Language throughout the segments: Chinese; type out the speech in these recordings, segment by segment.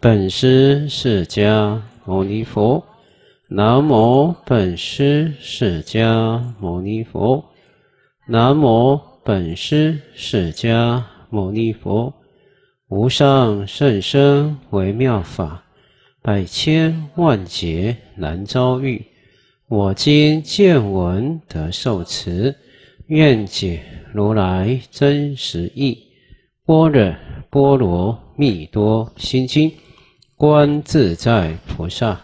本师释迦牟尼佛。南无本师释迦牟尼佛。南无本师释迦牟尼佛。无上甚深微妙法，百千万劫难遭遇。我今见闻得受持，愿解如来真实义。般若波罗蜜多心经，观自在菩萨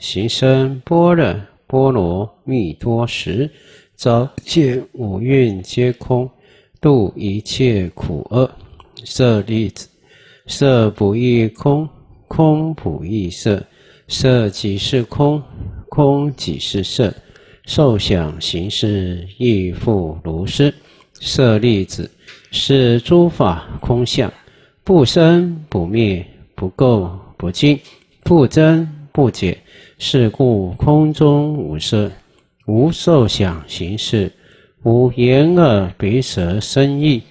行深般若波罗蜜多时，照见五蕴皆空，度一切苦厄。舍利子，色不异空，空不异色，色即是空。空即是色，受想行识亦复如是。舍利子，是诸法空相，不生不灭，不垢不净，不增不减。是故空中无色，无受想行识，无眼耳鼻舌身意，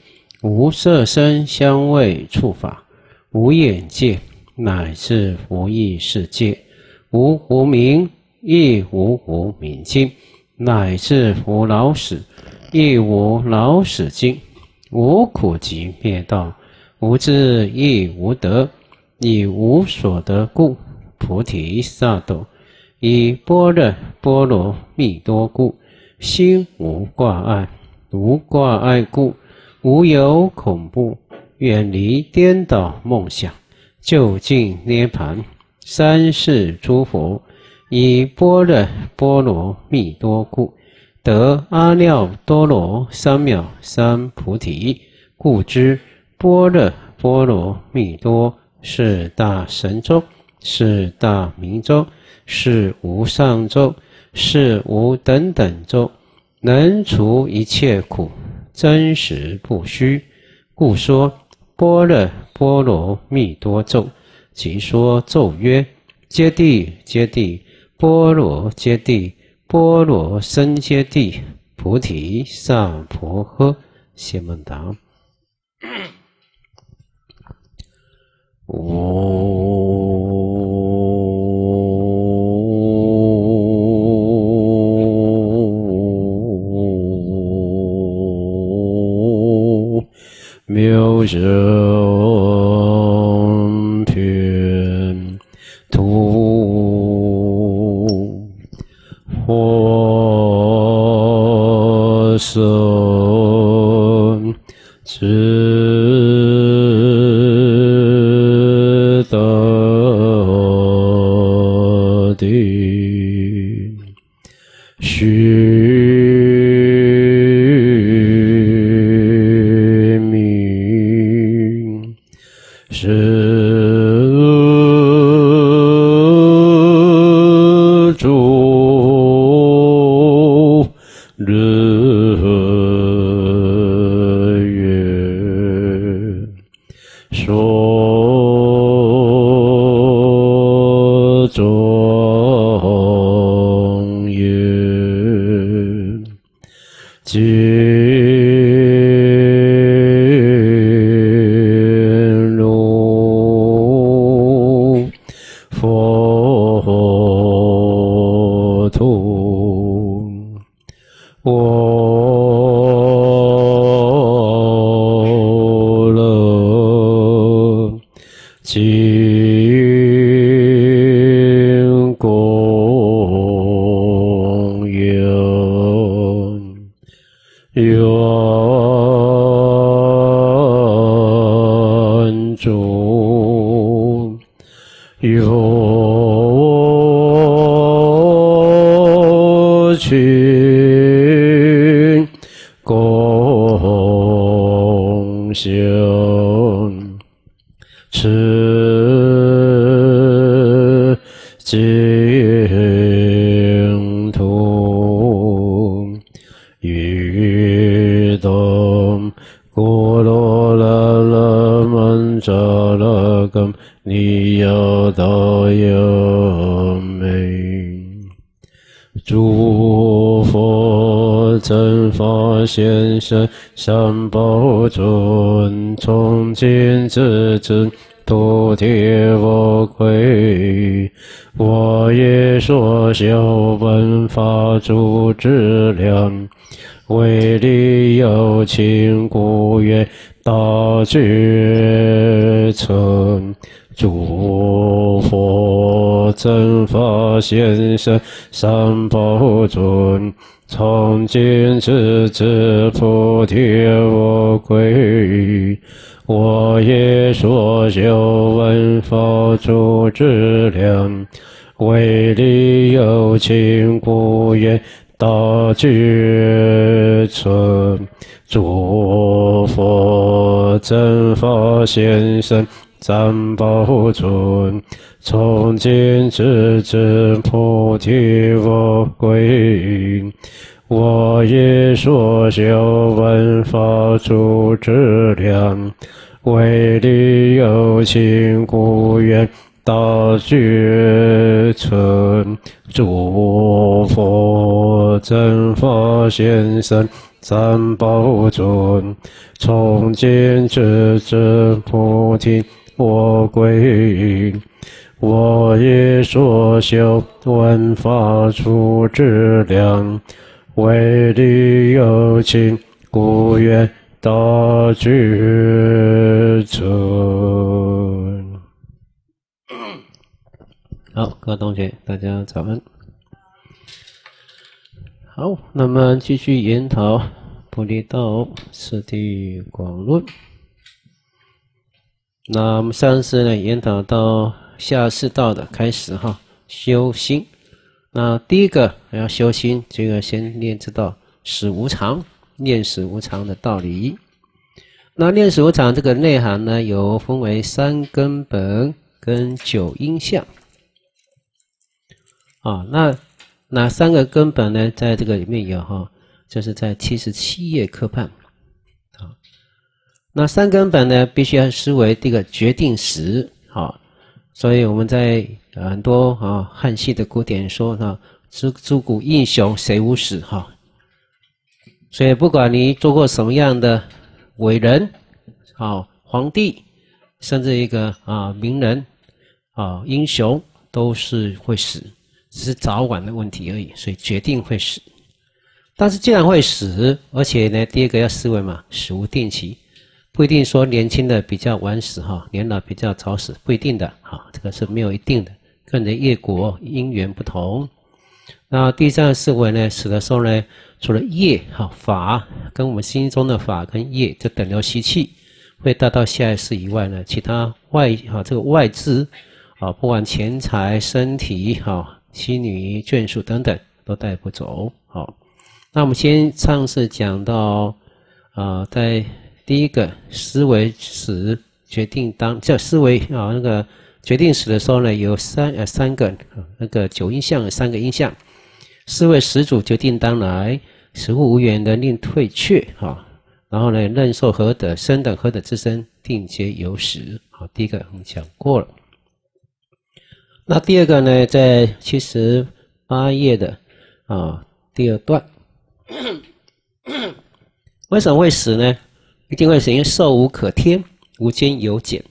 无色声香味触法，无眼界，乃至无意识界，无无明。亦无无明尽，乃至无老死，亦无老死尽，无苦集灭道，无智亦无得，以无所得故，菩提萨埵，以般若波罗蜜多故，心无挂碍，无挂碍故，无有恐怖，远离颠倒梦想，就近涅盘，三世诸佛。以般若波罗蜜多故，得阿耨多罗三藐三菩提。故知般若波罗蜜多是大神咒，是大明咒，是无上咒，是无等等咒，能除一切苦，真实不虚。故说般若波罗蜜多咒，即说咒曰：揭谛，揭谛。波罗揭谛，波罗僧揭谛，菩提萨婆诃。谢曼达。哦，妙胜片图。佛僧君共享持净土雨东古罗拉拉满扎拉根尼呀先生三宝尊，从今至尊，土地无归。我也说修文法诸质量，为利有情故愿大觉成。诸佛正法现身三宝尊。从今之至菩提我归，我也所修闻法诸之量，为利有情故愿大觉存。诸佛正法现身三宝尊，从今直至菩提我归。我以所修闻法诸之量，为利有情故愿大觉成。诸佛正法先生三宝尊，从今之至菩提我归。我以所修闻法出之量。为利有情，故愿大觉存。好，各位同学，大家早安。好，那么继续研讨《菩提道次第广论》。那我们上次呢，研讨到下四道的开始哈，修心。那第一个要修心，这个先念知道死无常，念死无常的道理。那念死无常这个内涵呢，有分为三根本跟九因相。啊，那哪三个根本呢？在这个里面有哈，就是在七十七页课判。啊，那三根本呢，必须要思维这个决定时。好，所以我们在。很多啊，汉系的古典说哈，诸诸古英雄谁无死哈？所以不管你做过什么样的伟人，啊，皇帝，甚至一个啊名人，啊英雄，都是会死，只是早晚的问题而已。所以决定会死，但是既然会死，而且呢，第二个要思维嘛，死无定期，不一定说年轻的比较晚死哈，年老比较早死，不一定的哈，这个是没有一定的。个人的业果因缘不同，那第三个思维呢，死的时候呢，除了业哈法跟我们心中的法跟业就等流习气，会带到下一世以外呢，其他外哈这个外资啊，不管钱财、身体哈、妻女眷属等等，都带不走。好，那我们先上次讲到啊，在第一个思维时决定当叫思维啊那个。决定时的时候呢，有三呃三个那个九因相三个因相，四位始祖决定当来，死物无缘的令退却哈，然后呢，任受何等生等何等之身，定皆有始。好，第一个我们讲过了。那第二个呢，在七十八页的啊第二段，为什么会死呢？一定会死，因为寿无可添，无间有减。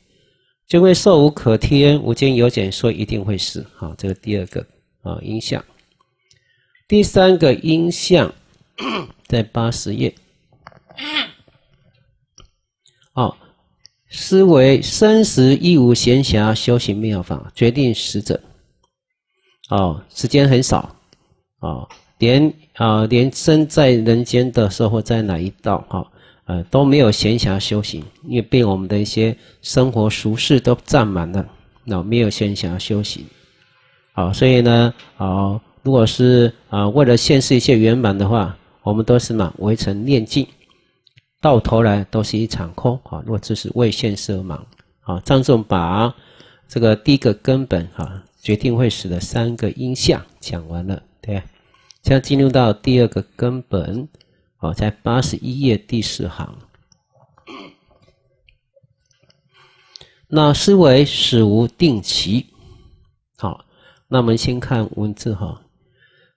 就会寿无可添，无间有减，所以一定会死。好，这个第二个啊因相。第三个因相在八十页。好，思维生时亦无闲暇修行妙法，决定死者。哦，时间很少。哦，连啊连生在人间的时候，在哪一道？哈。呃，都没有闲暇修行，因为被我们的一些生活俗事都占满了，那没有闲暇修行。好，所以呢，啊，如果是啊为了现世一切圆满的话，我们都是嘛围城念经，到头来都是一场空。啊，若只是为现色盲啊，张仲把这个第一个根本哈决定会死的三个因相讲完了，对，现在进入到第二个根本。好，在八十一页第四行。那思维死无定期。好，那我们先看文字哈。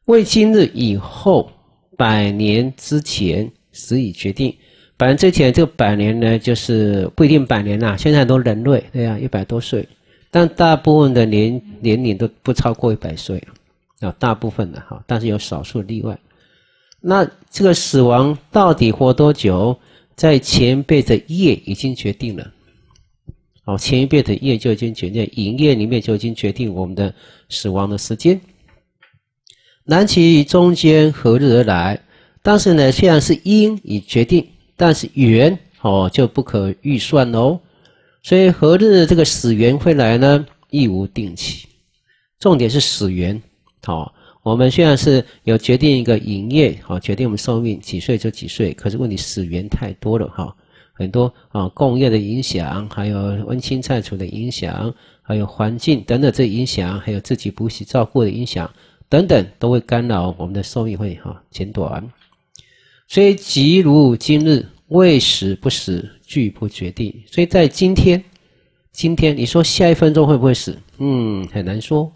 为今日以后，百年之前，死已决定，反正之前这个百年呢，就是不一定百年呐。现在很多人类，对呀，一百多岁，但大部分的年年龄都不超过一百岁啊，大部分的哈，但是有少数例外。那这个死亡到底活多久，在前辈的业已经决定了。哦，前一辈的业就已经决定，营业里面就已经决定我们的死亡的时间。难其中间何日而来？但是呢，虽然是因已决定。但是缘哦就不可预算哦，所以何日这个死缘会来呢？亦无定期。重点是死缘，好，我们虽然是有决定一个营业，好，决定我们寿命几岁就几岁，可是问题死缘太多了哈，很多啊工业的影响，还有温馨菜处的影响，还有环境等等这影响，还有自己补习照顾的影响等等，都会干扰我们的寿命会哈减短。所以，即如今日未死不死，拒不决定。所以在今天，今天你说下一分钟会不会死？嗯，很难说，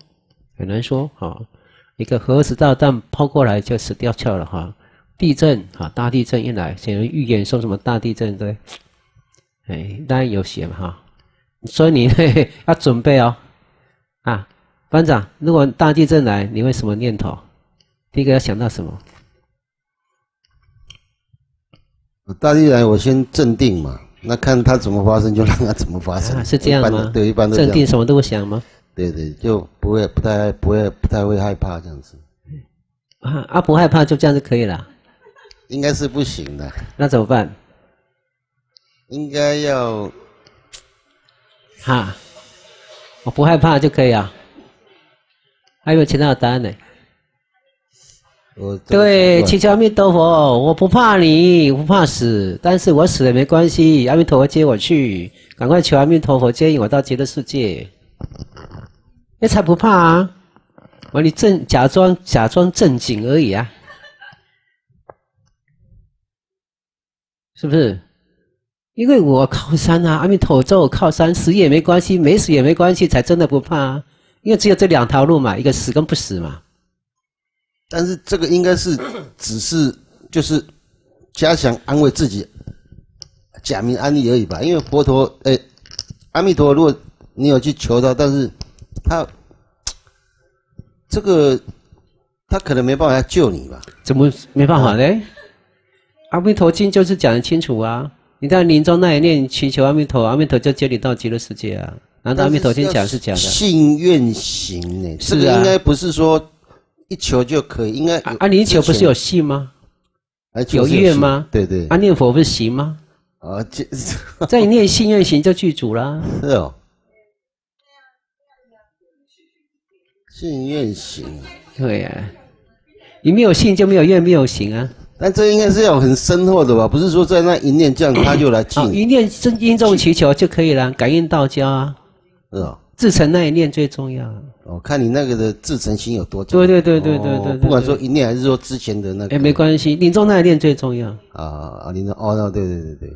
很难说。哈，一个核子炸弹抛过来就死掉翘了哈。地震哈，大地震一来，有人预言说什么大地震对？哎，当然有写嘛哈。所以你嘿嘿要准备哦。啊，班长，如果大地震来，你会什么念头？第一个要想到什么？大地来，我先镇定嘛。那看他怎么发生，就让他怎么发生。是这样吗？对，一般都镇定，什么都不想吗？对对，就不会不太不会不太会害怕这样子。啊啊，不害怕就这样就可以了？应该是不行的。那怎么办？应该要哈，我不害怕就可以啊。还有其他的答案呢？对，祈求阿弥陀佛，我不怕你，不怕死，但是我死了没关系，阿弥陀佛接我去，赶快求阿弥陀佛接引我到极乐世界，那才不怕啊！我你正假装假装正经而已啊，是不是？因为我靠山啊，阿弥陀佛我靠山，死也没关系，没死也没关系，才真的不怕啊！因为只有这两条路嘛，一个死跟不死嘛。但是这个应该是 只是就是加强安慰自己，假名安利而已吧。因为佛陀，哎，阿弥陀，如果你有去求他，但是他这个他可能没办法救你吧？怎么没办法呢？阿弥陀经就是讲的清楚啊！你在临终那一念祈求阿弥陀，阿弥陀就接你到极乐世界啊！难道阿弥陀经讲是假的？信愿行呢？这个应该不是说。一求就可以，应该啊？你一求不是有信吗？有愿吗？对对。啊，念佛不是行吗？啊，这 在念信愿行就具足啦。是哦。信愿行。对呀，你没有信就没有愿，没有行啊。但这应该是要很深厚的吧？不是说在那一念这样他就来进。一念真因重祈求就可以了，感应道交啊。是哦。自成那一念最重要。哦，看你那个的自成心有多重。对对对对对对。不管说一念还是说之前的那个。哎，没关系，临终那一念最重要。啊啊，临终哦，那对对对对。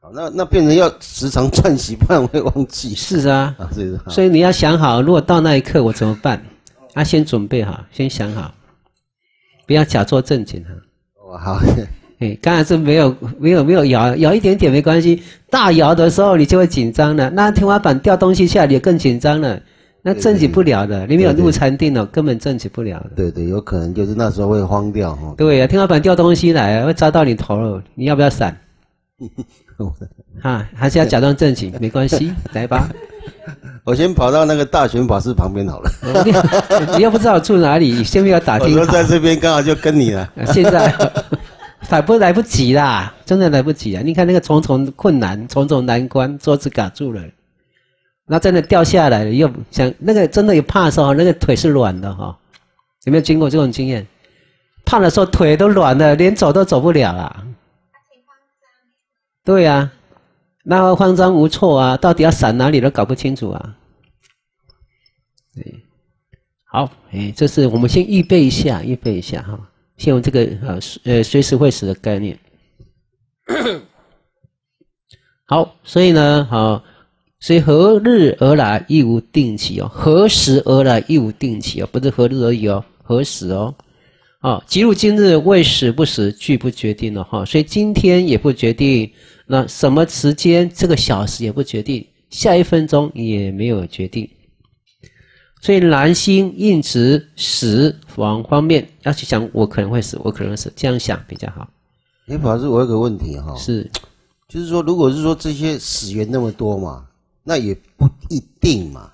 好，那那变成要时常 串习，不然会忘记。是啊。啊，所以所以你要想好，如果到那一刻我怎么办？啊，先准备好，先想好，不要假作正经哈。哦，好。哎，刚才是没有没有没有摇摇一点点没关系，大摇的时候你就会紧张了。那天花板掉东西下，你更紧张了，那正起不了的。你没有入禅定了，根本正起不了的。对对，有可能就是那时候会慌掉哈。对呀，天花板掉东西来，会砸到你头了，你要不要闪？哈，还是要假装正经，没关系，来吧。我先跑到那个大玄法师旁边好了。你又不知道住哪里，先不要打听。我说在这边刚好就跟你了。现在。来不来不及啦，真的来不及啊！你看那个重重困难、重重难关，桌子卡住了，那真的掉下来了，又想那个真的有怕的时候，那个腿是软的哈。有没有经过这种经验？怕的时候腿都软了，连走都走不了啊。对呀，那慌张无措啊，到底要闪哪里都搞不清楚啊。对，好，哎，这是我们先预备一下，预备一下哈。先用这个呃呃随时会死的概念，好，所以呢，好，所以何日而来亦无定期哦，何时而来亦无定期哦，不是何日而已哦，何时哦，啊，即入今日未死不死，俱不决定了哈。所以今天也不决定，那什么时间这个小时也不决定，下一分钟也没有决定。所以蓝星印值死亡方面要去想，我可能会死，我可能死，这样想比较好。哎，法师，我有个问题哈，是，就是说，如果是说这些死缘那么多嘛，那也不一定嘛。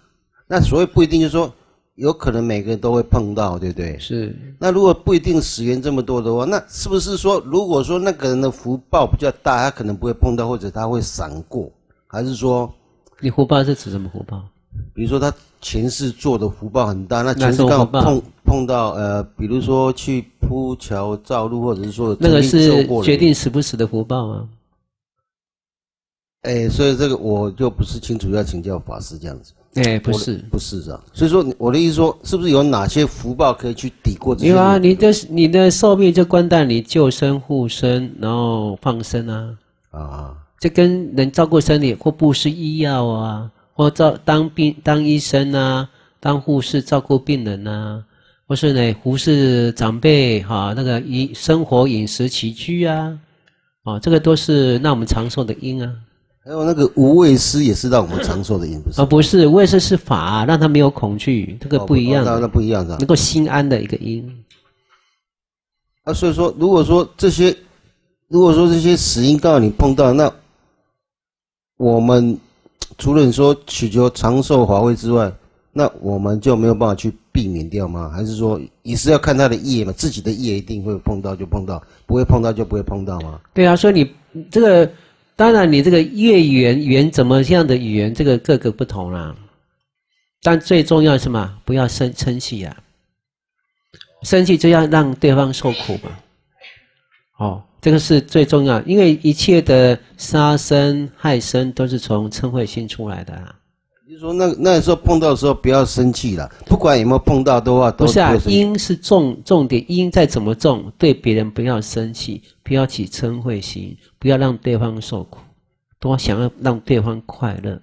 那所谓不一定，就是说。有可能每个人都会碰到，对不对？是。那如果不一定死缘这么多的话，那是不是说，如果说那个人的福报比较大，他可能不会碰到，或者他会闪过？还是说，你福报是指什么福报？比如说他前世做的福报很大，那前世刚好碰碰到呃，比如说去铺桥造路，或者是说那个是决定死不死的福报吗？哎，所以这个我就不是清楚，要请教法师这样子。哎，不是，不是这样。所以说，我的意思说，是不是有哪些福报可以去抵过这些？有啊，你的你的寿命就关在你救生护生，然后放生啊。啊，这跟人照顾身体或布施医药啊，或照当病当医生啊，当护士照顾病人啊，或是呢服侍长辈哈，那个饮生活饮食起居啊，啊，这个都是让我们长寿的因啊。还有那个无畏师也是让我们长寿的因，不是？啊，不是，无畏师是法，让他没有恐惧，这个不一样。那那不一样的，能够心安的一个因。啊，所以说，如果说这些，如果说这些死因刚好你碰到，那我们除了你说祈求长寿华贵之外，那我们就没有办法去避免掉吗？还是说也是要看他的业嘛？自己的业一定会碰到就碰到，不会碰到就不会碰到吗？对啊，所以你这个。当然，你这个月圆圆怎么样的语言，这个各个不同啦。但最重要什么？不要生生气呀！生气就要让对方受苦嘛。哦，这个是最重要，因为一切的杀生害生都是从嗔恚心出来的。就说那那时候碰到的时候不要生气了，不管有没有碰到的话，都不是啊。因是重重点，因再怎么重，对别人不要生气，不要起嗔恚心，不要让对方受苦，多想要让对方快乐。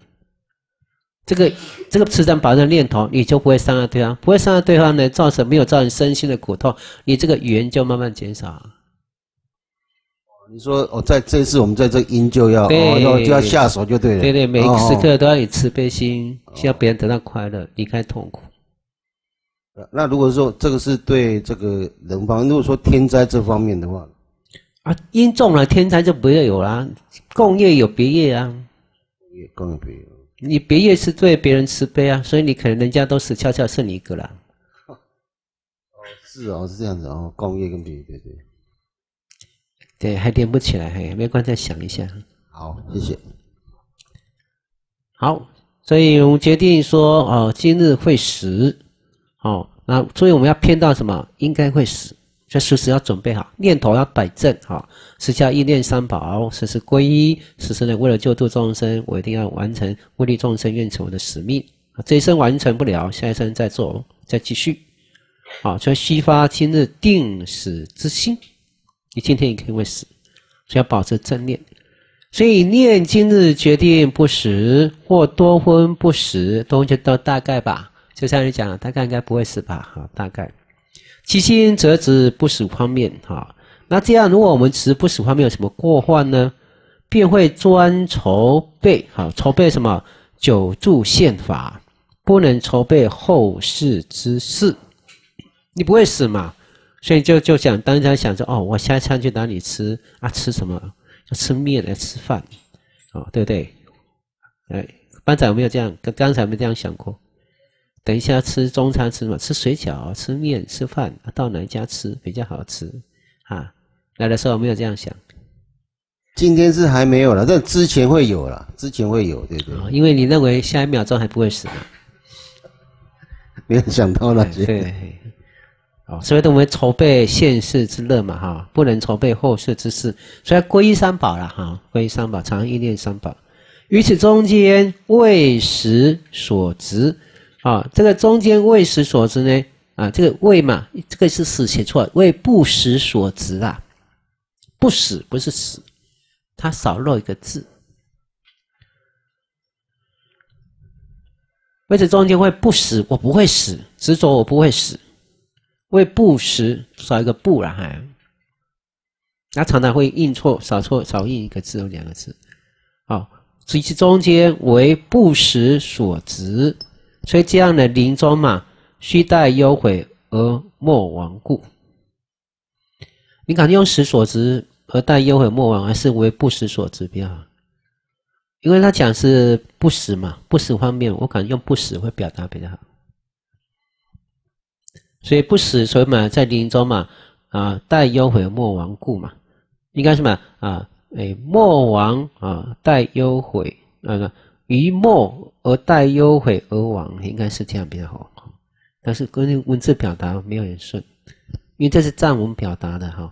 这个这个持正保证念头，你就不会伤害对方，不会伤害对方呢，造成没有造成身心的苦痛，你这个缘就慢慢减少。你说哦，在这次我们在这因就要哦要就要下手就对了。对对，每一个时刻都要以慈悲心，希望别人得到快乐，离开痛苦。那如果说这个是对这个人方，如果说天灾这方面的话，啊，因重了天灾就不会有啦。共业有别业啊，也共有别业。你别业是对别人慈悲啊，所以你可能人家都死翘翘，剩你一个啦。哦，是哦，是这样子哦，共业跟别业，对对。对，还连不起来，嘿，没关系，再想一下。好，谢谢。好，所以我们决定说，哦，今日会死，哦，那所以我们要偏到什么？应该会死，就随时要准备好，念头要摆正，哈，持下一念三宝，时时皈依，时时呢为了救度众生，我一定要完成为利众生愿成我的使命。这一生完成不了，下一生再做，再继续。好，所以悉发今日定死之心。你今天一定会死，所以要保持正念。所以念今日决定不食，或多分不死，都就都大概吧。就像你讲，大概应该不会死吧？哈，大概。其心则指不死方面，哈。那这样，如果我们持不死方面有什么过患呢？便会专筹备，好筹备什么？久住宪法，不能筹备后世之事。你不会死嘛？所以就就想当家想着哦，我下一餐去哪里吃啊？吃什么？就吃面来吃饭，哦，对不对？哎，班长有没有这样？刚刚才没这样想过。等一下吃中餐吃什么？吃水饺、吃面、吃饭，到哪一家吃比较好吃？啊，来的时候没有这样想。今天是还没有了，但之前会有了，之前会有，对不对？因为你认为下一秒钟还不会死嘛。没有想到那些。对。所以我们筹备现世之乐嘛，哈，不能筹备后世之事，所以皈依三宝了，哈，皈依三宝，常意念三宝。于此中间为时所执，啊，这个中间为时所执呢，啊，这个为嘛，这个是死写错了，为不时所执啊，不死不是死，它少漏一个字。为此中间会不死，我不会死，执着我不会死。为不时少一个不了哈，那常常会印错，少错少印一个字有两个字，好，其其中间为不时所值，所以这样的临终嘛，须待忧悔而莫亡故。你感觉用时所值而待忧悔莫亡，还是为不时所值比较好？因为他讲是不死嘛，不死方面，我感觉用不死会表达比较好。所以不死，所以嘛，在临终嘛，啊，待忧悔莫亡故嘛，应该什么啊？哎，莫亡啊，待忧悔那个于莫而待忧悔而亡，应该是这样比较好。但是关键文字表达没有很顺，因为这是藏文表达的哈。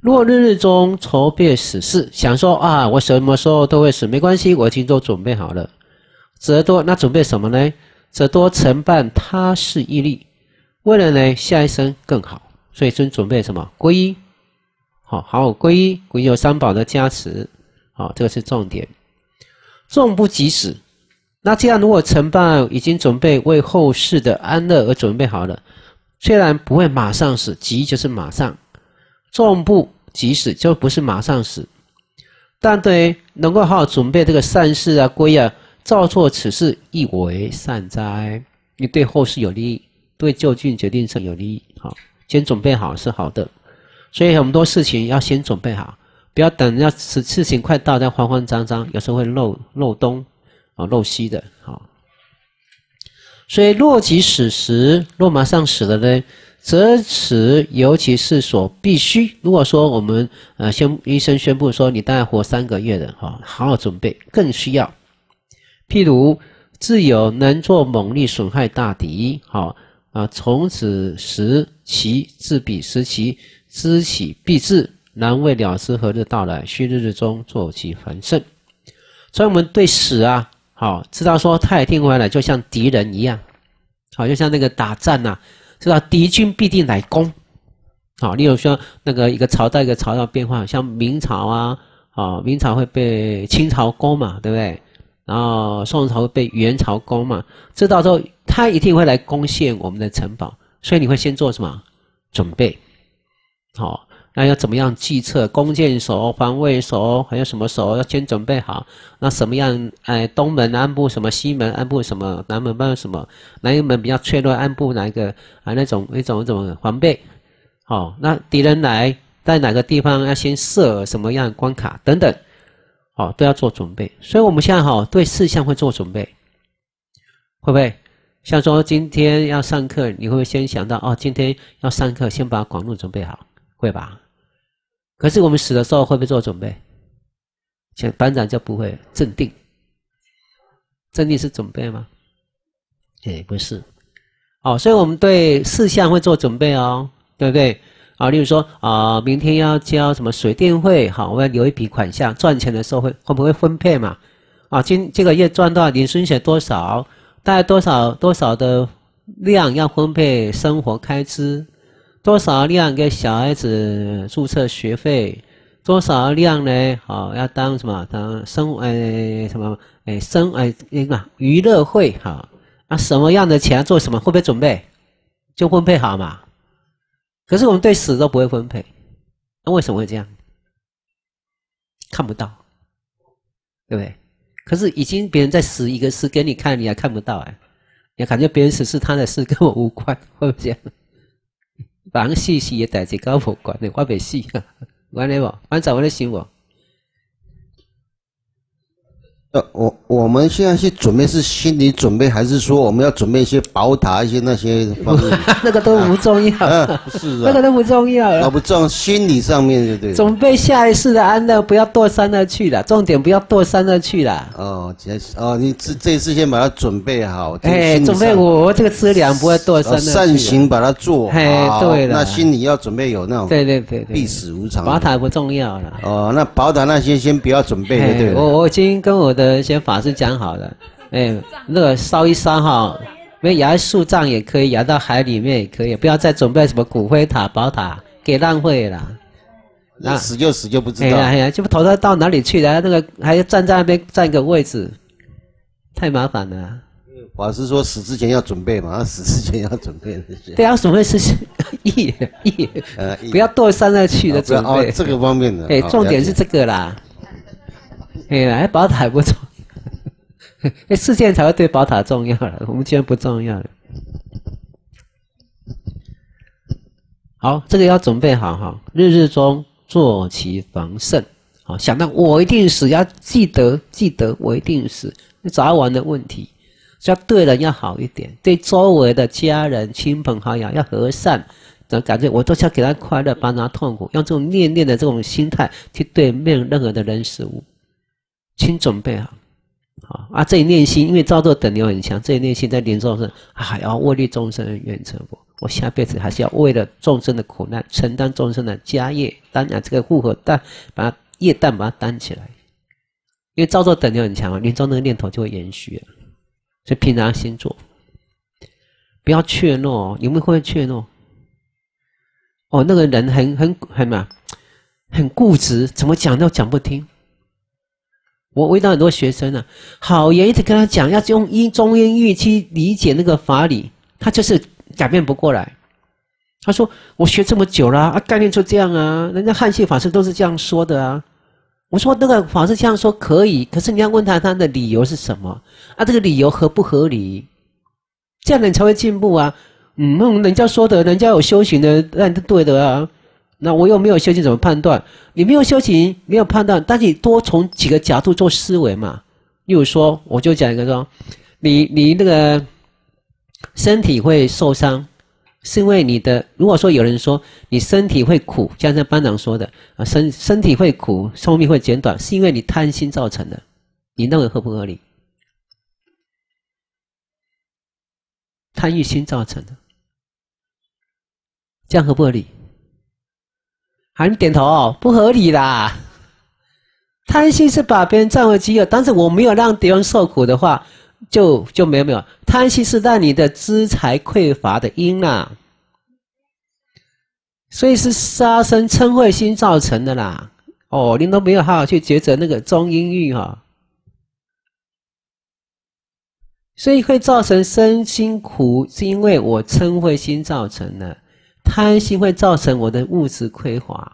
若日日中筹备死事，想说啊，我什么时候都会死，没关系，我已经都准备好了。则多那准备什么呢？则多承办他事毅力。为了呢，下一生更好，所以先准备什么？皈依，好好皈依，皈依有三宝的加持，好，这个是重点。众不及时，那这样如果承办已经准备为后世的安乐而准备好了，虽然不会马上死，急就是马上，众不及时就不是马上死，但对能够好好准备这个善事啊、皈啊，照做此事亦为善哉，你对后世有利。对就近决定上有利益，好，先准备好是好的，所以很多事情要先准备好，不要等要事事情快到再慌慌张张，有时候会漏漏东啊漏西的，好。所以若即死时，若马上死了呢，则此尤其是所必须。如果说我们呃宣医生宣布说你大概活三个月的哈，好好准备，更需要。譬如自有能作猛力损害大敌，好。啊！从此时起，自彼时起，知起必至，难未了之何日到来？须日日中作其繁盛。所以，我们对死啊，好知道说他一定会来，就像敌人一样，好，就像那个打仗呐，知道敌军必定来攻。好，例如说那个一个朝代一个朝代变化，像明朝啊，啊，明朝会被清朝攻嘛，对不对？然后宋朝会被元朝攻嘛，知道之后他一定会来攻陷我们的城堡，所以你会先做什么准备？好，那要怎么样计策？弓箭手、防卫手，还有什么手要先准备好？那什么样？哎，东门安部什么？西门安部什么？南门办什么？哪一门比较脆弱？安部哪一个？啊，那种那种怎么防备。好，那敌人来在哪个地方要先设什么样关卡等等。好，都要做准备，所以我们现在哈对事项会做准备，会不会？像说今天要上课，你会不会先想到哦？今天要上课，先把广路准备好，会吧？可是我们死的时候会不会做准备？像班长就不会镇定，镇定是准备吗？哎，不是。哦，所以我们对事项会做准备哦，对不对？啊，例如说啊，明天要交什么水电费，好，我要留一笔款项，赚钱的时候会会不会分配嘛？啊，今这个月赚到年薪水多少，大概多少多少的量要分配生活开支，多少量给小孩子注册学费，多少量呢？好，要当什么当生诶什么诶生诶那个娱乐会哈？啊，什么样的钱做什么？会不会准备？就分配好嘛？可是我们对死都不会分配，那为什么会这样？看不到，对不对？可是已经别人在死一个事给你看，你还看不到哎，你感觉别人死是他的事，跟我无关，会不会这样？凡事事也代志跟我无关，你 我袂死，管你无？反正我咧想我。呃，我我们现在去准备是心理准备，还是说我们要准备一些宝塔一些那些方面？那个都不重要，是啊，那个都不重要了。不重心理上面就对？准备下一世的安乐，不要堕三恶去了。重点不要堕三恶去了。哦，这哦，你这这次先把它准备好。哎，准备我这个资粮不会堕三恶。善行把它做好。对了，那心里要准备有那种。对对对，必死无常。宝塔不重要了。哦，那宝塔那些先不要准备，对对？我我已经跟我的。呃，先法师讲好了，哎，那个烧一烧哈，没压在树葬也可以，压到海里面也可以，不要再准备什么骨灰塔、宝塔，给浪费了。那死就死就不知道。哎呀哎呀，就投胎到哪里去了？那个还要站在那边占个位置，太麻烦了。法师说死之前要准备嘛，死之前要准备那些。对啊，准备是 意意，呃，不要堕上那去的准备。哦这个方面的。哎，哦重点是这个啦。哎，来宝塔不重，哎，事件才会对宝塔重要了。我们今天不重要了。好，这个要准备好哈，日日中做其防慎。好，想到我一定死，要记得记得我一定死，早晚的问题。要对人要好一点，对周围的家人、亲朋好友要和善，的感觉我都想给他快乐，帮他痛苦，用这种念念的这种心态去对面任何的人事物，请准备好。好啊，这一念心，因为造作等流很强，这一念心在临终是啊，要为利众生而愿成佛。我下辈子还是要为了众生的苦难，承担众生的家业，担啊这个负荷担，把它业担把它担起来。因为造作等流很强，临终那个念头就会延续了。所以平常心做，不要怯懦哦。有没有会怯懦？哦，那个人很很很嘛，很固执，怎么讲都讲不听。我遇到很多学生啊，好言一直跟他讲，要用中音域去理解那个法理，他就是改变不过来。他说：“我学这么久了啊，概念就这样啊，人家汉系法师都是这样说的啊。”我说：“那个法师这样说可以，可是你要问他他的理由是什么啊？这个理由合不合理？这样你才会进步啊。嗯，人家说的，人家有修行的，那是对的啊。那我又没有修行，怎么判断？你没有修行，没有判断，但是你多从几个角度做思维嘛。例如说，我就讲一个说，你你那个身体会受伤，是因为你的。如果说有人说你身体会苦，就像班长说的啊，身身体会苦，寿命会减短，是因为你贪心造成的。你认为合不合理？贪欲心造成的，这样合不合理？还你点头，不合理啦。贪心是把别人占为己有，但是我没有让别人受苦的话，就就没有没有。贪心是让你的资财匮乏的因啦，所以是杀生嗔恚心造成的啦。哦，您都没有好好去抉择那个中阴欲哈、所以会造成身心苦，是因为我嗔恚心造成的。贪心会造成我的物质匮乏，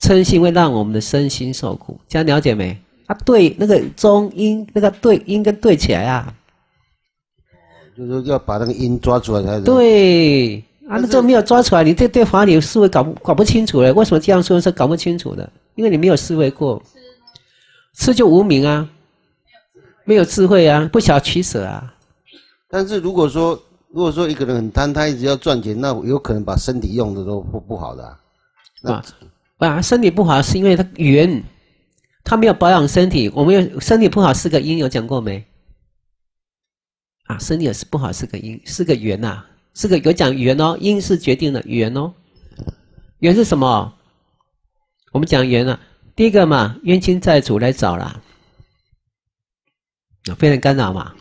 嗔心会让我们的身心受苦，这样了解没？啊，对，那个中音，那个对音跟对起来啊，就是要把那个音抓出来才是。对啊，那这没有抓出来，你这对法理思维搞不搞不清楚了？为什么这样说是搞不清楚的？因为你没有思维过，吃就无名啊，没有智慧啊，不晓取舍啊，但是如果说如果说一个人很贪，他一直要赚钱，那有可能把身体用的都不不好的、啊。那啊，身体不好是因为他缘，他没有保养身体。我们有身体不好是个因，有讲过没？啊，身体也是不好是个因，是个缘呐、是个有讲缘哦，因是决定的缘哦。缘是什么？我们讲缘啊，第一个嘛，冤亲债主来找啦，啊，非人干扰嘛。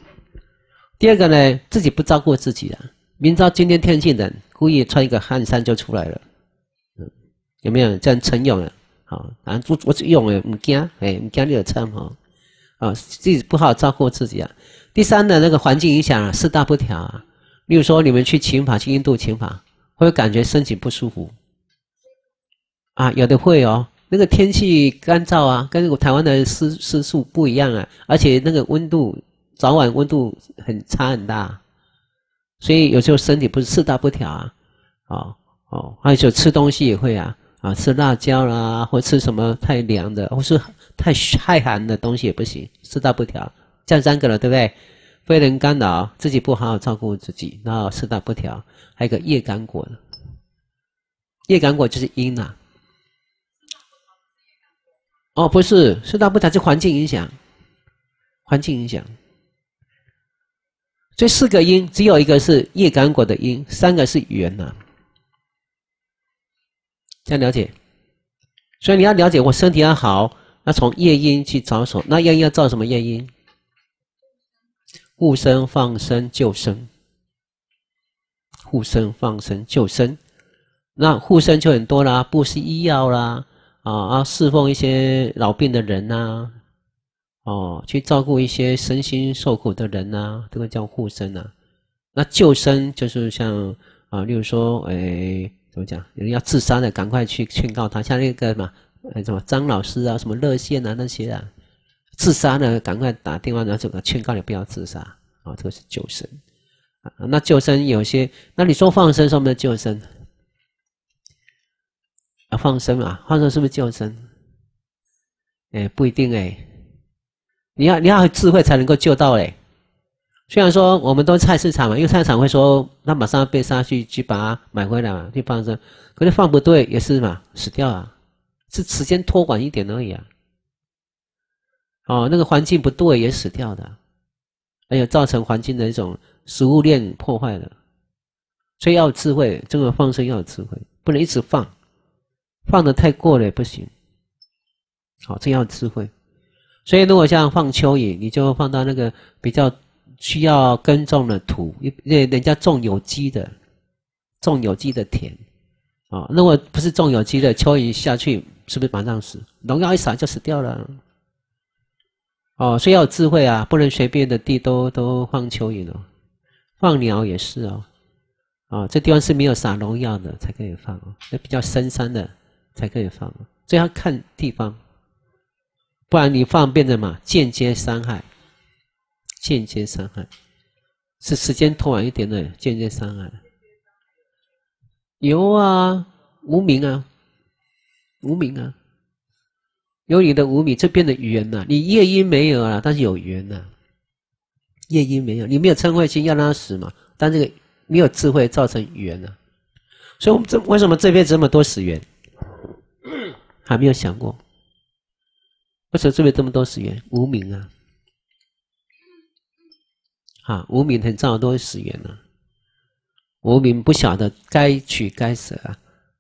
第二个呢，自己不照顾自己啊，明知道今天天气冷，故意穿一个汗衫就出来了。嗯有没有这样陈勇啊？好，啊，我我用诶，唔惊，诶，唔惊你有撑哈，啊，自己不好照顾自己啊。第三呢，那个环境影响啊，四大不调啊。例如说，你们去请法，去印度请法，会不会感觉身体不舒服？啊，有的会哦。那个天气干燥啊，跟台湾的湿湿度不一样啊，而且那个温度早晚温度很差很大，所以有时候身体不是四大不调啊，哦哦，还有就吃东西也会啊。啊，吃辣椒啦，或吃什么太凉的，或是太太寒的东西也不行，四大不调，这样三个了，对不对？非人干扰，自己不好好照顾自己，然后四大不调，还有个夜感果的，业感果就是阴呐、哦，不是，四大不调是环境影响，环境影响。这四个因，只有一个是业感果的因，三个是缘呐、这样了解，所以你要了解我身体要好，要从业因去着手。那业因要造什么业因？护身、放生、救生。护身、放生、救生。那护身就很多啦，布施医药啦，啊啊，侍奉一些老病的人呐、哦，去照顾一些身心受苦的人呐，这个叫护身呐。那救生就是像啊，例如说，哎，怎么讲？有人要自杀的，赶快去劝告他，像那个嘛，哎，什么张老师啊，什么热线啊那些啊，自杀的，赶快打电话，然后这个劝告你不要自杀啊，这个是救生啊。那救生有些，那你说放生，是不是救生？啊，放生啊，放生是不是救生？哎，不一定哎，你要你要智慧才能够救到嘞。虽然说我们都菜市场嘛，因为菜市场会说，那马上被杀去去把它买回来嘛，去放生，可是放不对也是嘛，死掉啊，是时间拖晚一点而已啊。哦，那个环境不对也死掉的，还有造成环境的一种食物链破坏的，所以要有智慧，这个放生要有智慧，不能一直放，放的太过了也不行。好，这要智慧。所以如果像放蚯蚓，你就放到那个比较。需要耕种的土，因为人家种有机的，种有机的田，啊，如果不是种有机的，蚯蚓下去是不是马上死？农药一撒就死掉了。哦，所以要有智慧啊，不能随便的地都都放蚯蚓哦，放鸟也是哦，啊，这地方是没有撒农药的才可以放哦，那比较深山的才可以放，所以要看地方，不然你放变成嘛间接伤害。间接伤害是时间拖晚一点的间接伤害。有啊，无名啊，无名啊，有你的无名这边的缘呐，你业因没有啊，但是有缘呐。业因没有，你没有嗔恚心要让他死嘛，但这个没有智慧造成缘呐。所以我们这为什么这辈子这么多死缘？还没有想过，为什么这边这么多死缘？无名啊。啊，无名很重要，都会死缘了。无名不晓得该取该舍啊，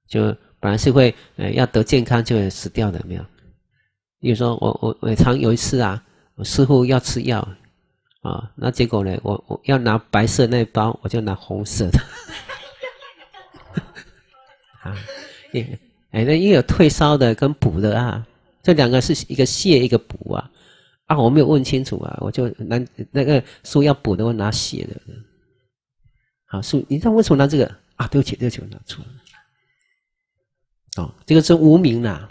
就本来是会呃要得健康就会死掉的，没有。比如说我我我常有一次啊，我师傅要吃药啊，那结果呢，我我要拿白色那包，我就拿红色的。啊，也哎，那也有退烧的跟补的啊，这两个是一个泻一个补啊。啊，我没有问清楚啊，我就拿那个书要补的，我拿写的。好，书，你知道为什么拿这个啊？对不起，对不起，我拿错了。哦，这个是无名呐，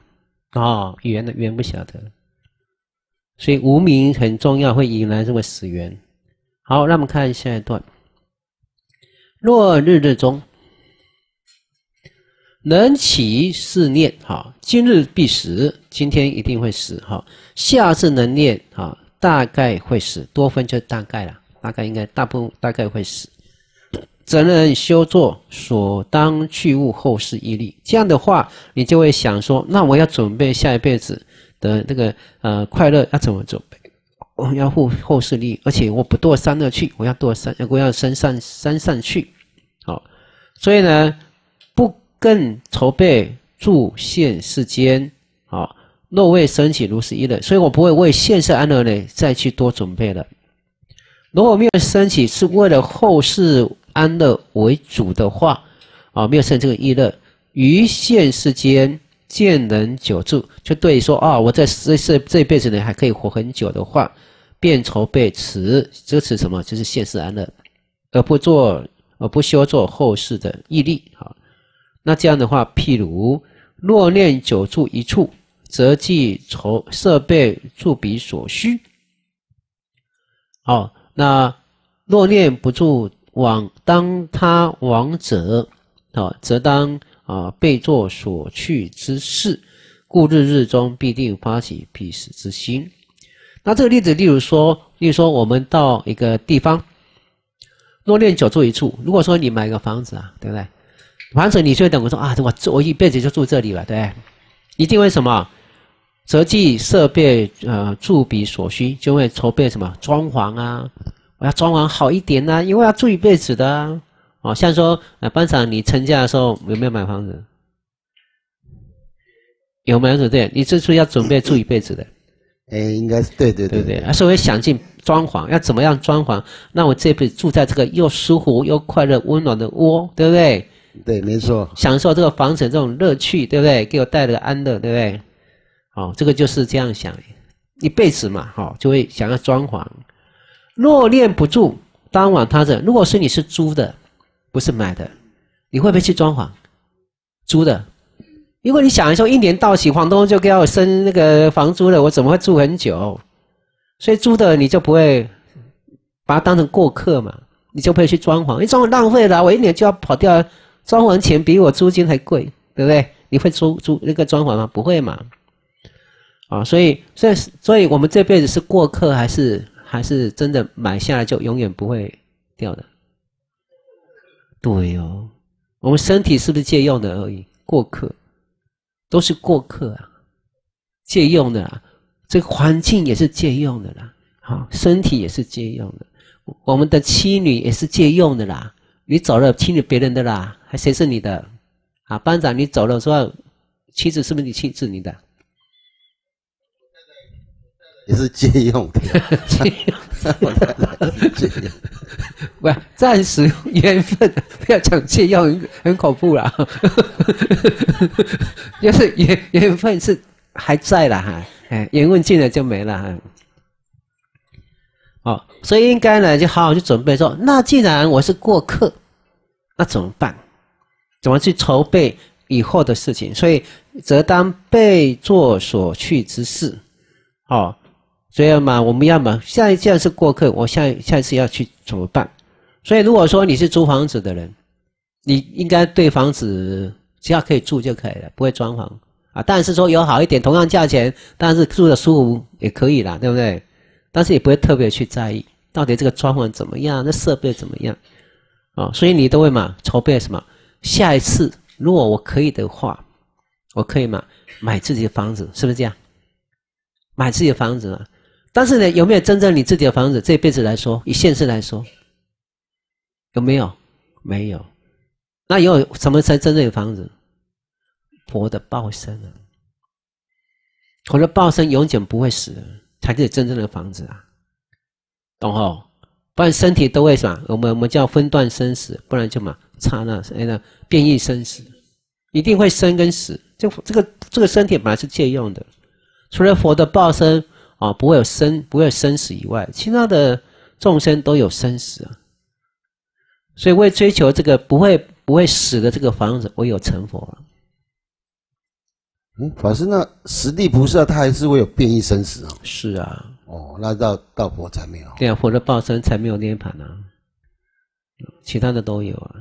哦，缘的缘不晓得，所以无名很重要，会引来这个死缘。好，让我们看下一段。落日日中。能起是念，哈，今日必死，今天一定会死，哈。下次能念，哈，大概会死，多分就大概了，大概应该大部分大概会死。则能修作所当去物后世一力，这样的话，你就会想说，那我要准备下一辈子的那个呃快乐要怎么准备？我要后后世力，而且我不堕三恶趣，我要堕三，我要升上三上去，好，所以呢。更筹备住现世间，啊，若未升起如是一人，所以我不会为现世安乐呢再去多准备了。如果没有升起是为了后世安乐为主的话，啊，没有生这个意乐，于现世间见人久住，就对说啊，我在这这这辈子呢还可以活很久的话，便筹备此支持什么？就是现世安乐，而不做而不修做后世的毅力，啊。那这样的话，譬如若念久住一处，则即筹设备助彼所需。好，那若念不住往当他往者，啊，则当啊备作所去之事，故日日中必定发起必死之心。那这个例子，例如说，例如说，我们到一个地方，若念久住一处，如果说你买个房子啊，对不对？反正你就等我说啊，我我一辈子就住这里了，对一定会什么？择计设备呃，住比所需，就会筹备什么装潢啊？我要装潢好一点呐，因为要住一辈子的啊。哦，像说呃，班长，你成家的时候有没有买房子？有买房子对？你这是要准备住一辈子的？哎，应该是对对对对。啊，所以想尽装潢要怎么样装潢？那我这辈子住在这个又舒服又快乐温暖的窝，对不对？对，没错，享受这个房子这种乐趣，对不对？给我带来安乐，对不对？好，这个就是这样想。一辈子嘛，哈，就会想要装潢。若念不住，当晚他者，如果是你是租的，不是买的，你会不会去装潢？租的，因为你想说一年到期，房东就给我升那个房租了，我怎么会住很久？所以租的你就不会把它当成过客嘛，你就不会去装潢，你装潢浪费了，我一年就要跑掉，装潢钱比我租金还贵，对不对？你会租租那个装潢吗？不会嘛？啊，所以，所以，所以我们这辈子是过客还是？还是真的买下来就永远不会掉的，对哦，我们身体是不是借用的而已？过客，都是过客啊，借用的啦。这个环境也是借用的啦，好，身体也是借用的。我们的妻女也是借用的啦。你走了，妻女别人的啦，还谁是你的？啊，班长，你走了说，妻子是不是你妻子你的？也是借用的，借用，不，暂时缘分，不要讲借用，很恐怖啦。就是缘缘分是还在了哈，哎，缘分尽了就没了哈。哦，所以应该呢，就好好去准备说，那既然我是过客，那怎么办？怎么去筹备以后的事情？所以则当被作所去之事，哦。所以嘛，我们要嘛，下一件是过客，我下下一次要去怎么办？所以如果说你是租房子的人，你应该对房子只要可以住就可以了，不会装潢啊。但是说有好一点，同样价钱，但是住的舒服也可以啦，对不对？但是也不会特别去在意到底这个装潢怎么样，那设备怎么样啊？所以你都会嘛筹备什么？下一次如果我可以的话，我可以嘛买自己的房子，是不是这样？买自己的房子嘛。但是呢，有没有真正你自己的房子？这辈子来说，以现实来说，有没有？没有。那有什么才真正有房子？佛的报身啊！佛的报身永久不会死，才是真正的房子啊！懂吼？不然身体都会什么？我们我们叫分段生死，不然就嘛刹那哎那变异生死，一定会生跟死。就这个这个身体本来是借用的，除了佛的报身。啊，不会有生，不会有生死以外，其他的众生都有生死啊。所以为追求这个不会不会死的这个房子，唯有成佛了。嗯，法师，那十地菩萨他还是会有变异生死啊？是啊。哦，那到到佛才没有。对啊，佛的报身才没有涅盘啊。其他的都有啊。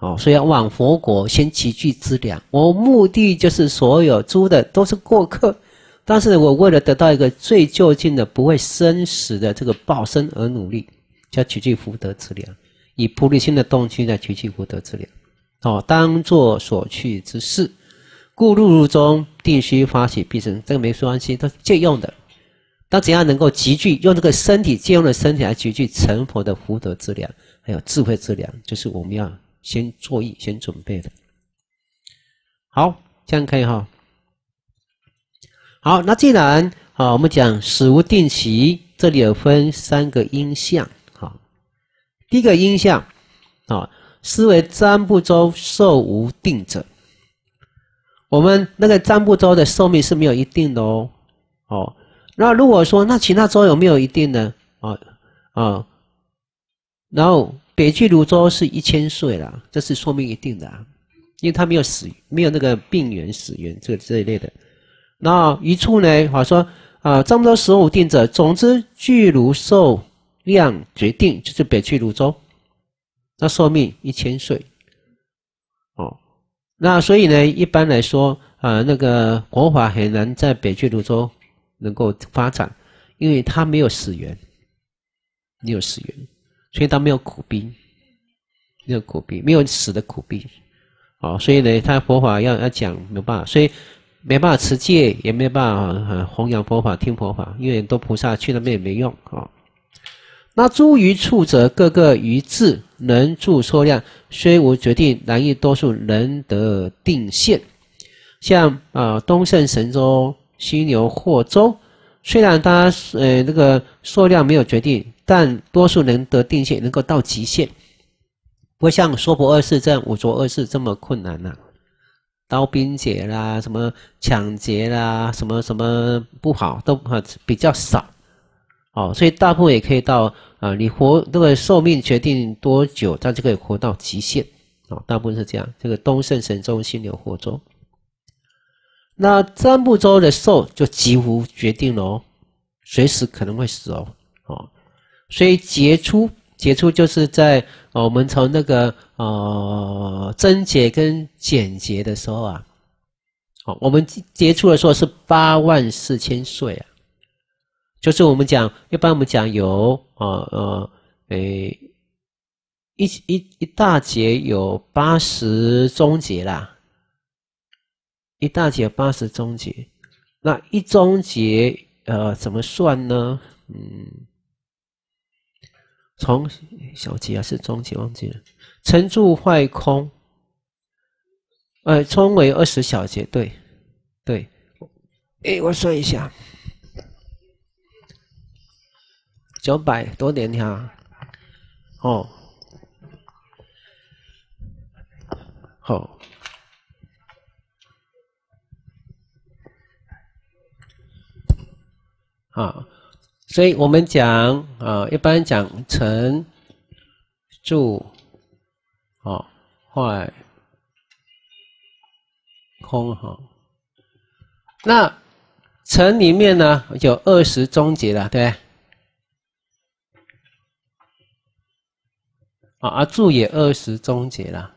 哦，所以要往佛国先集聚资粮。我目的就是所有租的都是过客。但是我为了得到一个最就近的、不会生死的这个报身而努力，叫取具福德资粮，以菩提心的动机来取具福德资粮，哦，当做所去之事，故入入中定须发起必生，这个没关系，都是借用的。当怎样能够集聚用这个身体借用的身体来集聚成佛的福德之粮，还有智慧之粮，就是我们要先作意、先准备的。好，这样可以哈。好，那既然啊，我们讲死无定期，这里有分三个因相。好，第一个因相，啊，思为占卜周寿无定者。我们那个占卜周的寿命是没有一定的哦。哦，那如果说那其他州有没有一定的？啊啊，然后北俱泸州是一千岁了，这是寿命一定的，啊，因为他没有死，没有那个病源死源这这一类的。那一处呢？好说啊，漳州十五定者，总之巨如寿量决定，就是北去泸州，那寿命一千岁。那所以呢，一般来说啊，那个国法很难在北去泸州能够发展，因为它没有死源，没有死源，所以它没有苦逼，没有苦逼，没有死的苦逼。哦，所以呢，他佛法要要讲没办法，所以。没办法持戒，也没办法弘扬佛法、听佛法，因为很多菩萨去那边也没用啊。那诸余处则各个于智能住数量，虽无决定，难易多数能得定现。像啊东胜神州、西牛霍州，虽然它呃那个数量没有决定，但多数能得定现，能够到极限，不像娑婆二世这样五浊二世这么困难呐。刀兵劫啦，什么抢劫啦，什么什么不好都啊比较少，哦，所以大部分也可以到啊，你活这个寿命决定多久，它就可以活到极限，哦，大部分是这样。这个东胜神州心流活州，那占卜州的寿就几乎决定了哦，随时可能会死哦，哦，所以杰出。杰出就是在我们从那个呃增节跟减节的时候啊，好，我们接触的时候是八万四千岁啊，就是我们讲一般我们讲有呃呃诶一一一大节有八十中节啦，一大节八十中节，那一中节呃怎么算呢？嗯。从小节还是中节忘记了，成住坏空，呃，称为二十小节，对，对，哎，我算一下，九百多年哈，哦，好，啊。所以我们讲啊，一般讲成、住、哦、坏、空哈。那成里面呢有二十终结了，对啊，而住也二十终结了，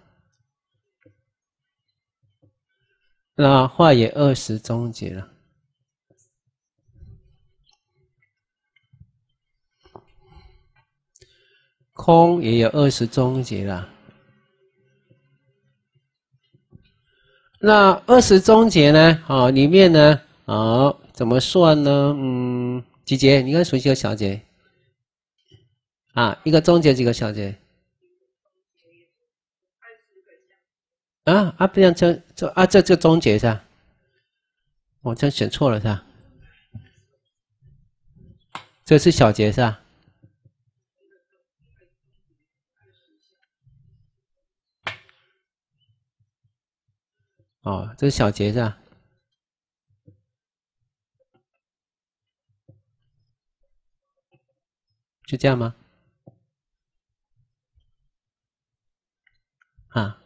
那坏也二十终结了。空也有二十终结了，那二十终结呢？啊，里面呢？啊，怎么算呢？嗯，几节？你看熟悉的小节啊，一个终结几个小节？啊啊，不样这这啊，这这终结是吧？我这选错了是吧？这是小节是吧？哦，这是小节是吧？就这样吗？啊，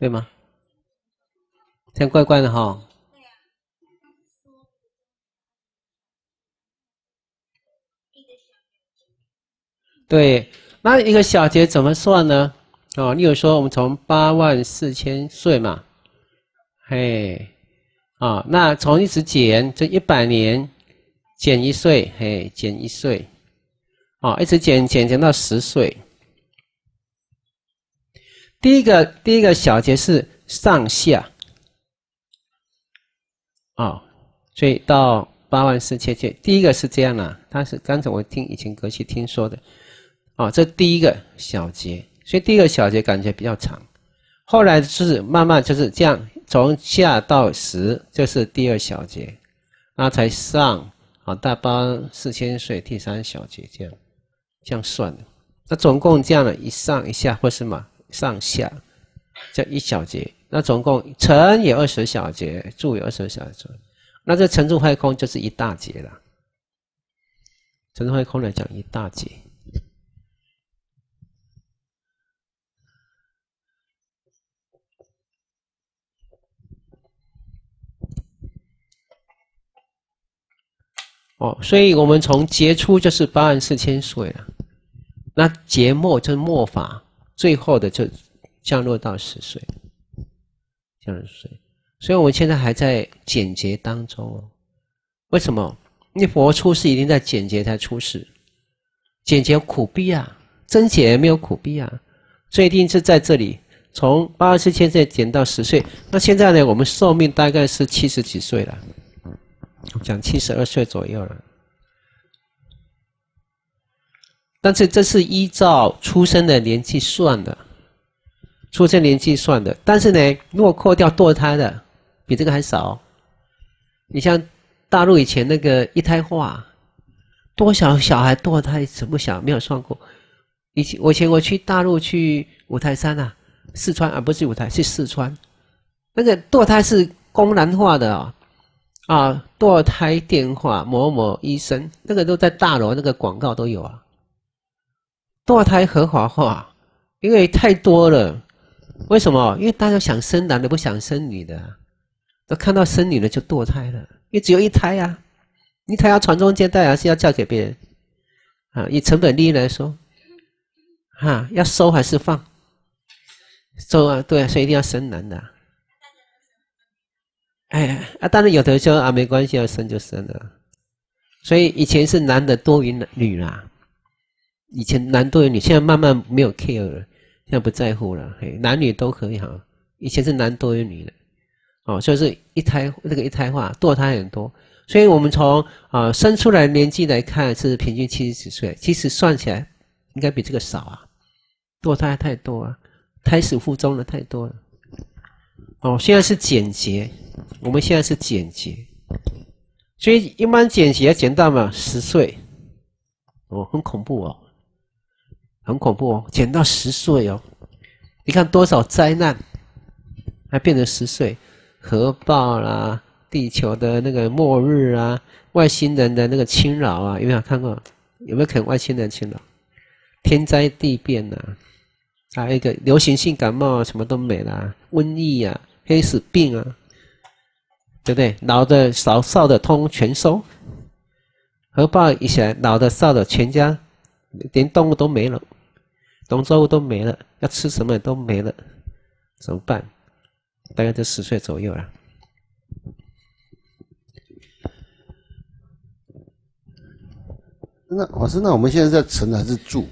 对吗？这样怪怪的哈。对，那一个小节怎么算呢？哦，你有说我们从八万四千岁嘛？嘿，啊，那从一直减，这一百年减一岁，嘿，减一岁，啊，一直减减减到十岁。第一个第一个小节是上下，啊，所以到八万四千节，第一个是这样的，它是刚才我听以前格西听说的，啊，这第一个小节，所以第一个小节感觉比较长，后来是慢慢就是这样。从下到十就是第二小节，那才上啊大八四千岁第三小节这样，这样算的。那总共这样的一上一下或是嘛上下，这一小节。那总共乘也二十小节，住有二十小节，那这乘住坏空就是一大节了。乘住坏空来讲一大节。哦，所以我们从节初就是八万四千岁了，那节末就是末法，最后的就降落到十岁，降落十岁。所以我们现在还在简洁当中哦。为什么？因为佛出世一定在简洁才出世，简洁苦逼啊，增减没有苦逼啊，所以一定是在这里从八十四千岁减到十岁。那现在呢，我们寿命大概是七十几岁了。讲七十二岁左右了，但是这是依照出生的年纪算的，出生年纪算的。但是呢，如果扣掉堕胎的，比这个还少。你像大陆以前那个一胎化，多少小孩堕胎怎么想没有算过。以前我前我去大陆去五台山啊，四川啊不是五台是四川，那个堕胎是公然化的哦，啊，堕胎电话某某医生，那个都在大楼那个广告都有啊。堕胎合法化，因为太多了。为什么？因为大家想生男的不想生女的，都看到生女的就堕胎了，因为只有一胎呀，一胎要传宗接代还，是要嫁给别人啊。以成本利益来说，哈，要收还是放？收啊，对啊，所以一定要生男的。哎啊，当然有的说啊，没关系，要生就生了。所以以前是男的多于女啦，以前男多于女，现在慢慢没有 care 了。现在不在乎了，嘿，男女都可以哈。以前是男多于女的，哦，所以是一胎那个一胎化，堕胎很多。所以我们从啊生出来年纪来看是平均七十几岁，其实算起来应该比这个少啊，堕胎太多啊，胎死腹中的太多了。哦，现在是简洁，我们现在是简洁，所以一般简洁减到嘛十岁，哦，很恐怖哦。很恐怖哦，减到十岁哦，你看多少灾难，还变成十岁，核爆啦，地球的那个末日啊，外星人的那个侵扰啊，有没有看过？有没有可能外星人侵扰？天灾地变呐，还有一个流行性感冒啊，什么都没了，瘟疫啊，黑死病啊，对不对？老的少，少的通全收，核爆一起来，老的少的全家连动物都没了。农作物都没了，要吃什么都没了，怎么办？大概在十岁左右了。那老师，那我们现在在城还是住？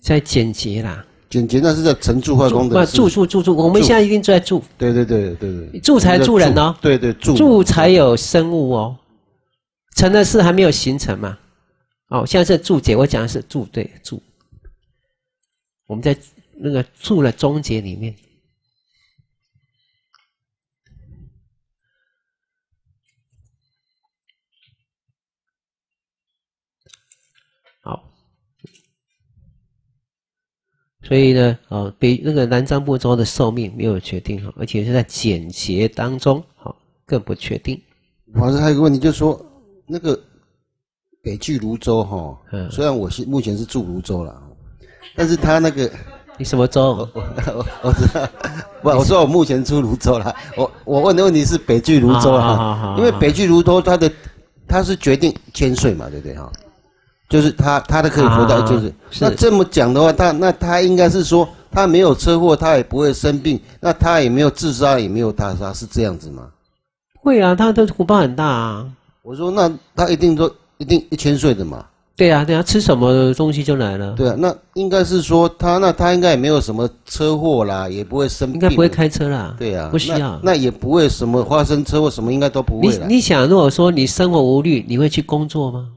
在简洁啦。简洁那是在城住化工的。住住住住，我们现在一定住在住。对对对对对。住才住人哦。对对住。住才有生物哦。城的是还没有形成嘛？哦，现在是注解，我讲的是住对住。我们在那个住了终结里面，好，所以呢，哦，北那个南瞻部洲的寿命没有确定哈，而且是在简洁当中，好，更不确定。老师还有一个问题，就是说那个北距泸州哈，虽然我是目前是住泸州了。但是他那个，你什么州？我我我知道，不，我说我目前出泸州了。我我问的问题是北距泸州啊，因为北距泸州它的它是决定千岁嘛，对不对哈？就是他他的可以活到就是那这么讲的话，他那他应该是说他没有车祸，他也不会生病，那他也没有自杀，也没有他杀，是这样子吗？会啊，他的福报很大啊。我说那他一定说一定一千岁的嘛。对呀，对呀，吃什么东西就来了。对啊，那应该是说他，那他应该也没有什么车祸啦，也不会生病，应该不会开车啦。对啊，不需要。那也不会什么发生车祸，什么应该都不会你你想，如果说你生活无虑，你会去工作吗？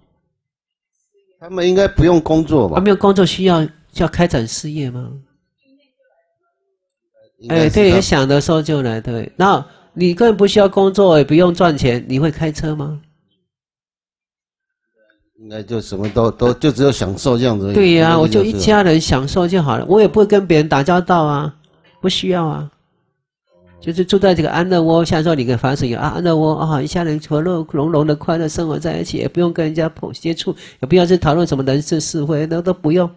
他们应该不用工作吧？他没有工作需要要开展事业吗？哎，对，想的时候就来。对，那你根本不需要工作，也不用赚钱，你会开车吗？应该就什么都都就只有享受这样子。对呀，我就一家人享受就好了，我也不会跟别人打交道啊，不需要啊，就是住在这个安乐窝，像说你跟房子有啊安乐窝啊，一家人和乐融融的快乐生活在一起，也不用跟人家碰接触，也不要去讨论什么人事是非，那都不用，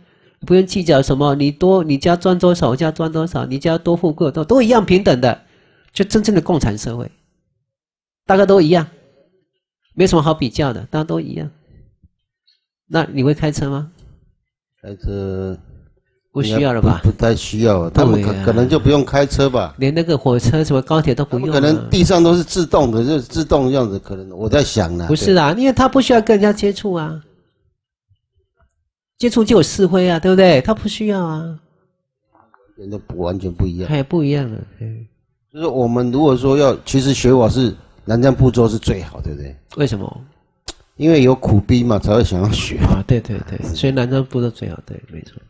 不用计较什么你多你家赚多少，我家赚多少，你家多富贵多都一样平等的，就真正的共产社会，大家都一样，没什么好比较的，大家都一样。那你会开车吗？开车不需要了吧？不太需要，他们可可能就不用开车吧。连那个火车什么高铁都不用。可能地上都是自动的，就自动这样子。可能我在想呢。不是啊，因为他不需要跟人家接触啊，接触就有是非啊，对不对？他不需要啊。人都不完全不一样。哎不一样的，就是我们如果说要，其实学法是南疆步骤是最好，对不对？为什么？因为有苦逼嘛，才会想要学啊！对对对，所以南瞻部的最好，对，没错。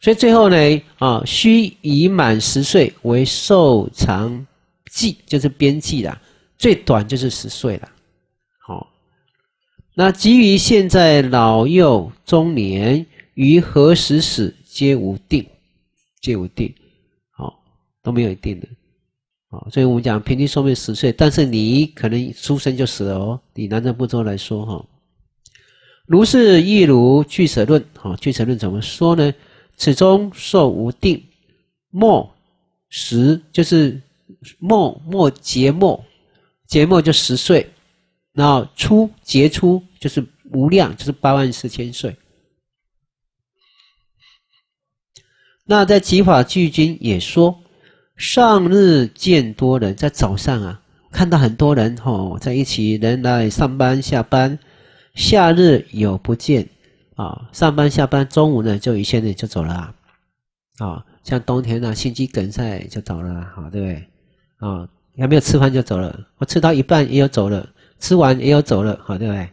所以最后呢，啊，须已满十岁为寿长纪，就是边际啦，最短就是十岁了。好，那基于现在老幼中年于何时死，皆无定，皆无定。好，都没有一定的。啊，所以我们讲平均寿命十岁，但是你可能出生就死了哦。以南瞻部洲来说，哈，如是亦如俱舍论，哈，俱舍论怎么说呢？此中寿无定，末十就是末末节末，节末就十岁，然后初节初就是无量，就是八万四千岁。那在《集法句经》也说。上日见多人，在早上啊，看到很多人吼在一起，人来上班下班。夏日有不见啊，上班下班，中午呢就一些人就走了啊。像冬天呢，心肌梗塞就走了，好对不对？啊，还没有吃饭就走了，我吃到一半也有走了，吃完也有走了，好对不对？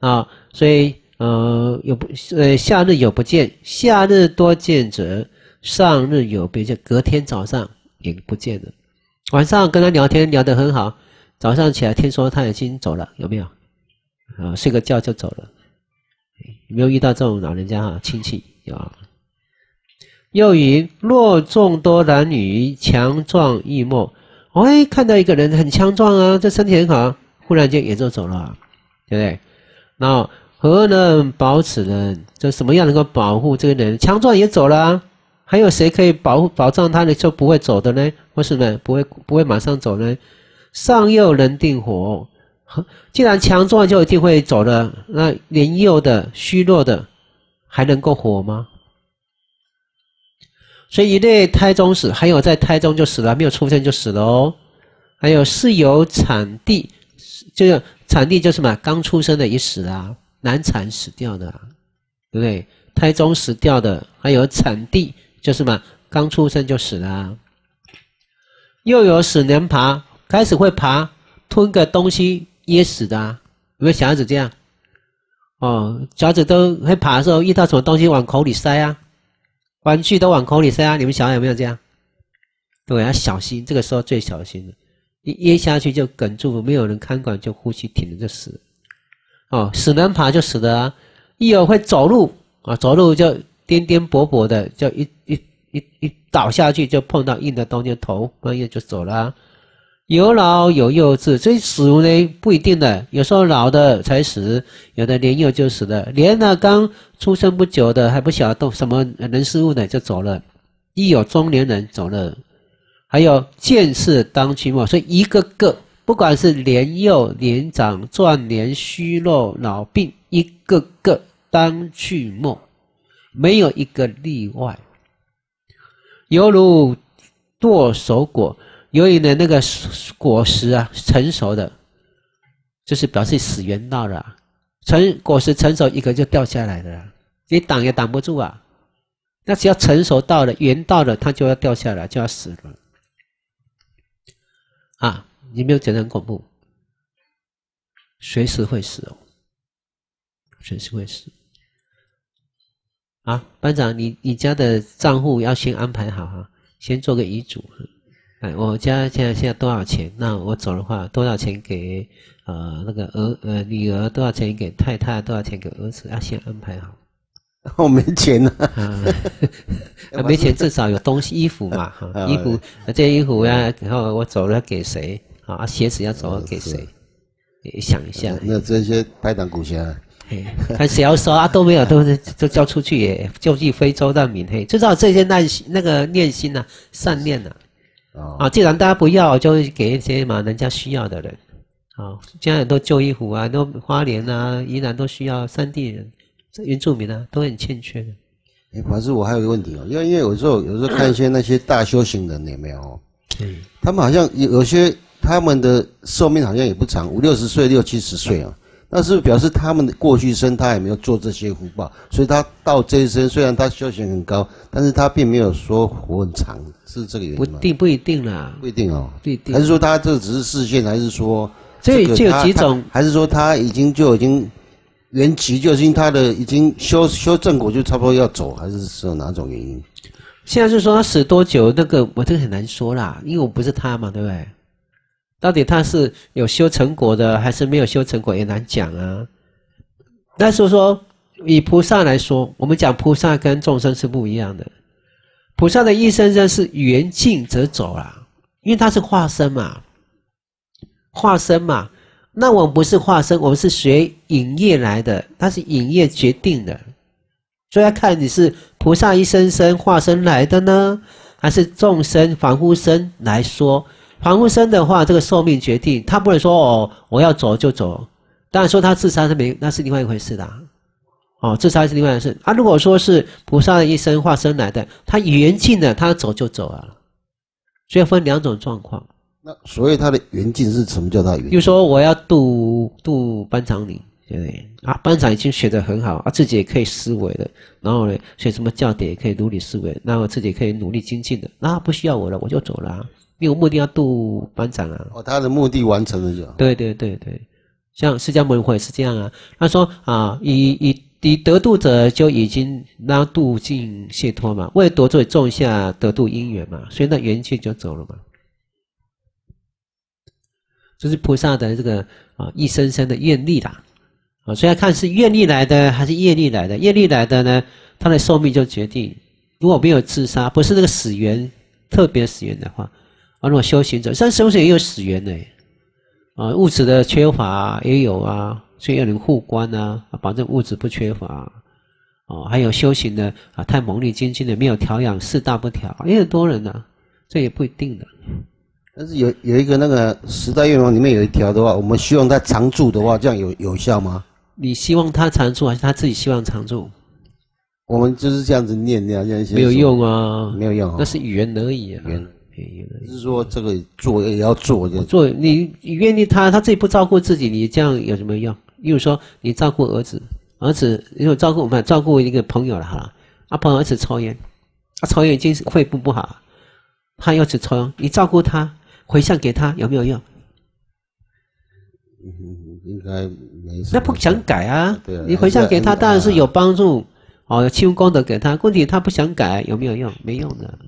啊，所以呃有不呃夏日有不见，夏日多见者。上日有别，就隔天早上也不见了。晚上跟他聊天聊得很好，早上起来听说他已经走了，有没有？啊，睡个觉就走了。有没有遇到这种老人家哈？亲戚有。又云：若众多男女强壮异貌，哎，看到一个人很强壮啊，这身体很好，忽然间也就走了，对不对？那何能保此人？这什么样能够保护这个人？强壮也走了。还有谁可以保保障他呢？就不会走的呢？为什么不会不会马上走呢？上幼人定活，既然强壮就一定会走的，那年幼的虚弱的还能够活吗？所以一类胎中死，还有在胎中就死了，没有出生就死了哦。还有是有产地，就是产地就什么刚出生的也死啊，难产死掉的，对不对？胎中死掉的，还有产地。就是嘛，刚出生就死了，又有死能爬，开始会爬，吞个东西噎死的，有没有小孩子这样？哦，小孩子都会爬的时候，遇到什么东西往口里塞啊，玩具都往口里塞啊，你们小孩有没有这样？对，要小心，这个时候最小心了，一噎下去就哽住，没有人看管，就呼吸停了就死。哦，死能爬就死的啊，一有会走路啊，走路就。颠颠簸簸的，就一一一一倒下去，就碰到硬的东西，头半夜就走了。有老有幼稚，这死呢不一定的，有时候老的才死，有的年幼就死了，连那刚出生不久的还不晓得动什么人事物的就走了。亦有中年人走了，还有见世当去末，所以一个个不管是年幼、年长、壮年、虚弱、老病，一个个当去末。没有一个例外，犹如剁熟果，由于呢那个果实啊成熟的，就是表示死缘到了，成果实成熟一个就掉下来的了，你挡也挡不住啊。那只要成熟到了缘到了，它就要掉下来，就要死了。啊，你没有觉得很恐怖？随时会死哦，随时会死。啊，班长，你你家的账户要先安排好哈，先做个遗嘱。哎，我家现在现在多少钱？那我走的话，多少钱给呃那个儿呃女儿？多少钱给太太？多少钱给儿子？要先安排好。我没钱呢，啊，没钱至少有东西衣服嘛，哈，衣服这件衣服呀，然后我走了给谁？啊，鞋子要走了给谁？想一下。那这些拍档股侠。看谁要收啊？都没有，都是都交出去耶，救济非洲难民嘿，至少这些耐心那个念心呐，善念呐，啊，既然大家不要，就给一些嘛人家需要的人，啊，现在很多旧衣服啊，都花莲啊、宜兰都需要山地人、原住民啊，都很欠缺的。哎，法师，我还有一个问题哦，因为因为有时候有时候看一些那些大修行人有没有？嗯，他们好像有有些他们的寿命好像也不长，五六十岁、六七十岁啊。那是表示他们的过去生他也没有做这些福报，所以他到这一生虽然他修行很高，但是他并没有说活很长，是这个原因吗？不定不一定啦，不一定哦，不一定。还是说他这只是视线，还是说这就有几种？还是说他已经就已经缘起，就是因他的已经修修正果就差不多要走，还是说哪种原因？现在是说他死多久？那个我这个很难说啦，因为我不是他嘛，对不对？到底他是有修成果的，还是没有修成果，也难讲啊。但是说以菩萨来说，我们讲菩萨跟众生是不一样的。菩萨的一生生是缘尽则走啦，因为他是化身嘛，化身嘛。那我们不是化身，我们是随影业来的，它是影业决定的，所以要看你是菩萨一生生化身来的呢，还是众生凡夫身来说。凡夫生的话，这个寿命决定，他不能说哦，我要走就走。当然说他自杀是没，那是另外一回事的。哦，自杀是另外一回事。啊，如果说是菩萨的一生化身来的，他缘尽了，他走就走啊。所以分两种状况。那所以他的缘尽是什么叫他缘？比如说我要度度班长你，对不对？啊，班长已经学得很好啊，自己也可以思维的，然后呢，学什么教典也可以努力思维，那我自己可以努力精进的，那不需要我了，我就走了。因为我目的要度班长啊。哦，他的目的完成了就。对对对对，像释迦牟尼佛也是这样啊。他说啊，以以以得度者就已经让度尽解脱嘛，为夺罪种下得度因缘嘛，所以那缘气就走了嘛。就是菩萨的这个啊一生生的愿力啦，啊，所以要看是愿力来的还是业力来的。业力来的呢，他的寿命就决定。如果没有自杀，不是那个死缘特别死缘的话，啊，如果修行者，但修行也有死缘呢，啊，物质的缺乏也有啊，所以要能护观啊，保证物质不缺乏。哦，还有修行的啊，太猛力精进的，没有调养，四大不调，也很多人呢，这也不一定的。但是有有一个那个十大愿望里面有一条的话，我们希望他常住的话，这样有有效吗？你希望他常住，还是他自己希望常住？我们就是这样子念这样没有用啊，没有用，那是语言而已啊。就是说这个做也要做，做你你愿意他他自己不照顾自己，你这样有什么用？例如说你照顾儿子，儿子因为照顾我们照顾一个朋友了哈，啊朋友儿子抽烟，啊抽烟已经是肺部不好，他又去抽，你照顾他。回向给他有没有用？嗯，应该没。那不想改啊？对啊。你回向给他当然是有帮助，哦，有七功功德给他。问题他不想改，有没有用？没用的。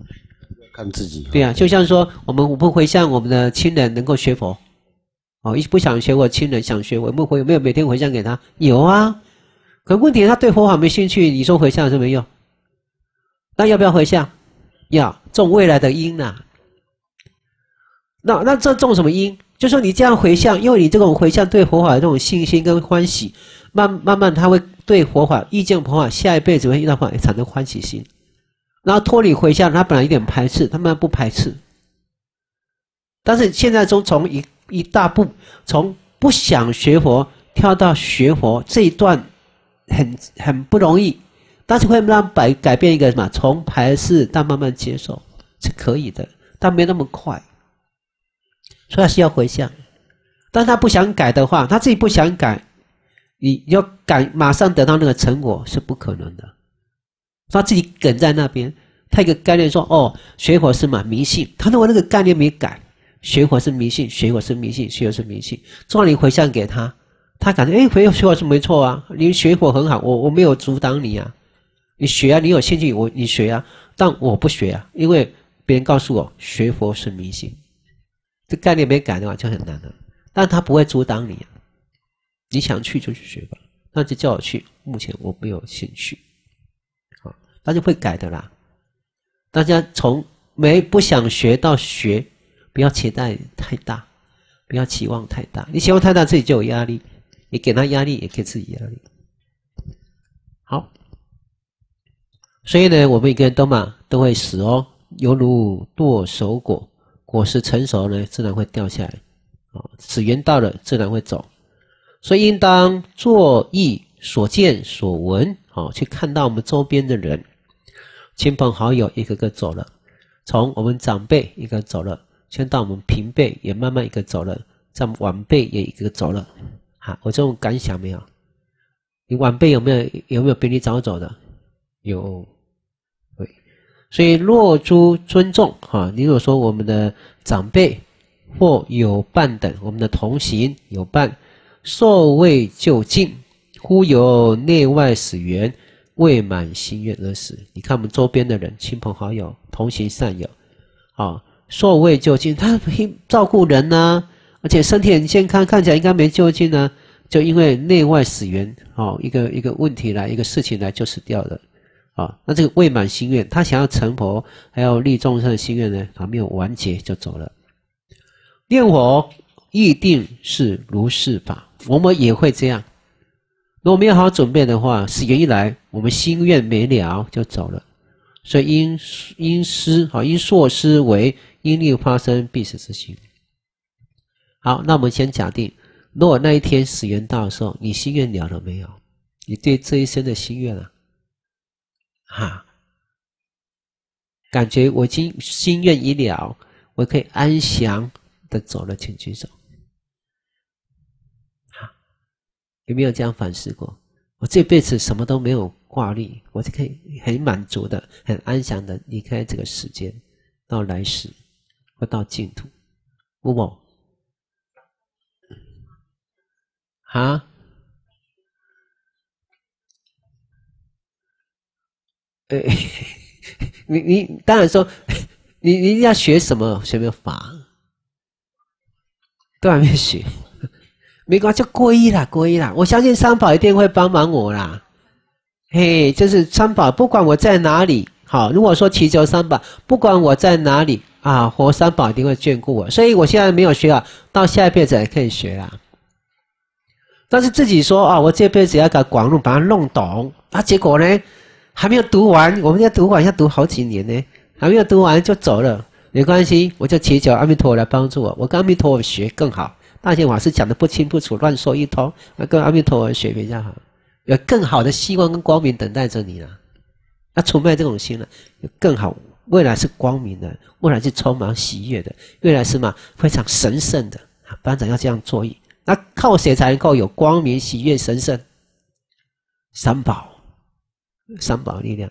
看自己。对啊，就像说我们不回向我们的亲人能够学佛，哦，一不想学我亲人想学，我们回有没有每天回向给他？有啊。可问题他对佛法没兴趣，你说回向是没用。那要不要回向？要种未来的因呐。那那这种什么因？就说你这样回向，因为你这种回向对佛法的这种信心跟欢喜，慢慢慢他会对佛法意见佛法，下一辈子会遇到法产生欢喜心。然后脱离回向，他本来有点排斥，他慢慢不排斥。但是现在从从一一大步，从不想学佛跳到学佛这一段，很很不容易，但是会让改改变一个什么？从排斥到慢慢接受是可以的，但没那么快。所以他是要回向，但他不想改的话，他自己不想改，你要改马上得到那个成果是不可能的。他自己梗在那边，他一个概念说：“哦，学佛是嘛迷信。”他认为那个概念没改，学佛是迷信，学佛是迷信，学佛是迷信。做你回向给他，他感觉哎，回学佛是没错啊，你学佛很好，我我没有阻挡你啊，你学啊，你有兴趣我你学啊，但我不学啊，因为别人告诉我学佛是迷信。这概念没改的话就很难了，但他不会阻挡你，你想去就去学吧，那就叫我去。目前我没有兴趣，好，他就会改的啦。大家从没不想学到学，不要期待太大，不要期望太大。你期望太大，自己就有压力。你给他压力，也给自己压力。好，所以呢，我们一个人都嘛都会死哦，犹如剁手果。果实成熟呢，自然会掉下来，啊，死缘到了，自然会走，所以应当作意所见所闻，啊，去看到我们周边的人，亲朋好友一个个走了，从我们长辈一个走了，先到我们平辈也慢慢一个走了，在晚辈也一个走了，哈，我这种感想没有？你晚辈有没有有没有比你早走的？有。对所以，若诸尊重哈，你如果说我们的长辈或有伴等，我们的同行有伴，受未就近，忽有内外使缘，未满心愿而死。你看我们周边的人，亲朋好友、同行善友，啊，寿未就尽，他照顾人呢，而且身体很健康，看起来应该没就尽呢，就因为内外死缘，哦，一个一个问题来，一个事情来就死掉了。啊，那这个未满心愿，他想要成佛，还要立众生的心愿呢，还没有完结就走了。念佛一定是如是法，我们也会这样。如果没有好好准备的话，死缘一来，我们心愿没了就走了。所以因因思好，因硕思为因力发生必死之心。好，那我们先假定，如果那一天死缘到的时候，你心愿了了没有？你对这一生的心愿啊，哈，感觉我已经心愿已了，我可以安详的走了，请举手。好，有没有这样反思过？我这辈子什么都没有挂虑，我就可以很满足的、很安详的离开这个世间，到来世或到净土，不不？啊？哎，你你当然说，你你要学什么学什么法，都还没学，没关系，就皈依啦，皈依啦。我相信三宝一定会帮忙我啦。嘿，就是三宝，不管我在哪里，好，如果说祈求三宝，不管我在哪里啊，活三宝一定会眷顾我。所以我现在没有学啊，到下一辈子也可以学啦。但是自己说啊，我这辈子要搞广路，把它弄懂啊，结果呢？还没有读完，我们要读完要读好几年呢。还没有读完就走了，没关系，我就祈求阿弥陀佛来帮助我。我跟阿弥陀佛学更好。大贤法师讲的不清不楚，乱说一通，那跟阿弥陀佛学比较好，有更好的希望跟光明等待着你了。那出卖这种心了，更好未来是光明的，未来是充满喜悦的，未来是嘛非常神圣的。班长要这样做，那靠谁才能够有光明、喜悦、神圣？三宝。三宝力量，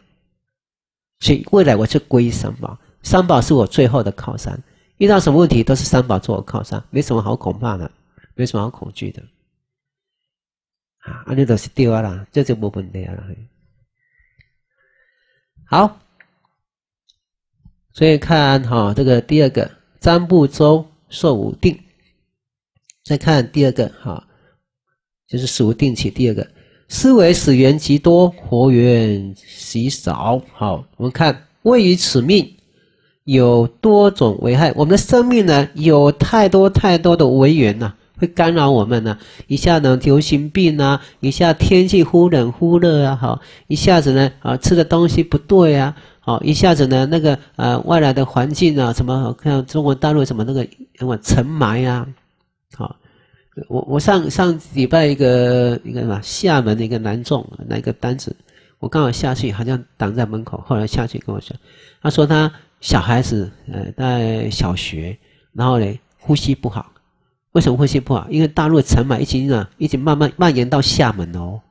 所以未来我就皈依三宝。三宝是我最后的靠山，遇到什么问题都是三宝做我靠山，没什么好恐怕的，没什么好恐惧的。啊，安尼都是对啊啦，这就没问题啊。好，所以看哈这个第二个张部洲受五定，再看第二个哈，就是属定起第二个。思维死缘极多，活缘极少。好，我们看位于此命有多种危害。我们的生命呢，有太多太多的违缘呐，会干扰我们呢。一下呢流行病啊，一下天气忽冷忽热啊，好，一下子呢啊吃的东西不对啊，好，一下子呢那个呃外来的环境啊，什么看中国大陆什么那个什么尘霾啊，好。我我上上礼拜一个一个什么厦门的一个男众拿一个单子，我刚好下去，好像挡在门口。后来下去跟我说，他说他小孩子呃在小学，然后呢呼吸不好，为什么呼吸不好？因为大陆尘霾已经啊已经慢慢蔓延到厦门哦，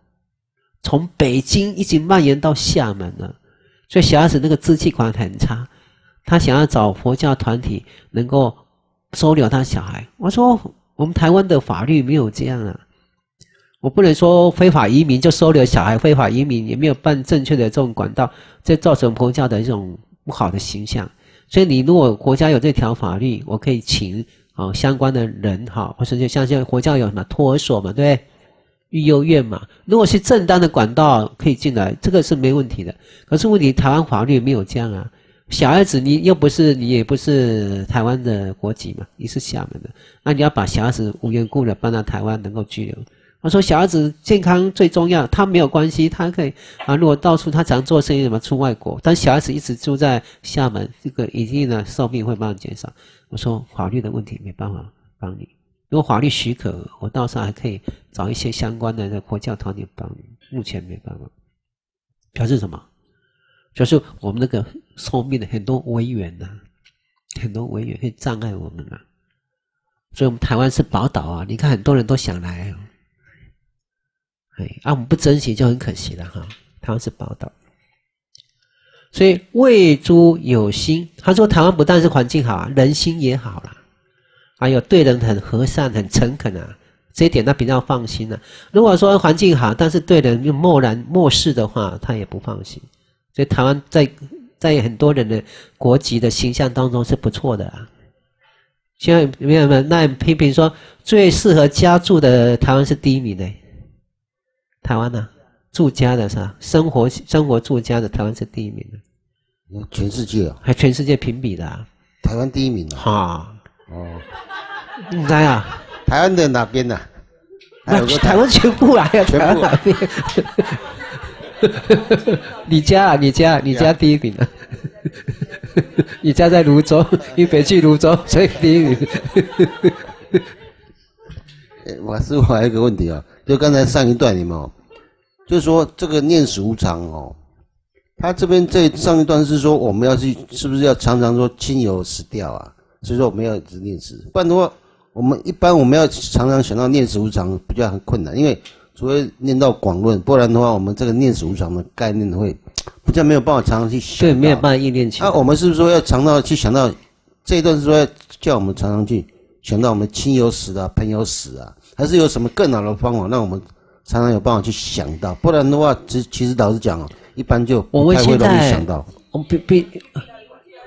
从北京已经蔓延到厦门了，所以小孩子那个支气管很差，他想要找佛教团体能够收留他小孩。我说。我们台湾的法律没有这样啊，我不能说非法移民就收留小孩，非法移民也没有办正确的这种管道，这造成佛教的一种不好的形象。所以你如果国家有这条法律，我可以请啊相关的人哈，或者就像现在佛教有什么托儿所嘛，对不对？育幼院嘛，如果是正当的管道可以进来，这个是没问题的。可是问题台湾法律没有这样啊。小孩子，你又不是你也不是台湾的国籍嘛，你是厦门的，那你要把小孩子无缘故的搬到台湾能够拘留？他说小孩子健康最重要，他没有关系，他可以啊。如果到处他常做生意，什么出外国，但小孩子一直住在厦门，这个一定呢寿命会慢慢减少。我说法律的问题没办法帮你，如果法律许可，我到时候还可以找一些相关的那国教团体帮你。目前没办法，表示什么？就是我们那个寿命的很多委员呐，很多委员会障碍我们啊。所以，我们台湾是宝岛啊！你看，很多人都想来，哎，啊，我们不珍惜就很可惜了哈。台湾是宝岛，所以喂猪有心。他说，台湾不但是环境好啊，人心也好了，还有对人很和善、很诚恳啊，这一点他比较放心了。如果说环境好，但是对人又漠然漠视的话，他也不放心。所以台湾在在很多人的国籍的形象当中是不错的啊。现在没有没有，那批评说最适合家住的台湾是第一名的，台湾呢？住家的是吧？生活生活住家的台湾是第一名的，全世界啊，还全世界评比的啊。台湾第一名啊。哈，哦，应该啊，台湾的哪边呢？还有台湾全部来啊，全部湾哪边？你家啊，你家，你家第一名啊。你家在泸州，因为北去泸州，所以第一名。诶 我师傅还有一个问题啊，就刚才上一段里面哦？就是说这个念死无常哦，他这边这上一段是说我们要去，是不是要常常说亲友死掉啊？所以说我们要一直念死，不然的话，我们一般我们要常常想到念死无常比较很困难，因为除非念到广论，不然的话，我们这个念死无常的概念会 比较没有办法常常去想对，没有办法意念起来那、。我们是不是说要常常去想到这一段是说要叫我们常常去想到我们亲友死啊、朋友死啊，还是有什么更好的方法让我们常常有办法去想到？不然的话，其其实老实讲哦，一般就我们不太会容易现在想到。我们殡殡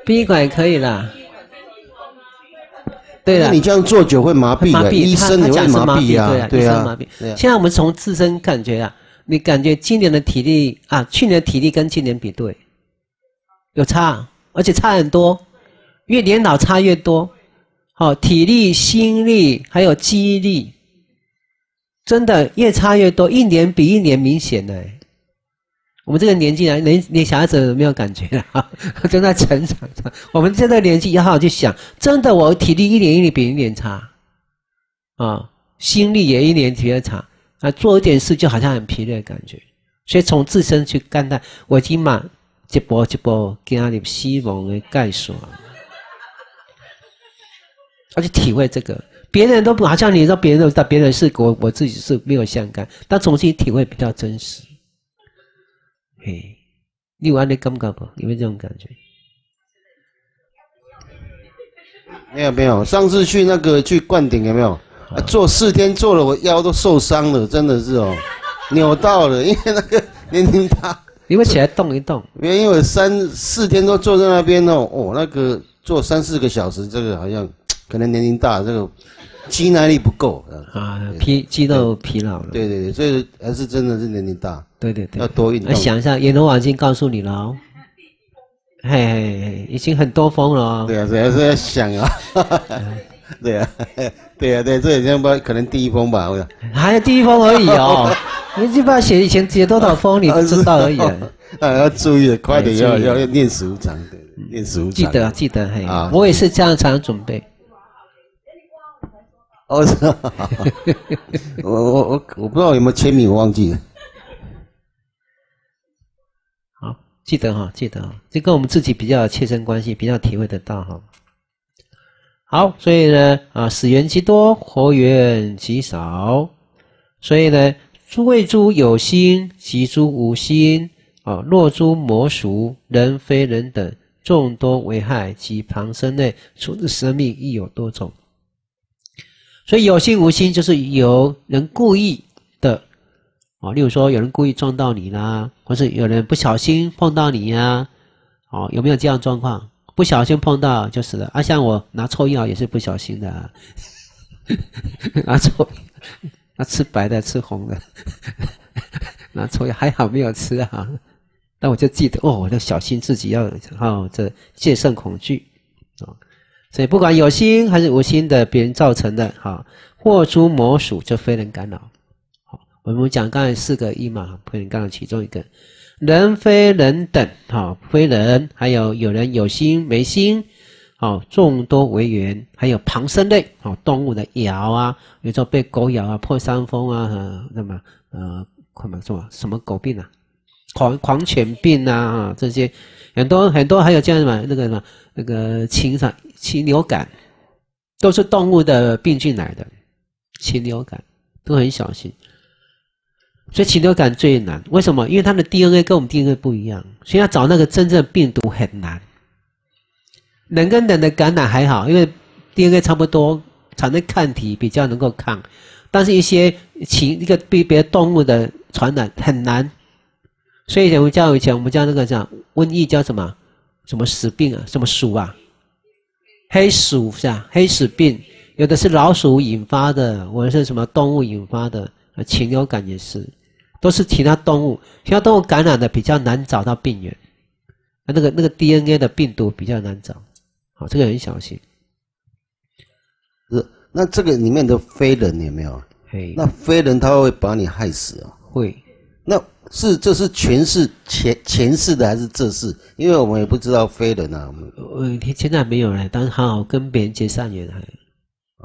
殡仪馆也可以啦。对了那你，这样做久会麻痹的，医生也会讲是麻痹啊，对啊，医生。现在我们从自身感觉啊，你感觉今年的体力啊，去年的体力跟今年比对有差，而且差很多，越年老差越多。好、体力、心力还有记忆力，真的越差越多，一年比一年明显呢。我们这个年纪啊，连连小孩子都没有感觉了，正在成长中。我们这个年纪要好好去想，真的，我体力一年一年比一年差，啊，心力也一年比一年差，啊，做一点事就好像很疲累的感觉。所以从自身去看待，我已经嘛一步一步经历死亡的概述，要去体会这个。别人都不好像你说别人都知道，别人是我，我自己是没有相干，但重新体会比较真实。嘿，你有安尼感觉不？有没有这种感觉？没有没有，上次去那个去灌顶有没有？啊，做四天做了，我腰都受伤了，真的是哦，扭到了，因为那个年龄大。你会起来动一动？因为因为三四天都坐在那边哦，哦，那个坐三四个小时，这个好像可能年龄大，这个肌耐力不够。呃啊，疲肌肉疲劳了。对对对，所以还是真的是年龄大，对对对要，多运动。想一下，阎罗王已经告诉你了哦，嘿嘿嘿，已经很多风了哦。对啊，这还是要想啊。对啊，对啊，对，这已经不可能第一封吧？我想还有第一封而已哦，你就不知道写以前写多少封，你不知道而已啊。啊，要注意了，快点要要要念十五章，对，念十五章。记得记得嘿啊，我也是这样常常准备。哦，是啊 我我我我不知道有没有签名，我忘记了。好，记得哈，记得哈，这跟我们自己比较有切身关系，比较体会得到哈。好，所以呢，啊，死缘极多，活缘极少，所以呢，诸谓诸有心，及诸无心，啊，若诸魔俗，人非人等，众多危害，及旁生类，处之生命亦有多种。所以有心无心，就是有人故意的哦，例如说有人故意撞到你啦，或是有人不小心碰到你呀、哦，有没有这样状况？不小心碰到就死了啊！像我拿错药也是不小心的、啊，拿错，那吃白的吃红的，拿错药还好没有吃啊，但我就记得哦，我要小心自己要哦，这戒慎恐惧啊、所以不管有心还是无心的别人造成的哈，祸诸魔属就非人干扰。好我们讲刚才四个一嘛，非人干扰其中一个，人非人等，哈，非人，还有有人有心没心，好，众多为缘，还有旁生类，好，动物的咬啊，有时候被狗咬啊，破伤风啊，那么呃，什么什么什么狗病啊，狂狂犬病啊，这些很多很多，还有这样什么那个什么那个禽啥禽流感，都是动物的病菌来的，禽流感都很小心。所以禽流感最难，为什么？因为它的 DNA 跟我们 DNA 不一样，所以要找那个真正病毒很难。人跟人的感染还好，因为 DNA 差不多，产生抗体比较能够抗，但是一些禽一个被别的动物的传染很难。所以我们叫以前我们叫那个叫瘟疫叫什么？什么死病啊？什么鼠啊？黑鼠是吧？黑死病，有的是老鼠引发的，或者是什么动物引发的，啊，禽流感也是。都是其他动物，其他动物感染的比较难找到病源，那那个那个 DNA 的病毒比较难找，好，这个很小心。是，那这个里面的飞人有没有？嘿，那飞人他会把你害死啊？会，那是这是前世前前世的还是这世？因为我们也不知道非人啊，我们呃，现在没有了，但是好好跟别人结善缘还。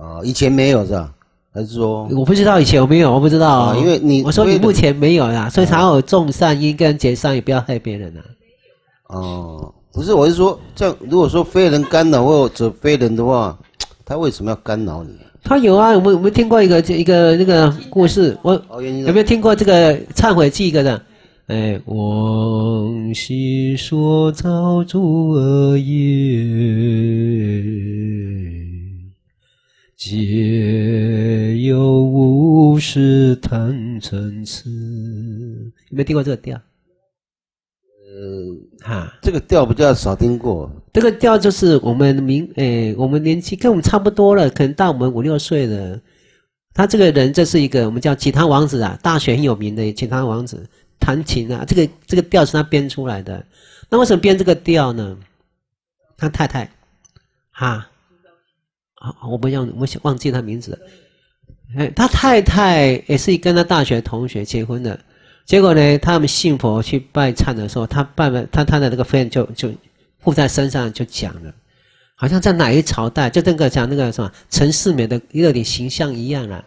啊以前没有是吧？还是说我不知道以前有没有，我不知道、啊因为你我说你目前没有啦，所以才有种善因跟结善，也不要害别人啊。哦，不是，我是说这样，如果说非人干扰或者非人的话，他为什么要干扰你？他有啊，我们我们听过一个一个那个故事，我有没有听过这个忏悔记一个的？哎，往昔所造诸恶业，皆由无始贪嗔痴。有没有听过这个调？呃，哈。这个调比较少听过。这个调就是我们明诶，我们年纪跟我们差不多了，可能大我们五六岁了。他这个人，这是一个我们叫吉他王子啊，大学很有名的吉他王子，弹琴啊，这个这个调是他编出来的。那为什么编这个调呢？他太太，哈，啊，我不要我忘记他名字了。哎，他太太也是跟他大学同学结婚的，结果呢，他们信佛去拜忏的时候，他拜了他他的那个夫人就就附在身上就讲了，好像在哪一朝代，就那个讲那个什么陈世美的有点形象一样啊。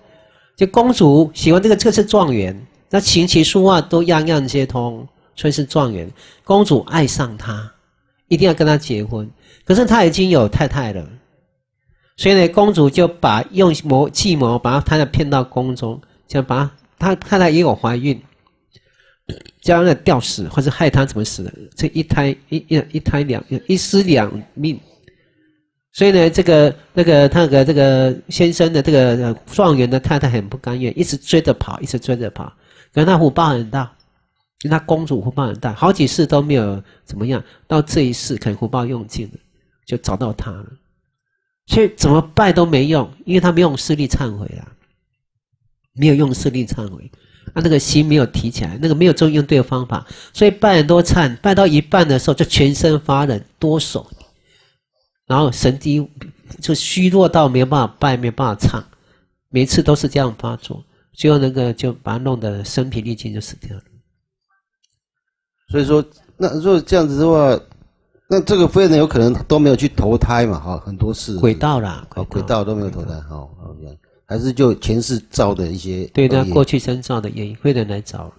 就公主喜欢这个，这个是状元，那琴棋书画都样样皆通，所以是状元。公主爱上他，一定要跟他结婚，可是他已经有太太了，所以呢，公主就把用谋计谋把他太太骗到宫中，想把他太太也有怀孕，将来吊死或者害他怎么死的，这一胎一一一胎两一尸两命。所以呢，这个那个他那个这个先生的这个状元的太太很不甘愿，一直追着跑，一直追着跑。可是他福报很大，因为他公主福报很大，好几世都没有怎么样，到这一世可能福报用尽了，就找到他了。所以怎么拜都没用，因为他没有用势力忏悔啊，没有用势力忏悔，他那个心没有提起来，那个没有用用对的方法，所以拜很多忏，拜到一半的时候就全身发冷，哆嗦。然后神经就虚弱到没有办法拜，没有办法唱，每次都是这样发作，最后那个就把他弄得身疲力尽，就死掉了。所以说，那如果这样子的话，那这个非人有可能都没有去投胎嘛？哈，很多事轨道啦，哦，轨道都没有投胎，好，OK，还是就前世造的一些对，那恶业？过去身造的原因，会人来找。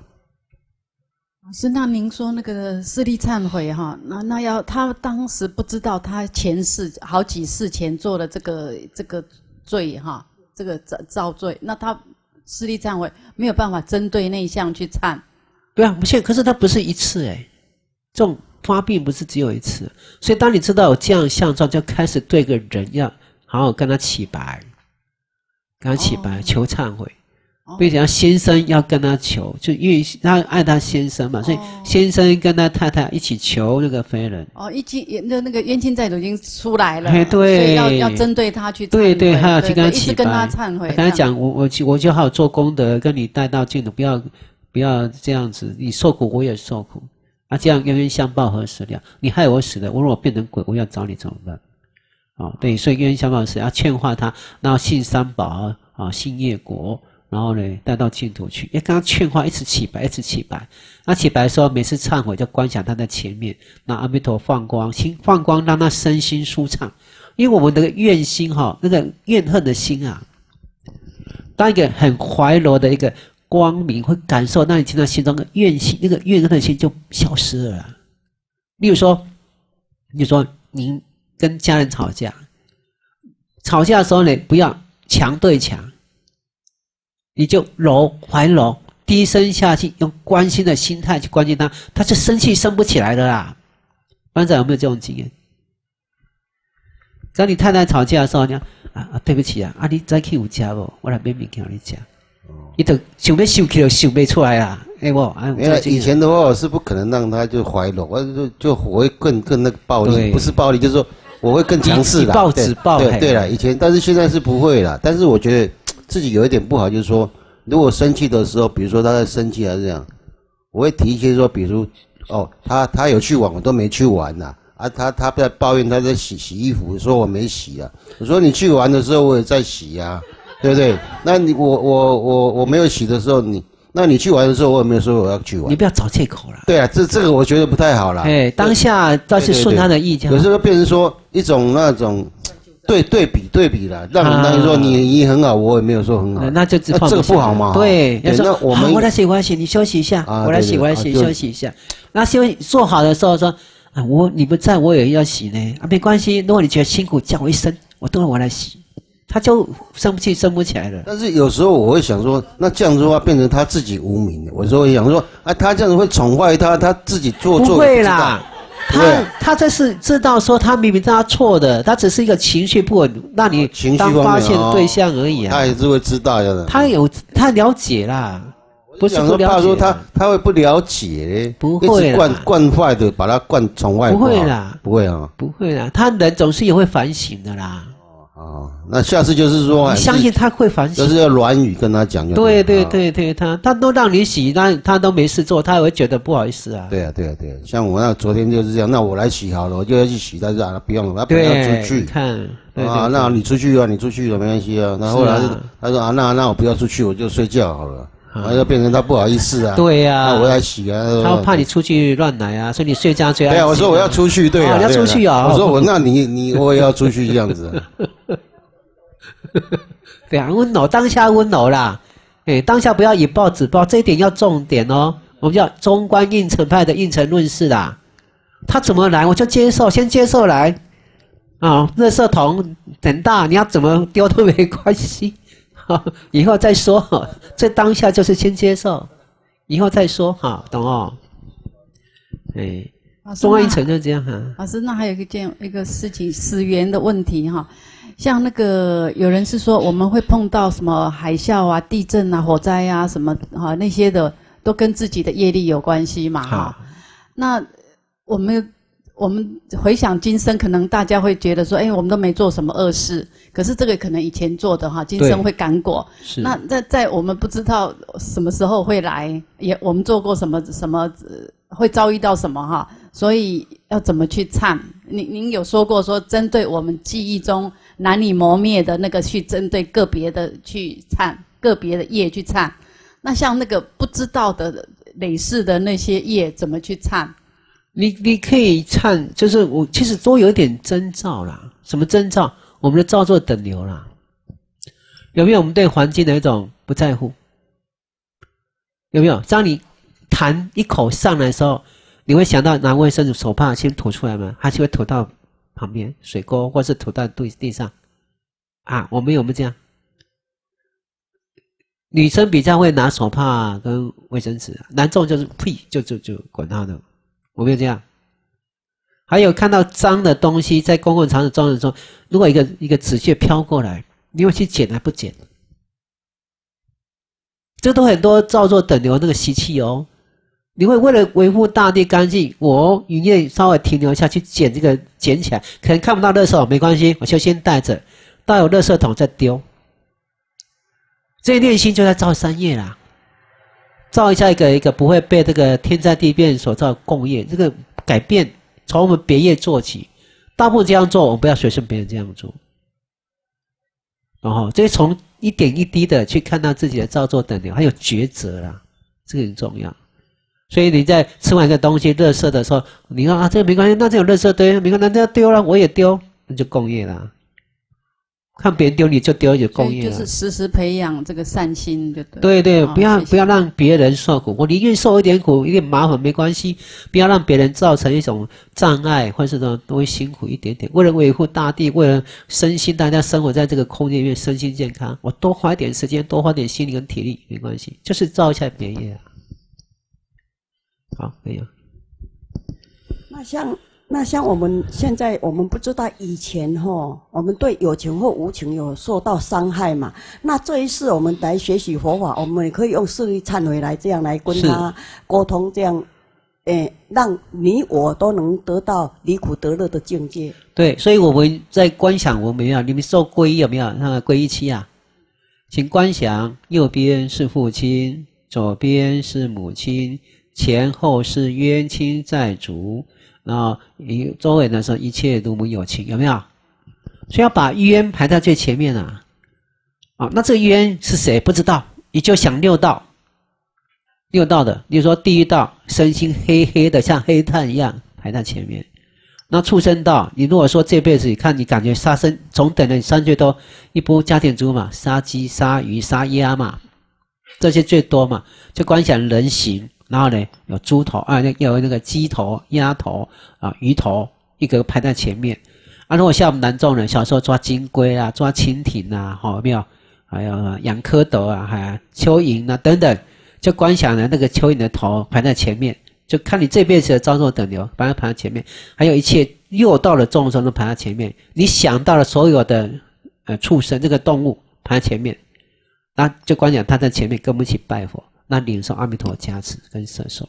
老师那您说那个势力忏悔哈，那那要他当时不知道他前世好几世前做了这个这个罪哈，这个造造罪，那他势力忏悔没有办法针对内项去忏，对啊，不是，可是他不是一次哎，这种发病不是只有一次，所以当你知道有这样相状，就开始对个人要好好跟他起白，跟他起白，哦求忏悔。哦并且要先生要跟他求，就因为他爱他先生嘛，所以哦先生跟他太太一起求那个飞人。哦，已经那那个冤亲债主已经出来了，哎对所以要要针对他去对对，还要去对跟他起跟他，忏悔，跟他讲，我我我就好好做功德，跟你带到净土，不要不要这样子，你受苦我也受苦，啊，这样冤冤相报何时了？你害我死了，我如果变成鬼，我要找你怎么办？哦，对，所以冤冤相报是要劝化他，然后信三宝啊，信业果，然后呢带到净土去，要跟他劝化，一直起白，一直起白。那起白的时候，每次忏悔就观想他在前面，那阿弥陀放光，心放光，让他身心舒畅。因为我们的怨心哈、那个怨恨的心啊，当一个很怀柔的一个光明，会感受，到你听到心中的怨心，那个怨恨的心就消失了。例如说，你说您跟家人吵架，吵架的时候呢，不要强对强，你就柔还柔，低声下气，用关心的心态去关心他，他就生气生不起来的啦。班长有没有这种经验？跟你太太吵架的时候，你讲啊啊，对不起啊，啊你再去有家不？我来买面给你吃。你都想要生气都想不出来啦，哎不，啊，有因为这经验以前的话，我是不可能让他就怀柔，我就就我会更更那个暴力，不是暴力，就是说我会更强势啦。报纸报对制暴嘿对对了，以前但是现在是不会了。但是我觉得自己有一点不好，就是说如果生气的时候，比如说他在生气还是这样，我会提一些说，比如哦，他他有去玩，我都没去玩呐、啊。他他在抱怨他在洗洗衣服，说我没洗啊。我说你去玩的时候我也在洗呀、对不对？那你我我我我没有洗的时候，你那你去玩的时候，我也没有说我要去玩。你不要找借口了。对啊，这这个我觉得不太好了。哎，当下倒是顺他的意有时候变成说一种那种对对比对比了，让人当说你你很好，我也没有说很好。那，就这个不好嘛。对，那我们好我来洗，我来洗，你休息一下，我来洗，我来洗，休息一下。那休息做好的时候说啊，我你不在我也要洗呢。啊，没关系，如果你觉得辛苦，叫我一声，我等会我来洗，他就生不气生不起来了。但是有时候我会想说，那这样子的话变成他自己无名了。我说会想说，啊，他这样子会宠坏他，他自己做不做会啦，他他这是知道说他明明是他错的，他只是一个情绪不稳，让你情绪当发现哦对象而已啊。他也是会知道的。他有他了解啦，不是想不了解说怕说他。他会不了解，不会惯惯坏的，把他惯宠坏。不会啦不会啊。不会啦，他人总是也会反省的啦。哦，那下次就是说，你相信他会反省。就是要软语跟他讲就对对啊对对，他他都让你洗，那他都没事做，他也会觉得不好意思啊。对啊，对啊，对啊，像我那昨天就是这样，那我来洗好了，我就要去洗，但是啊，不用了，他不要，出去。看，对啊，对那你出去啊，你出去了没关系啊。那后来啊他说啊，那那我不要出去，我就睡觉好了。然后就变成他不好意思啊。对呀那我来洗啊。他怕你出去乱来啊，所以你睡觉最安对啊，我说我要出去，对啊，哦你要出去啊我说我那你你我也要出去这样子。对啊，温柔当下温柔啦，哎，当下不要以暴制暴，这一点要重点哦。我们叫中观应成派的应成论事啦，他怎么来我就接受，先接受来啊。热色桶很大，你要怎么丢都没关系，哈，以后再说。这当下就是先接受，以后再说哈，懂哦？哎，中观应那成就这样哈。老师，那还有一个件一个事情，死缘的问题哈。像那个有人是说我们会碰到什么海啸啊、地震啊、火灾啊什么哈那些的，都跟自己的业力有关系嘛哈。那我们我们回想今生，可能大家会觉得说，哎，我们都没做什么恶事，可是这个可能以前做的哈，今生会感果。是那在在我们不知道什么时候会来，也我们做过什么什么，呃会遭遇到什么哈，所以要怎么去忏？您您有说过说，针对我们记忆中难以磨灭的那个，去针对个别的去忏，个别的业去忏。那像那个不知道的累世的那些业，怎么去忏？你你可以看，就是我其实都有点征兆啦。什么征兆？我们的造作等流啦，有没有？我们对环境的一种不在乎，有没有？当你痰一口上来的时候，你会想到拿卫生纸手帕先吐出来吗？还是会吐到旁边水沟，或是吐到地地上？啊，我们有没有这样？女生比较会拿手帕跟卫生纸，男众就是呸，就就就管他的。我没有这样。还有看到脏的东西在公共场所装的时候，如果一个一个纸屑飘过来，你会去捡还不捡？这都很多照作等流那个习气哦。你会为了维护大地干净，我营业稍微停留下去捡这个捡起来，可能看不到垃圾没关系，我就先带着，到有垃圾桶再丢。这念心就在造三业啦。造一下一个一个不会被这个天灾地变所造共业，这个改变从我们别业做起，大部分这样做，我们不要随顺别人这样做。然后，这从一点一滴的去看到自己的造作等流，还有抉择啦，这个很重要。所以你在吃完一个东西垃圾的时候，你看啊这个没关系，那这有垃圾堆，没关系，那这丢了我也丢，那就共业了。看别人丢你就丢，就所共业了。就是时时培养这个善心，就对。对对，哦不要不要让别人受苦，我宁愿受一点苦，一点麻烦没关系，不要让别人造成一种障碍，或是说都会辛苦一点点。为了维护大地，为了身心，大家生活在这个空间里面，身心健康，我多花一点时间，多花点心力跟体力没关系，就是造一下别业啊。好，可以了。那像那像我们现在我们不知道以前哈，我们对有情或无情有受到伤害嘛？那这一次我们来学习佛法，我们也可以用四力忏悔来这样来跟他沟通，这样，诶，让你我都能得到离苦得乐的境界。对，所以我们在观想，我们有没有你们受皈依有没有？那个皈依期啊，请观想，右边是父亲，左边是母亲，前后是冤亲债主，然后一周围的时候一切都没有情，有没有？所以要把冤排在最前面啊！啊，那这个冤是谁？不知道，你就想六道，六道的，比如说地狱道，身心黑黑的，像黑炭一样排在前面。那畜生道，你如果说这辈子你看你感觉杀生总等的三最多，一波家庭猪嘛，杀鸡、杀鱼、杀鸭嘛，这些最多嘛，就观想人形，然后呢有猪头啊，那有那个鸡头、鸭头啊、鱼头，一个个排在前面。啊，如果像我们南众人小时候抓金龟啊、抓蜻蜓啊，好没有？还有养蝌蚪啊，还蚯蚓啊等等，就观想呢那个蚯蚓的头排在前面。就看你这辈子的遭受等流，把它排在前面；还有一切又到了众生都排在前面。你想到了所有的呃畜生这个动物排在前面，那就观想他在前面跟我们一起拜佛，那领受阿弥陀加持跟摄受。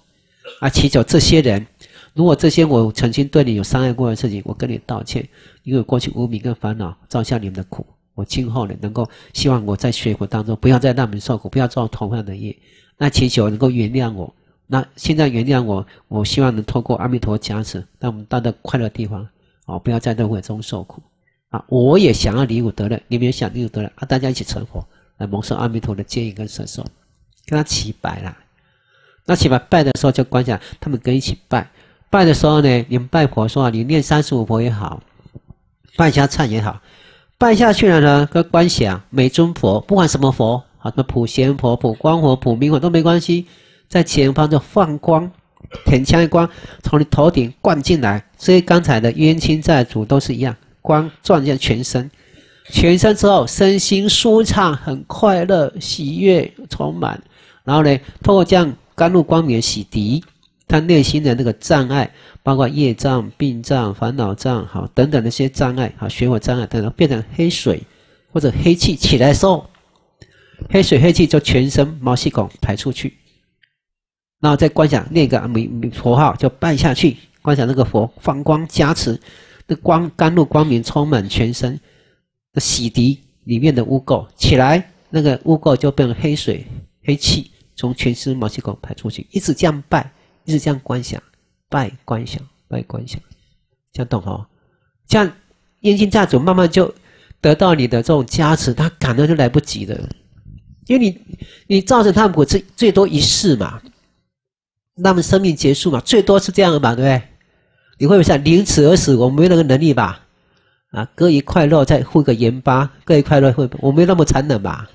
啊，祈求这些人，如果这些我曾经对你有伤害过的事情，我跟你道歉，因为过去无名跟烦恼造下你们的苦，我今后呢能够希望我在学佛当中不要再让你们受苦，不要造同样的业。那祈求能够原谅我。那现在原谅我，我希望能透过阿弥陀加持，让我们到的快乐地方，哦，不要在轮回中受苦啊！我也想要离苦得乐，你们也想离苦得乐啊！大家一起成佛，来蒙受阿弥陀的接引跟摄受，跟他齐拜啦。那起拜拜的时候就观想他们跟一起拜，拜的时候呢，你们拜佛说啊，你念三十五佛也好，拜下忏也好，拜下去了呢，跟观想每尊佛，不管什么佛，好，什么普贤佛、普光佛、普明佛都没关系。在前方就放光，天枪的光从你头顶灌进来，所以刚才的冤亲债主都是一样，光转向全身，全身之后身心舒畅，很快乐、喜悦、充满。然后呢，通过这样甘露光明洗涤他内心的那个障碍，包括业障、病障、烦恼障，好等等那些障碍，好学火障碍等等，变成黑水或者黑气起来的时候，黑水黑气就全身毛细孔排出去。然后再观想那个弥弥佛号，就拜下去，观想那个佛放光加持，那光甘露光明充满全身，那洗涤里面的污垢起来，那个污垢就变成黑水黑气从全身毛细孔排出去，一直这样拜，一直这样观想，拜观想，拜观想，这样懂哦？这样阴性家主慢慢就得到你的这种加持，他赶到就来不及了，因为你你造成他们最最多一世嘛。那么生命结束嘛，最多是这样的嘛，对不对？你会不会想临死而死？我没那个能力吧？啊，割一块肉再敷个盐巴，割一块肉会，我没那么残忍吧？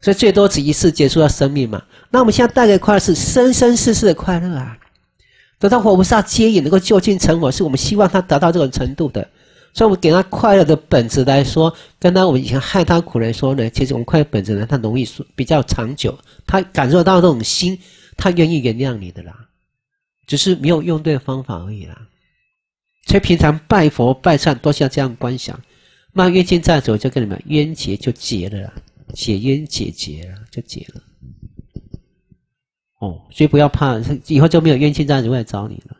所以最多只一次结束了生命嘛。那我们现在带给快乐是生生世世的快乐啊！得到活菩萨接引，能够就近成佛，是我们希望他达到这种程度的。所以，我们给他快乐的本质来说，跟他我们以前害他苦来说呢，其实我们快乐本质呢，他容易比较长久，他感受到这种心。他愿意原谅你的啦，只是没有用对方法而已啦。所以平常拜佛拜忏都像这样观想，那冤亲债主就跟你们冤结就结了啦，解冤解结了就解了。哦，所以不要怕，以后就没有冤亲债主会来找你了。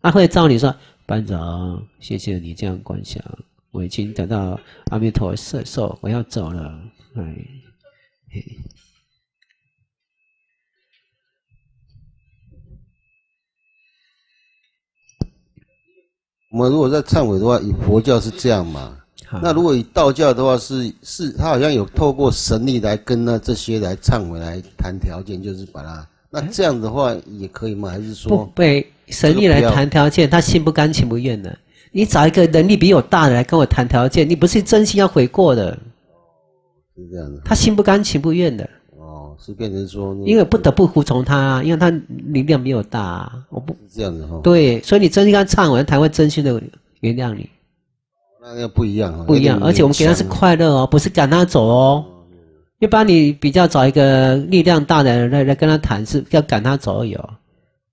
他会找你说：“班长，谢谢你这样观想，我已经得到阿弥陀摄受，我要走了。”哎，嘿。我们如果在忏悔的话，佛教是这样嘛？那如果以道教的话，是是，他好像有透过神力来跟那这些来忏悔来谈条件，就是把它。那这样的话也可以吗？还是说不被神力来谈条件，他心不甘情不愿的。你找一个能力比我大的来跟我谈条件，你不是真心要悔过的。是这样的。他心不甘情不愿的。哦是变成说，因为不得不服从他，啊因为他力量比我大，啊我不是这样子哈。对，所以你真心跟他唱完，他会真心的原谅你。那个不一样，不一样，而且我们给他是快乐哦，不是赶他走哦。一般你比较找一个力量大的人来来跟他谈，是要赶他走而已哦，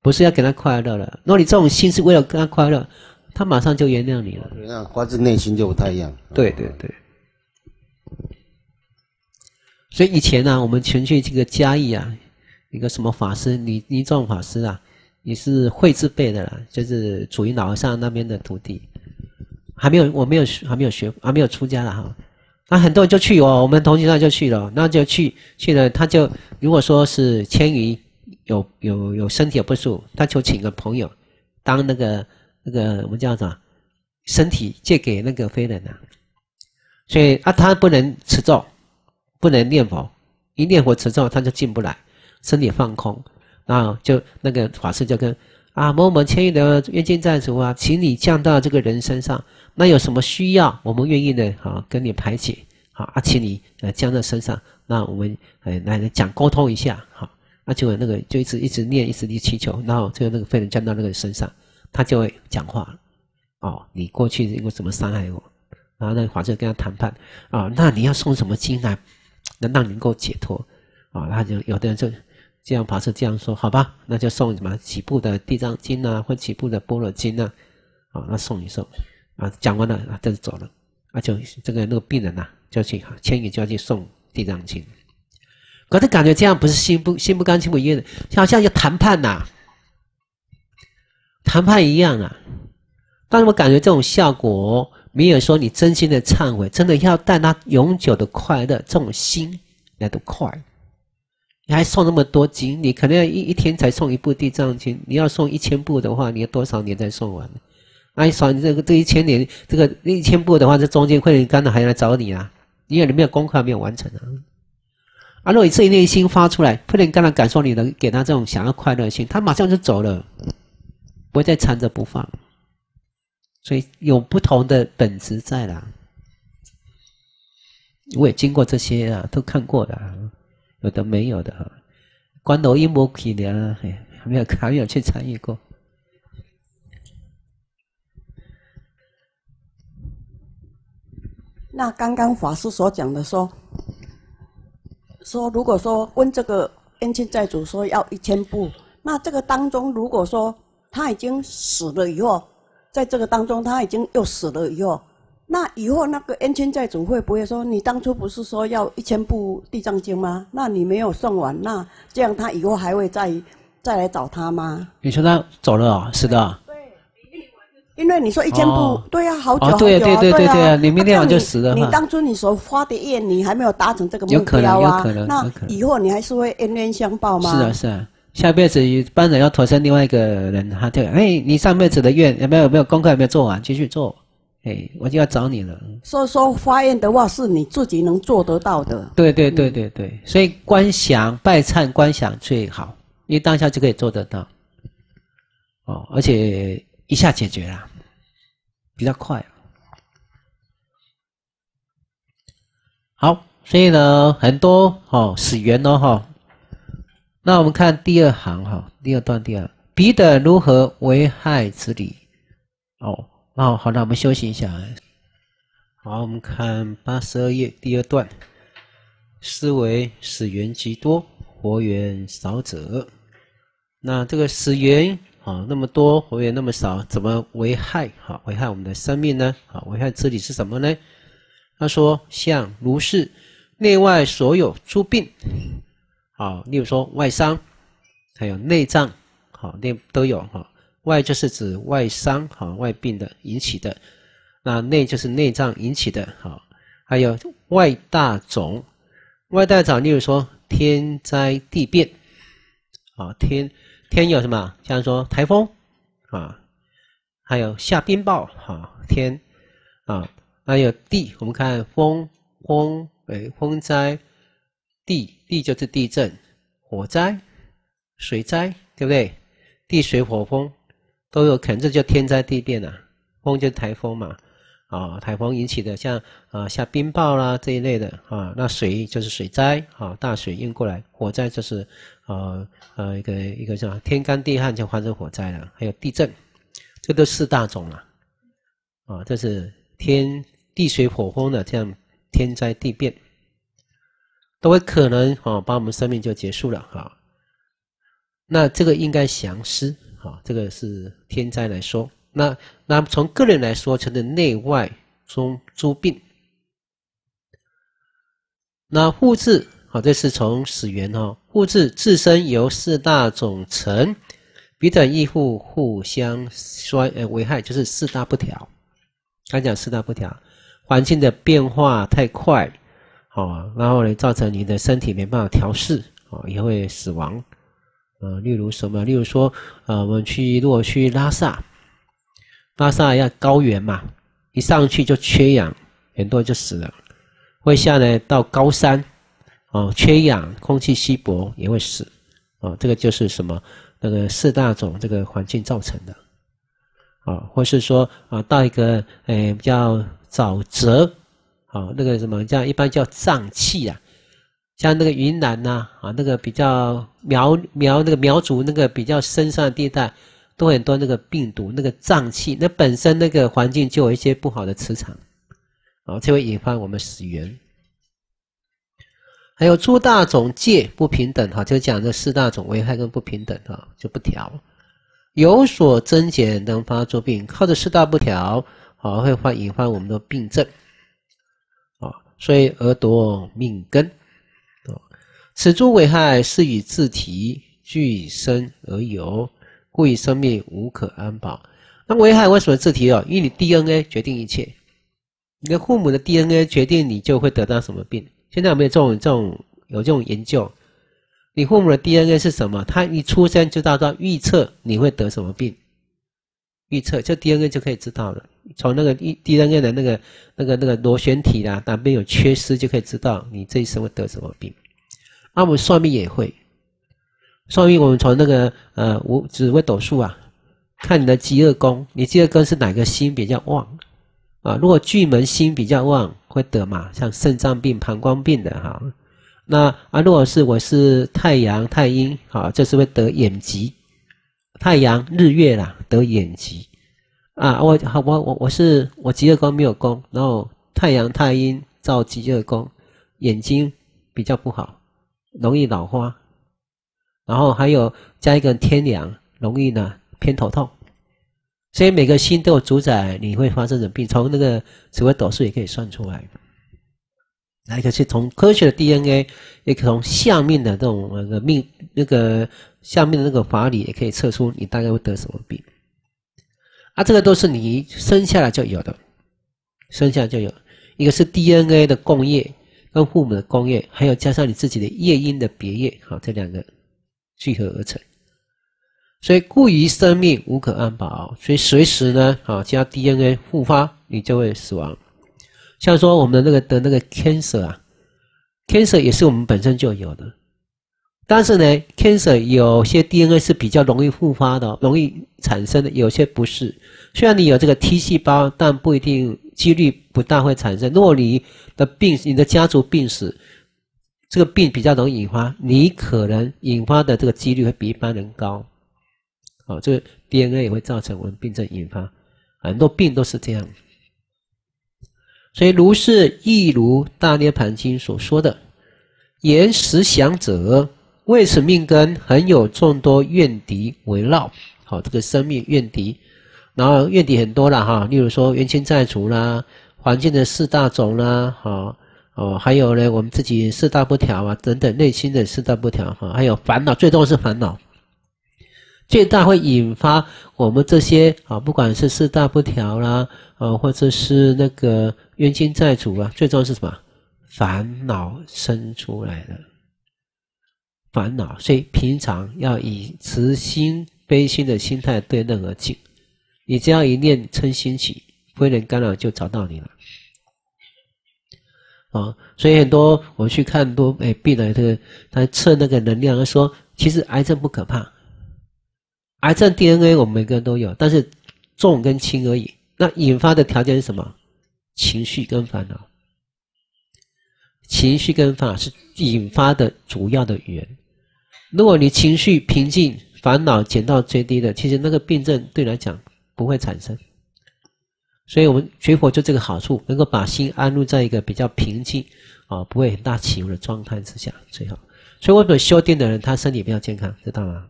不是要给他快乐了。如果你这种心是为了跟他快乐，他马上就原谅你了。那发自内心就不太一样。对对对。所以以前呢，我们全去这个嘉义啊，一个什么法师，李李壮法师啊，你是慧智辈的啦，就是祖于老和尚那边的徒弟，还没有，我没有，还没有学，还没有出家了哈。那很多人就去哦，我们同学那就去了，那就去去了，他就如果说是千余有有有身体有不舒服，他就请个朋友当那个那个我们叫什么身体借给那个飞人啊，所以啊他不能持咒，不能念佛，一念佛持咒他就进不来，身体放空，然后就那个法师就跟啊某某千亿的冤亲债主啊，请你降到这个人身上。那有什么需要，我们愿意呢？好，跟你排解，好，啊，请你呃降在身上，那我们呃来讲沟通一下，好，那就那个就一直一直念，一直去祈求，然后最后那个废人降到那个身上，他就会讲话，哦，你过去因为什么伤害我，然后那个法师跟他谈判，啊，那你要送什么经来，能让你能够解脱，啊，他就有的人就这样法师这样说，好吧，那就送什么几部的地藏经啊，或几部的般若经啊，啊，那送一送。啊，讲完了啊，这就走了，啊，就这个那个病人呐，就去千羽就要去送地藏经，可是感觉这样不是心不心不甘情不愿的，好像要谈判呐，谈判一样啊。但是我感觉这种效果没有说你真心的忏悔，真的要带他永久的快乐，这种心来的快。你还送那么多经，你可能要一一天才送一部地藏经，你要送一千部的话，你要多少年才送完？那少这个这一千年，这个一千步的话，这中间会干的还来找你啊？因为你没有功课还没有完成啊。啊，如果你自己内心发出来，会能刚刚感受你的，给他这种想要快乐心，他马上就走了，不会再缠着不放。所以有不同的本质在啦。我也经过这些啊，都看过的，有的没有的哈。关头一摸皮的，还没有还没有去参与过。那刚刚法师所讲的说，说如果说问这个冤亲债主说要一千步，那这个当中如果说他已经死了以后，在这个当中他已经又死了以后，那以后那个冤亲债主会不会说你当初不是说要一千部地藏经吗？那你没有送完，那这样他以后还会再再来找他吗？你说他走了？是的。因为你说一千步，对呀，好久好久啊，对对对对对啊，你明天晚就死了你当初你所发的愿，你还没有达成这个目标啊，那以后你还是会冤冤相报吗？是啊是啊，下辈子班长要投生另外一个人，他就哎，你上辈子的愿有没有没有功课有没有做完，继续做，哎，我就要找你了。所以说发愿的话，是你自己能做得到的。对对对对对，所以观想拜忏观想最好，因为当下就可以做得到。哦，而且。一下解决了，比较快。好，所以呢，很多哦死缘哦哈。那我们看第二行哈，第二段第二，彼等如何为害之理？哦，哦，好，那我们休息一下。好，我们看八十二页第二段，思维死缘极多，活缘少者。那这个死缘。啊，那么多活缘那么少，怎么危害？哈，危害我们的生命呢？啊，危害这里是什么呢？他说，像如是内外所有诸病，好，例如说外伤，还有内脏，好，内都有哈。外就是指外伤，哈，外病的引起的；那内就是内脏引起的，好，还有外大种，外大种，例如说天灾地变，啊，天。天有什么？像说台风啊，还有下冰雹哈，天啊，还有地。我们看风风诶，风灾，地地就是地震，火灾、水灾，对不对？地水火风都有可能，这叫天灾地变啊。风就是台风嘛，啊，台风引起的，像啊下冰雹啦这一类的啊。那水就是水灾啊，大水运过来，火灾就是。呃呃，一个一个什么天干地旱就发生火灾了，还有地震，这都四大种了，啊，这是天地水火风的这样天灾地变，都会可能啊，把我们生命就结束了哈。那这个应该详思啊，这个是天灾来说，那那从个人来说，成的内外中诸病，那复制。好，这是从始源哦，物质自身由四大种成，彼等亦互互相衰呃危害，就是四大不调。刚讲四大不调，环境的变化太快，哦，然后呢，造成你的身体没办法调试，哦，也会死亡。呃，例如什么？例如说，呃，我们去如果去拉萨，拉萨要高原嘛，一上去就缺氧，很多人就死了。会下来到高山，哦，缺氧，空气稀薄也会死。哦，这个就是什么？那个四大种这个环境造成的。啊，或是说啊，到一个诶比较沼泽，啊，那个什么叫一般叫瘴气啊，像那个云南呐，啊，那个比较苗苗那个苗族那个比较深山的地带，都很多那个病毒，那个脏器，那本身那个环境就有一些不好的磁场，啊，就会引发我们死源。还有诸大种界不平等，哈，就讲这四大种危害跟不平等，哈，就不调。有所增减，能发作病，靠着四大不调，好会发引发我们的病症，啊，所以而夺命根，啊，此诸危害是以自体俱生而有，故以生命无可安保。那危害为什么自提哦？因为你 DNA 决定一切，你的父母的 DNA 决定你就会得到什么病。现在有没有这种这种有这种研究？你父母的 DNA 是什么？他一出生就知道预测你会得什么病，预测就 DNA 就可以知道了。从那个 DNA 的那个那个那个螺旋体啦，哪边有缺失就可以知道你这一生会得什么病。那我们算命也会，说明我们从那个呃五紫微斗数啊，看你的极恶宫，你极恶宫是哪个星比较旺啊？如果巨门星比较旺，会得嘛？像肾脏病、膀胱病的哈。那啊，如果是我是太阳太阴，好，这是会得眼疾。太阳日月啦，得眼疾。啊，我好我我我是我极恶宫没有宫，然后太阳太阴照极恶宫，眼睛比较不好，容易老花。然后还有加一个天凉，容易呢偏头痛。所以每个星都有主宰你会发生的病，从那个紫微斗数也可以算出来。那可是从科学的 DNA，也可从下面的这种那个命那个下面的那个法理，也可以测出你大概会得什么病。啊，这个都是你生下来就有的，生下来就有。一个是 DNA 的共业，跟父母的共业，还有加上你自己的业因的别业，好，这两个聚合而成。所以故于生命无可安保，所以随时呢，啊加 DNA 复发，你就会死亡。像说我们的那个得那个 cancer 啊，cancer 也是我们本身就有的，但是呢，cancer 有些 DNA 是比较容易复发的，容易产生的，有些不是。虽然你有这个 T 细胞，但不一定几率不大会产生。如果你的病，你的家族病史，这个病比较容易引发，你可能引发的这个几率会比一般人高。好，这个 DNA 也会造成我们病症引发，很多病都是这样。所以，如是亦如《大涅盘经》所说的：“言实想者，为此命根很有众多怨敌围绕。”好，这个生命怨敌，然后怨敌很多了哈。例如说，冤亲债主啦，环境的四大种啦，好，哦还有呢，我们自己四大不调啊，等等，内心的四大不调哈，还有烦恼，最重要是烦恼。最大会引发我们这些啊，不管是四大不调啦，啊，或者是那个冤亲债主啊，最重要是什么？烦恼生出来的烦恼，所以平常要以慈心、悲心的心态对任何境。你只要一念嗔心起，非人干扰就找到你了。啊，所以很多我去看多哎病人，这个他测那个能量，他说其实癌症不可怕。癌症 DNA 我们每个人都有，但是重跟轻而已。那引发的条件是什么？情绪跟烦恼。情绪跟烦恼是引发的主要的源。如果你情绪平静，烦恼减到最低的，其实那个病症对来讲不会产生。所以我们学佛就这个好处，能够把心安入在一个比较平静啊，不会很大起伏的状态之下最好。所以，为什么修定的人他身体比较健康？知道吗？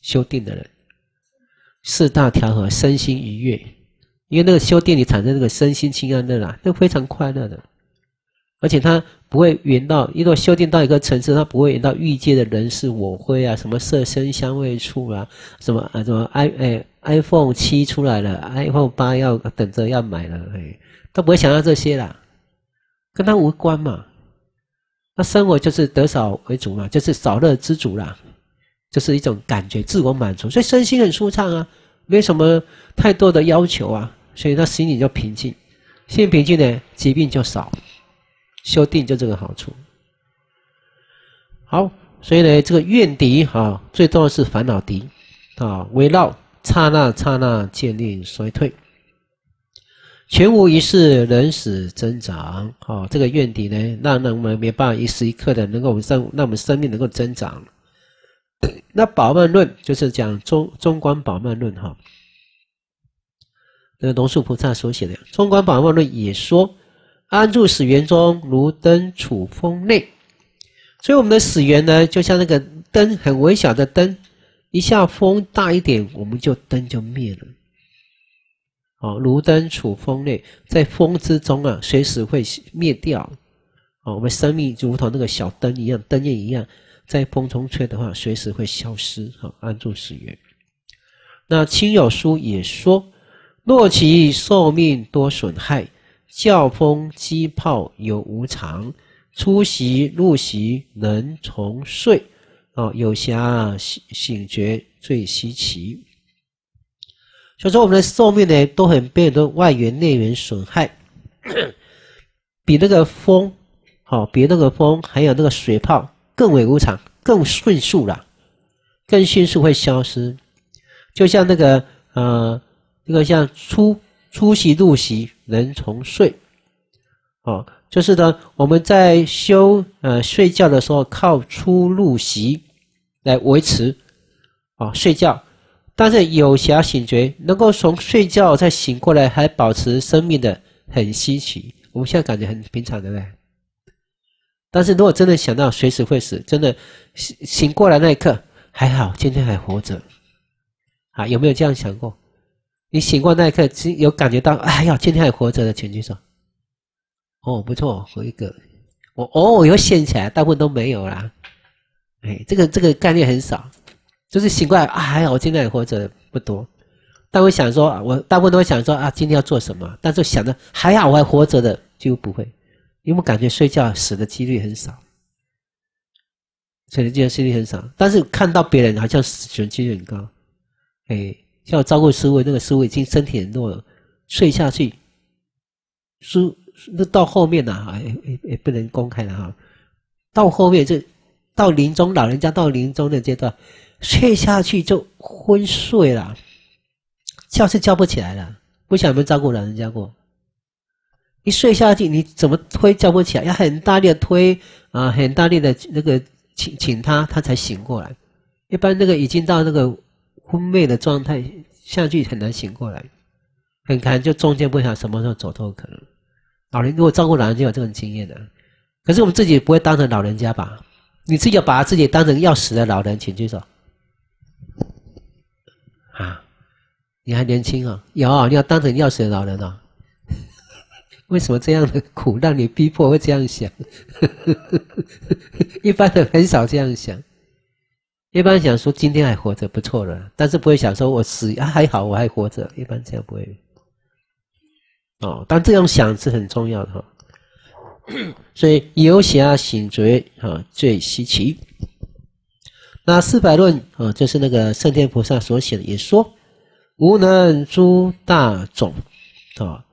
修定的人，四大调和，身心愉悦，因为那个修定你产生那个身心清安的啦，那非常快乐的，而且他不会缘到，因为修定到一个层次，他不会缘到欲界的人事我非啊，什么色身香味触啊，什么啊什么 i 哎 iPhone 七出来了，iPhone 八要等着要买了，哎，都不会想到这些啦，跟他无关嘛。那生活就是得少为主嘛，就是少乐知足啦，就是一种感觉自我满足，所以身心很舒畅啊，没什么太多的要求啊，所以他心里就平静，心平静呢，疾病就少，修定就这个好处。好，所以呢，这个怨敌哈，最重要是烦恼敌啊，围绕刹那刹那建立衰退。全无一事能使增长，哦，这个愿敌呢，让让我们没办法一时一刻的能够生，让我们生命能够增长。那宝曼论就是讲中中观宝曼论哈，那个龙树菩萨所写的中观宝曼论也说，安住死缘中如灯处风内，所以我们的死缘呢，就像那个灯很微小的灯，一下风大一点，我们就灯就灭了。哦，如灯处风内，在风之中啊，随时会灭掉。哦，我们生命如同那个小灯一样，灯焰一样，在风中吹的话，随时会消失。好，安住死缘。那亲友书也说，若其寿命多损害，教风击炮有无常，出席入席能重睡。哦，有暇醒醒觉最稀奇。所以说，我们的寿命呢，都很被很多外缘、内缘损害，比那个风，好，比那个风，还有那个水泡更为无常，更迅速了，更迅速会消失。就像那个呃，那个像出出席入席能重睡，哦，就是呢，我们在修呃睡觉的时候，靠出入席来维持，啊，睡觉。但是有暇醒觉，能够从睡觉再醒过来，还保持生命的很稀奇。我们现在感觉很平常，对不对？但是如果真的想到随时会死，真的醒醒过来那一刻，还好今天还活着，啊，有没有这样想过？你醒过那一刻，有感觉到哎呀，今天还活着的，请举手。哦，不错，活一个。我偶尔有现起来，大部分都没有啦。哎，这个这个概念很少。就是醒过来啊，还好我今天还活着不多，但我想说，我大部分都会想说啊，今天要做什么？但是想着还好我还活着的就不会，因为我感觉睡觉死的几率很少，死的几率很少。但是看到别人好像死的几率很高，哎，像照顾师傅，那个师傅已经身体很弱了，睡下去，书那到后面呢，也也也不能公开了哈，到后面就到临终，老人家到临终的阶段。睡下去就昏睡了，叫是叫不起来了。不想有没有照顾老人家过？一睡下去，你怎么推叫不起来？要很大力的推啊，很大力的那个请请他，他才醒过来。一般那个已经到那个昏昧的状态下去很难醒过来，很可能就中间不想什么时候走都有可能。老人如果照顾老人就有这种经验的，可是我们自己不会当成老人家吧？你自己要把自己当成要死的老人，请举手。啊，你还年轻啊，有你要当成要死的老人啊？为什么这样的苦让你逼迫会这样想？一般人很少这样想，一般想说今天还活着不错了，但是不会想说我死啊还好我还活着，一般这样不会。哦，但这样想是很重要的哈。所以游侠醒觉啊最稀奇。那四百论啊，就是那个圣天菩萨所写的，也说无能诸大种啊，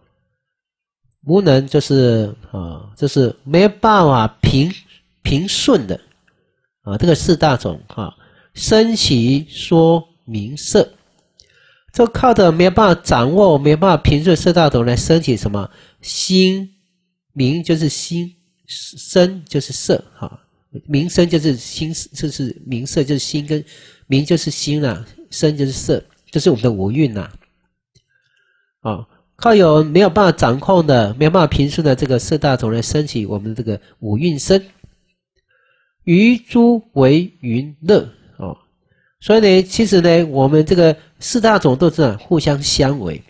无能就是啊，就是没办法平平顺的啊，这个四大种哈，升起说明色，就靠着没有办法掌握，没有办法平顺四大同来升起什么心明，就是心身就是色哈。名声就是心，就是名色，就是心跟名就是心啊，声就是色，就是我们的五蕴呐。啊，靠有没有办法掌控的，没有办法平顺的这个四大同来升起我们这个五蕴身，于诸为云乐。所以呢，其实呢，我们这个四大种都是互相相违，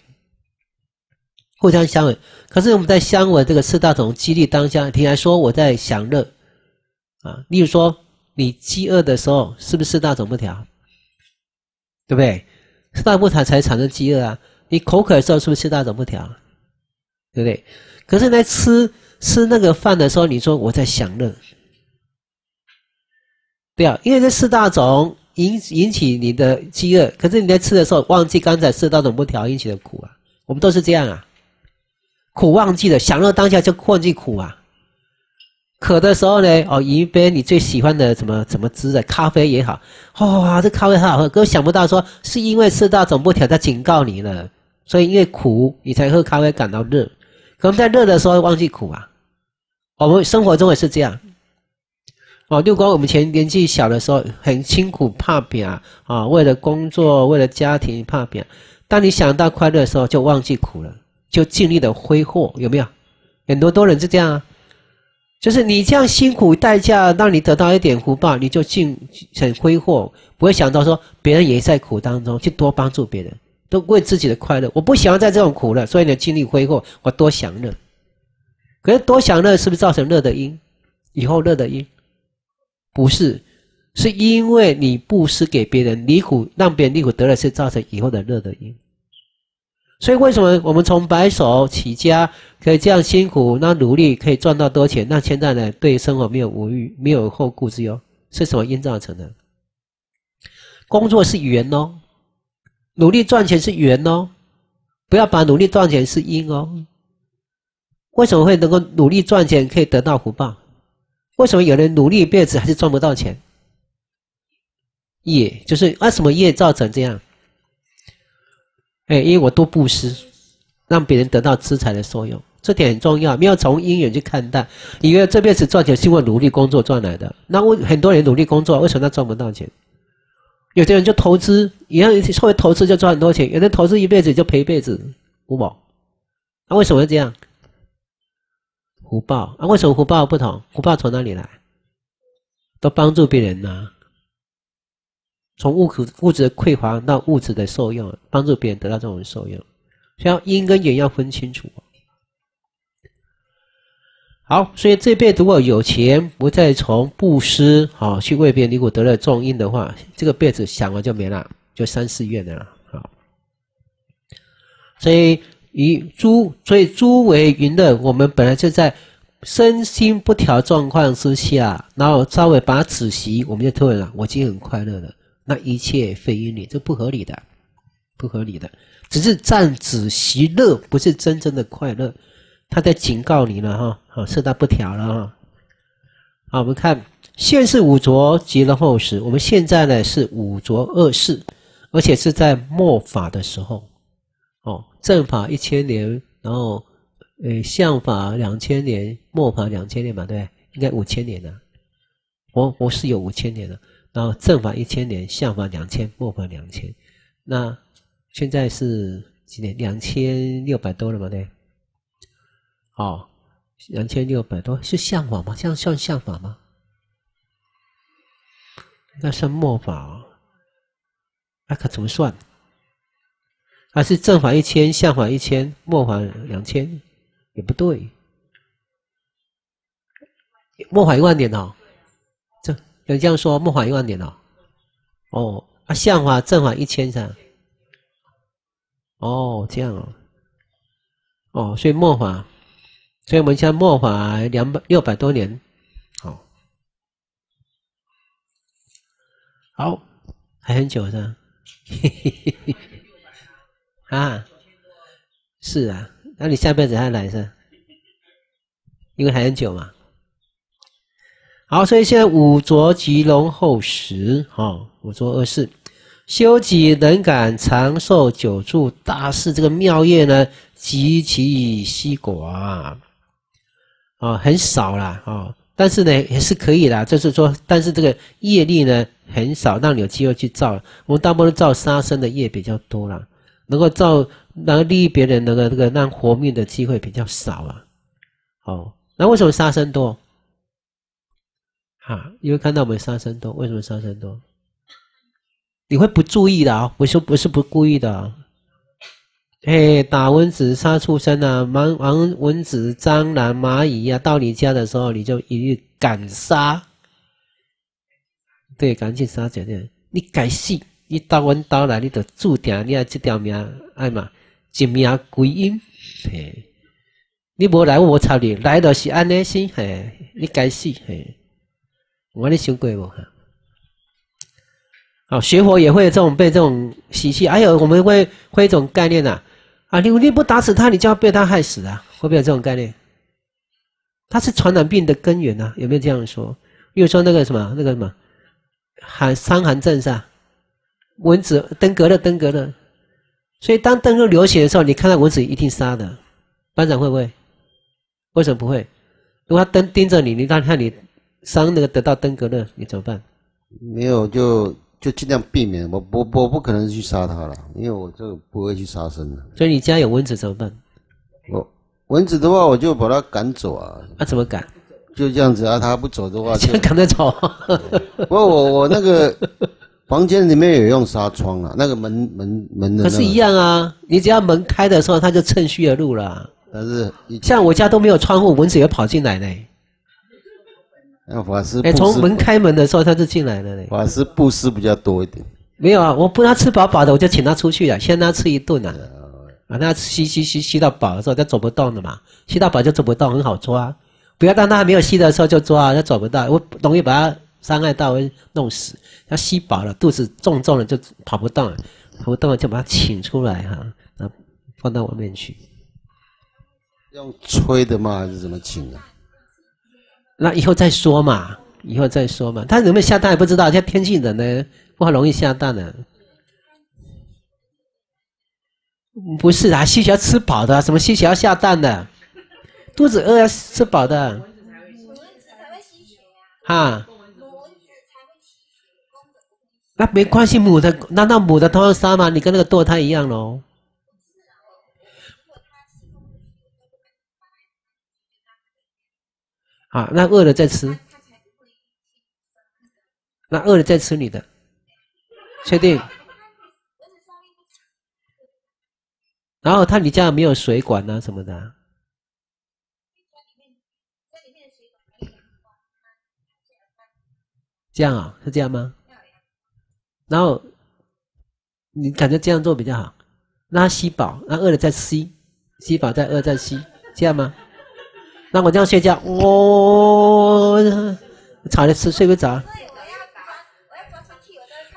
互相相违。可是我们在相违这个四大种激励当下，你还说我在享乐。啊，例如说，你饥饿的时候，是不是四大种不调？对不对？四大不调才产生饥饿啊。你口渴的时候，是不是四大种不调？对不对？可是呢，吃吃那个饭的时候，你说我在享乐，对啊，因为这四大种引引起你的饥饿，可是你在吃的时候忘记刚才吃到的不调引起的苦啊，我们都是这样啊，苦忘记了，享乐当下就忘记苦啊。渴的时候呢，哦，饮一杯你最喜欢的什么什么汁的咖啡也好，哇，这咖啡很好喝，可想不到说是因为吃到总不调在警告你了，所以因为苦你才喝咖啡感到热，可能在热的时候忘记苦啊。我们生活中也是这样。哦，六光，我们前年纪小的时候很辛苦，怕扁啊，为了工作，为了家庭怕扁。当你想到快乐的时候，就忘记苦了，就尽力的挥霍，有没有？很多多人是这样啊。就是你这样辛苦代价，让你得到一点福报，你就尽很挥霍，不会想到说别人也在苦当中，去多帮助别人，都为自己的快乐。我不喜欢在这种苦了，所以呢，尽力挥霍，我多享乐。可是多享乐是不是造成乐的因？以后乐的因？不是，是因为你布施给别人离苦，让别人离苦得了，是造成以后的乐的因。所以，为什么我们从白手起家可以这样辛苦，那努力可以赚到多钱？那现在呢，对生活没有无欲，没有后顾之忧，是什么因造成的？工作是缘哦，努力赚钱是缘哦，不要把努力赚钱是因哦。为什么会能够努力赚钱可以得到福报？为什么有人努力一辈子还是赚不到钱？业就是啊，什么业造成这样？哎，因为我多布施，让别人得到资财的作用，这点很重要。没有从因缘去看待，以为这辈子赚钱是因为努力工作赚来的。那为很多人努力工作，为什么他赚不到钱？有的人就投资，一样稍微投资就赚很多钱；有的投资一辈子就赔一辈子，五宝。那为什么会这样？福报啊？为什么福报不同？福报从哪里来？都帮助别人呐。从物质物质的匮乏到物质的受用，帮助别人得到这种受用，所以因跟缘要分清楚。好，所以这辈子如果有钱，不再从布施好去为别人如果得了重因的话，这个辈子想了就没了，就三四愿的了。好，所以以诸所以诸为云乐，我们本来就在身心不调状况之下，然后稍微把止息，我们就突然了，我已经很快乐了。那一切非因你，这不合理的，不合理的，只是暂止息乐，不是真正的快乐。他在警告你了哈，好，四大不调了哈。好，我们看现世五浊极了后时，我们现在呢是五浊恶世，而且是在末法的时候，哦，正法一千年，然后呃相法两千年，末法两千年嘛，对不对？应该五千年了，我我是有五千年的。然后正法一千年，相法两千，末法两千，那现在是几年？两千六百多了嘛？对，哦，两千六百多是相法吗？这样算相法吗？那算末法，那可怎么算？还是正法一千，相法一千，末法两千，也不对，末法一万年哦。有这样说，末法一万年哦，哦，啊，相法正法一千三，哦，这样哦，哦，所以末法，所以我们现在末法两百六百多年，好，好，还很久是吧？啊，是啊，那你下辈子还来是？因为还很久嘛。好，所以现在五浊吉龙后十，哈，五浊二世，修己能感长寿久住大事，这个妙业呢极其稀寡，啊，很少啦，啊，但是呢也是可以啦，就是说，但是这个业力呢很少，让你有机会去造。我们大部分造杀生的业比较多啦，能够造能够利益别人，能够这个让活命的机会比较少啊。哦，那为什么杀生多？啊，因为看到我们杀生多，为什么杀生多？你会不注意的啊？不是不是不故意的啊？哎，打蚊子、杀畜生啊，忙忙蚊子、蟑螂、蚂蚁呀，到你家的时候，你就一律赶杀。对，赶紧杀绝对。你该死！你刀完刀来，你就注定你要这条命，哎嘛，一命归阴。嘿，你无来，我无插你，来就是安尼死，嘿，你该死，嘿，我你想过无？好，学佛也会有这种被这种习气，还有我们会会一种概念呐、啊，你你不打死他，你就要被他害死啊，会不会有这种概念？他是传染病的根源呐、有没有这样说？比如说那个什么，那个什么，寒伤寒症是吧？蚊子登革热，登革热，所以当登革流血的时候，你看到蚊子一定杀的。班长会不会？为什么不会？如果他盯盯着你，你让看你伤那个得到登革热，你怎么办？没有就就尽量避免。我我我不可能去杀它了，因为我这个不会去杀生的。所以你家有蚊子怎么办？我蚊子的话，我就把它赶走啊，啊，怎么赶？就这样子啊。它不走的话这就样赶得走？不过我我那个房间里面也用纱窗啊，那个门门门的、那个。可是，一。样啊，你只要门开的时候，它就趁虚而入了。但是像我家都没有窗户，蚊子也跑进来嘞。那法师哎，从门开门的时候，它就进来了嘞。法师布施比较多一点。没有啊，我不让他吃饱饱的，我就请他出去了，先让他吃一顿啊，啊，让他吸吸吸吸到饱的时候，他走不动了嘛，吸到饱就走不动，很好抓，不要当他还没有吸的时候就抓，他走不到，我容易把他伤害到，会弄死。他吸饱了，肚子重重的就跑不动了，跑不动了就把它请出来哈，然后放到外面去。用吹的吗？还是怎么请啊？那以后再说嘛，以后再说嘛。他有没有下蛋也不知道，现在天气冷呢，不好容易下蛋呢。不是啊，吸血要吃饱的啊，什么吸血要下蛋的？肚子饿要吃饱的。哈，那没关系，母的难道母的同样杀吗？你跟那个堕胎一样喽。好，那饿了再吃，那饿了再吃你的，确定？然后他你家有没有水管啊什么的、这样啊、是这样吗？然后你感觉这样做比较好，让他吸饱，那饿了再吸，吸饱再饿再吸，这样吗？那我这样睡觉，我、吵着吃睡不着，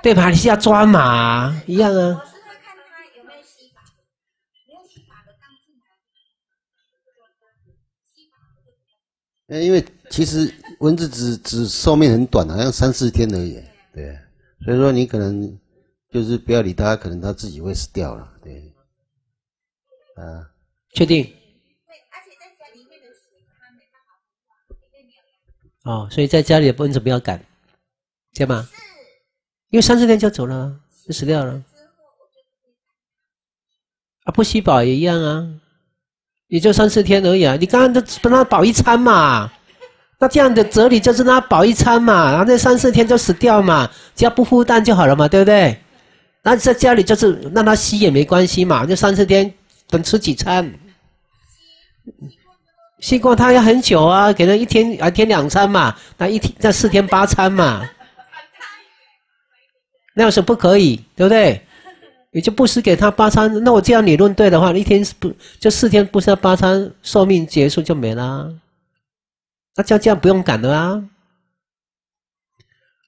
对吧？你是要抓嘛，一样啊。呃因为其实蚊子只只寿命很短，好像三四天而已。对，所以说你可能就是不要理他，可能他自己会死掉了。对，啊，确定？哦，所以在家里的蚊子不要赶，这样吗？因为三四天就走了，就死掉了。啊，不吸饱也一样啊，也就三四天而已啊。你刚刚都帮他饱一餐嘛，那这样的哲理就是让他饱一餐嘛，然后那三四天就死掉嘛，只要不孵蛋就好了嘛，对不对？那在家里就是让他吸也没关系嘛，就三四天等吃几餐。吸过它要很久啊，给人一天啊天两餐嘛，那一天那四天八餐嘛，那有什么不可以？对不对？你就不施给他八餐，那我这样理论对的话，一天不就四天不施八餐，寿命结束就没啦。那这样这样不用赶了啊。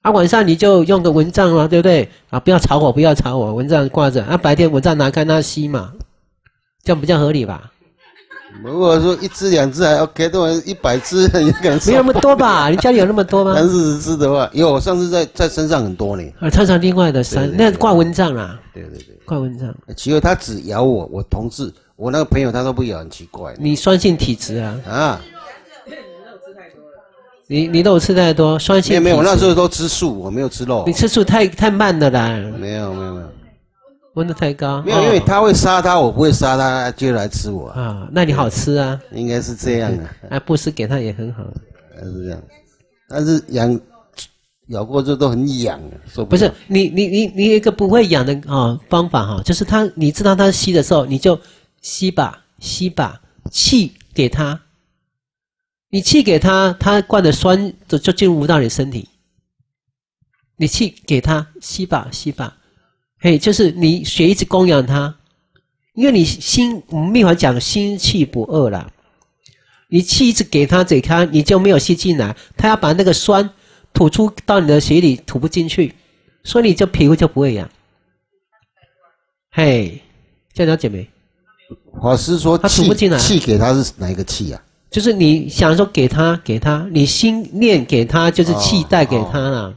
啊，晚上你就用个蚊帐啊，对不对？啊，不要吵我，不要吵我，蚊帐挂着。啊，白天蚊帐拿开，那吸嘛，这样比较合理吧？如果说一只两只还 OK，都一百只，你可能没有那么多吧？你家里有那么多吗？三四十只的话，有，我上次在在身上很多呢。啊，穿上另外的衫，那挂蚊帐啦，对对对，挂蚊帐。其实它只咬我，我同事，我那个朋友他都不咬，很奇怪你酸性体质啊，啊。你你肉吃太多，酸性没有没有，我那时候都吃素，我没有吃肉你。吃素太太慢了啦，没有没有没有温度太高。没有，因为哦他会杀他，我不会杀他，他就来吃我啊，啊，那你好吃啊，应该是这样的，啊，布施给他也很好。是这样。但是养咬过之后都很痒，说不是你你你你有一个不会养的啊、方法哈、就是他你知道他吸的时候，你就吸吧吸吧，气给他，你气给他，他灌的酸就就进入不到你身体。你气给他吸吧吸吧，嘿，就是你血一直供养他，因为你心我们密法讲心气不饿啦，你气一直给他给他，你就没有吸进来，他要把那个酸吐出到你的血里，吐不进去，所以你就皮肤就不会痒。嘿，这样了解没？法师说气气给他是哪一个气啊？就是你想说给他给他，你心念给他就是气带给他了，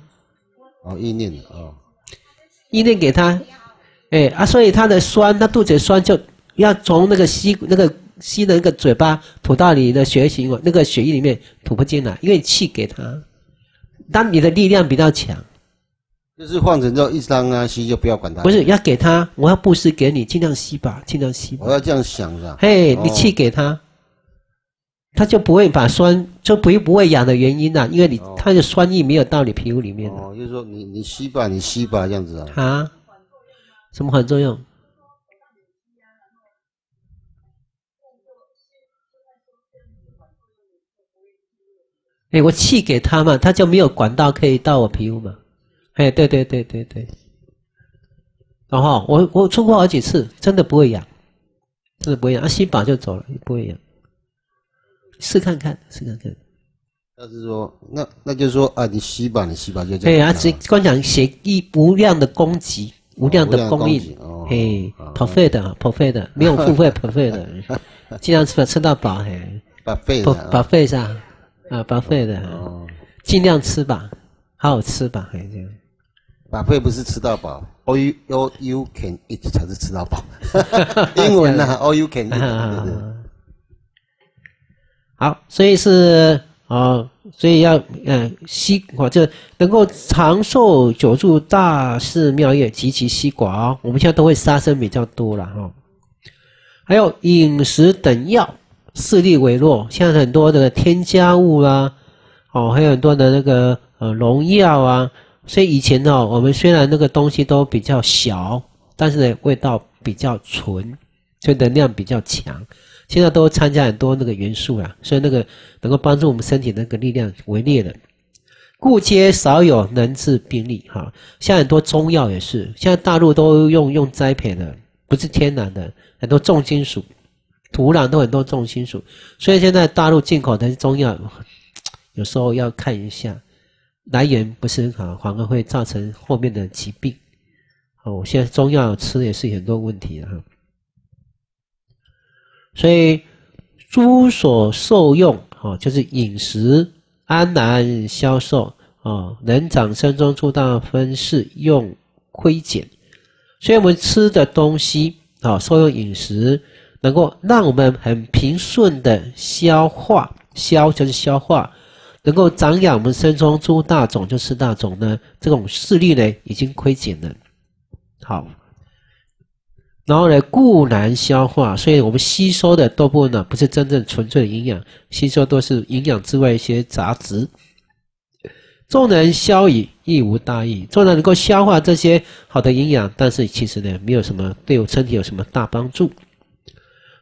哦，意念的哦，意念给他，哎啊，所以他的酸，他肚子酸就要从那个吸那个吸的那个嘴巴吐到你的血行那个血液里面吐不进来，因为气给他。当你的力量比较强，就是换成之后一张啊吸就不要管它。不是要给他，我要布施给你，尽量吸吧，尽量吸吧我。要这样想是吧？嘿，哦你气给他，他就不会把酸就不会不会痒的原因啊，因为你它的酸液没有到你皮肤里面的哦，就是说你你吸吧，你吸吧，这样子啊。啊。什么很作用？哎，我气给他嘛，他就没有管道可以到我皮肤嘛。哎，对对对对对。然后我我出过好几次，真的不会痒，真的不会痒。啊，吸饱就走了，不会痒。试看看，试看看。要是说那那就是说啊，你吸吧，你吸吧，就这对啊，只光讲写一无量的供给，无量的供应。无量的供给哦，嘿哦，perfect 的没有付费 perfect 的，尽量吃吃到饱，嘿，把肺不的啊。把费上啊，把费的，哦，尽量吃吧，好好吃吧，嘿，这样。把费不是吃到饱，all you all you can eat 才是吃到饱。英文呐，all you can eat。好，所以是哦，所以要呃吸哦，就能够长寿久住大事妙业及其吸寡哦。我们现在都会杀生比较多了哈、哦，还有饮食等药，视力为弱，现在很多的添加物啦、哦，还有很多的那个呃农药啊，所以以前呢、我们虽然那个东西都比较小，但是呢味道比较纯，所以能量比较强。现在都参加很多那个元素啊，所以那个能够帮助我们身体那个力量为烈的，故皆少有能治病力哈。像很多中药也是，现在大陆都用用栽培的，不是天然的，很多重金属，土壤都很多重金属，所以现在大陆进口的中药，有时候要看一下来源不是很好，反而会造成后面的疾病。哦，现在中药吃也是很多问题的哈。所以诸所受用，哦，就是饮食安然消受，哦，能长身中出大分是用亏减。所以我们吃的东西，啊、受用饮食，能够让我们很平顺的消化，消就是消化，能够长养我们身中诸大种，就是大种呢，这种视力呢已经亏减了。好。然后呢，固难消化，所以我们吸收的多部分呢，不是真正纯粹的营养，吸收都是营养之外一些杂质。众人消矣，亦无大益。众人能够消化这些好的营养，但是其实呢，没有什么对我身体有什么大帮助。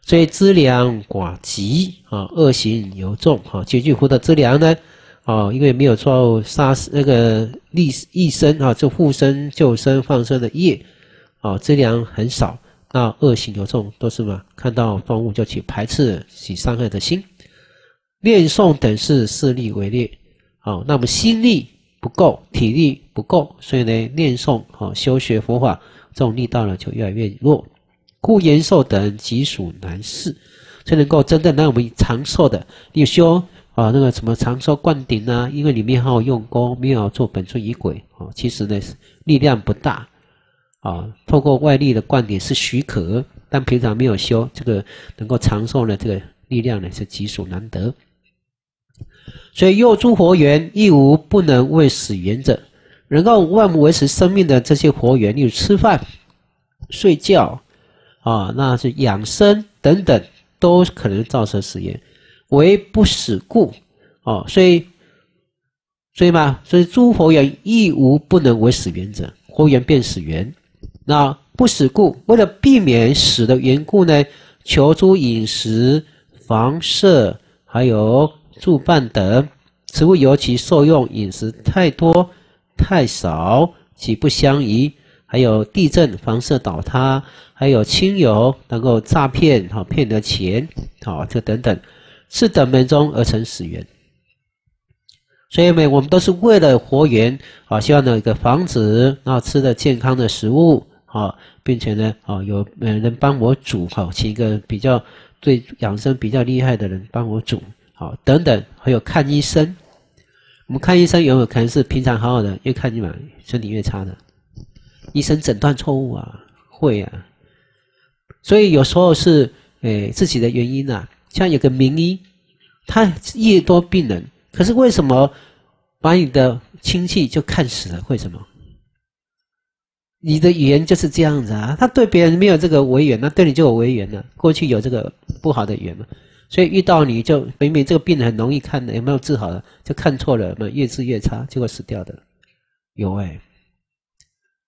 所以资粮寡极啊，恶行尤重啊。结句福的资粮呢，啊，因为没有做杀那个立益生啊，就护生、救生、放生的业啊，资粮很少。那恶行有重，都是嘛？看到动物就起排斥、起伤害的心。念诵等是，视力为劣。好、那么心力不够，体力不够，所以呢，念诵好、修学佛法，这种力道呢就越来越弱。故延寿等极属难事，所以能够真正让我们长寿的，你修啊那个什么长寿灌顶啊，因为里面还有用功，没有做本尊仪轨啊，其实呢力量不大。啊，透过外力的灌点是许可，但平常没有修，这个能够长寿的这个力量呢是极属难得。所以幼诸活源，亦无不能为死缘者。能够万物维持生命的这些活源，例如吃饭、睡觉啊，那是养生等等，都可能造成死缘。为不死故，哦，所以所以嘛，所以诸活源亦无不能为死缘者，活源变死缘。那不死故，为了避免死的缘故呢，求诸饮食、房舍，还有住伴等，此物尤其受用饮食太多、太少，岂不相宜？还有地震、房舍倒塌，还有亲友能够诈骗，好骗得钱，好这等等，是等门中而成死缘。所以呢，我们都是为了活缘啊，希望有一个房子，然后吃的健康的食物啊，并且呢，啊，有人帮我煮，好，请一个比较对养生比较厉害的人帮我煮，好，等等，还有看医生。我们看医生有没有可能是平常好好的，越看越嘛身体越差的？医生诊断错误啊，会啊。所以有时候是诶自己的原因呐，像有个名医，他越多病人。可是为什么把你的亲戚就看死了？为什么？你的语言就是这样子啊！他对别人没有这个违缘，那对你就有违缘了。过去有这个不好的缘嘛，所以遇到你就明明这个病很容易看的，有没有治好的？就看错了，嘛越治越差，结果死掉的有哎。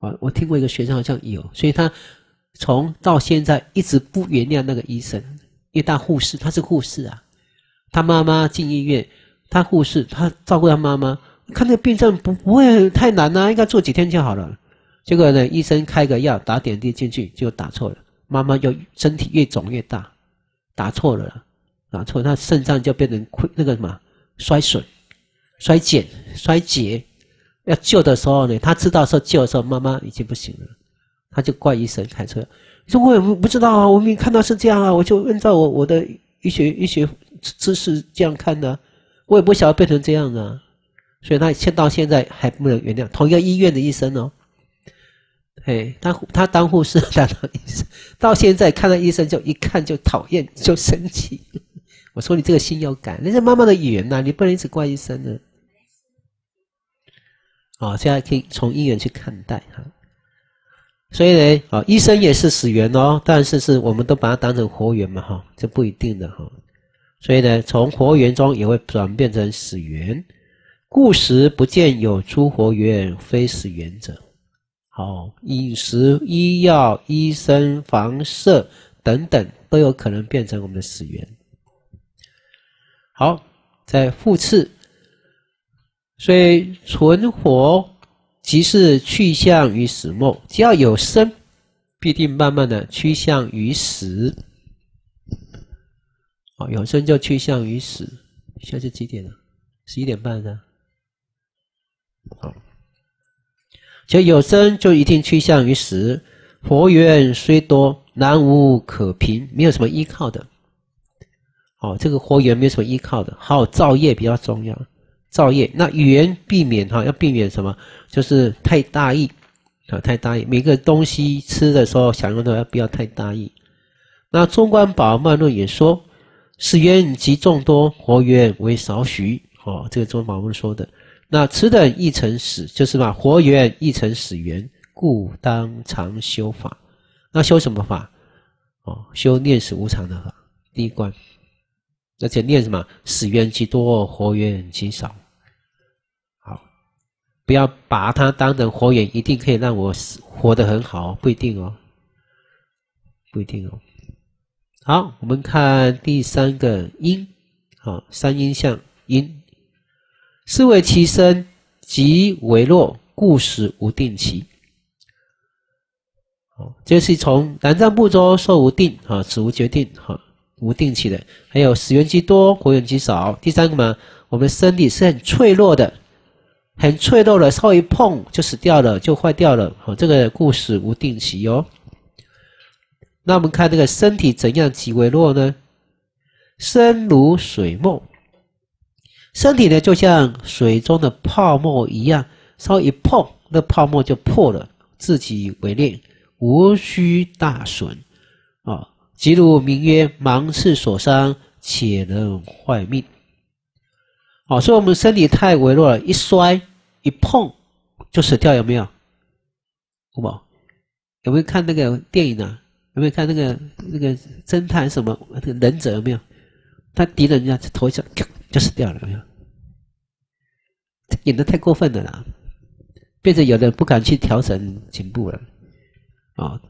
我，我听过一个学生好像有，所以他从到现在一直不原谅那个医生，因为他护士，他是护士啊，他妈妈进医院。他护士，他照顾他妈妈，看那个病症不不会太难呐，应该做几天就好了。结果呢，医生开个药，打点滴进去就打错了，妈妈就身体越肿越大，打错了，打错，那肾脏就变成溃那个什么衰损、衰减、衰竭。要救的时候呢，他知道说救的时候妈妈已经不行了，他就怪医生开错。说我也不知道啊，我没看到是这样啊，我就按照我我的医学医学知识这样看的。我也不晓得变成这样啊，所以他现到现在还不能原谅同一个医院的医生哦。嘿，他他当护士 当医生，到现在看到医生就一看就讨厌就生气。我说你这个心要改，那是妈妈的语言呐，你不能一直怪医生的。哦，现在可以从医院去看待哈。所以呢，啊，医生也是死缘哦，但是是我们都把它当成活缘嘛哈，这不一定的哈。所以呢，从活缘中也会转变成死缘，故时不见有出活缘非死缘者。好，饮食、医药、医生、房舍等等，都有可能变成我们的死缘。好，在复次，所以存活即是去向于死末，只要有生，必定慢慢的趋向于死。哦，有生就趋向于死。现在是几点了？十一点半呢。好，就有生就一定趋向于死。佛缘虽多，难无可凭，没有什么依靠的。哦，这个佛缘没有什么依靠的。好，造业比较重要。造业，那缘避免哈，要避免什么？就是太大意啊，太大意。每个东西吃的时候，享用的不要太大意。那中观宝曼论也说。是缘极众多，活缘为少许。哦，这个中宝们说的。那此等亦成死，就是嘛，活缘亦成死缘，故当常修法。那修什么法？哦，修念死无常的法，第一关。而且念什么？死缘极多，活缘极少。好，不要把它当成活缘，一定可以让我死活得很好，不一定哦，不一定哦。好，我们看第三个因，好，三因相因，是为其生即为弱，故使无定期。哦，这是从南藏部洲受无定，啊，此无决定，哈，无定期的。还有死缘极多，活缘极少。第三个嘛，我们身体是很脆弱的，很脆弱的，稍微一碰就死掉了，就坏掉了。好，这个故事无定期哟。那我们看这个身体怎样极为弱呢？身如水沫，身体呢就像水中的泡沫一样，稍一碰，那泡沫就破了，自己为裂，无需大损啊。即如名曰芒刺所伤，且能坏命。好，所以我们身体太微弱了，一摔一碰就死掉，有没有？好不好？有没有看那个电影啊？有没有看那个那个侦探什么那个忍者有没有？他敌人家头一下就死掉了，有没有？演的太过分了啦，变成有的不敢去调整颈部了啊！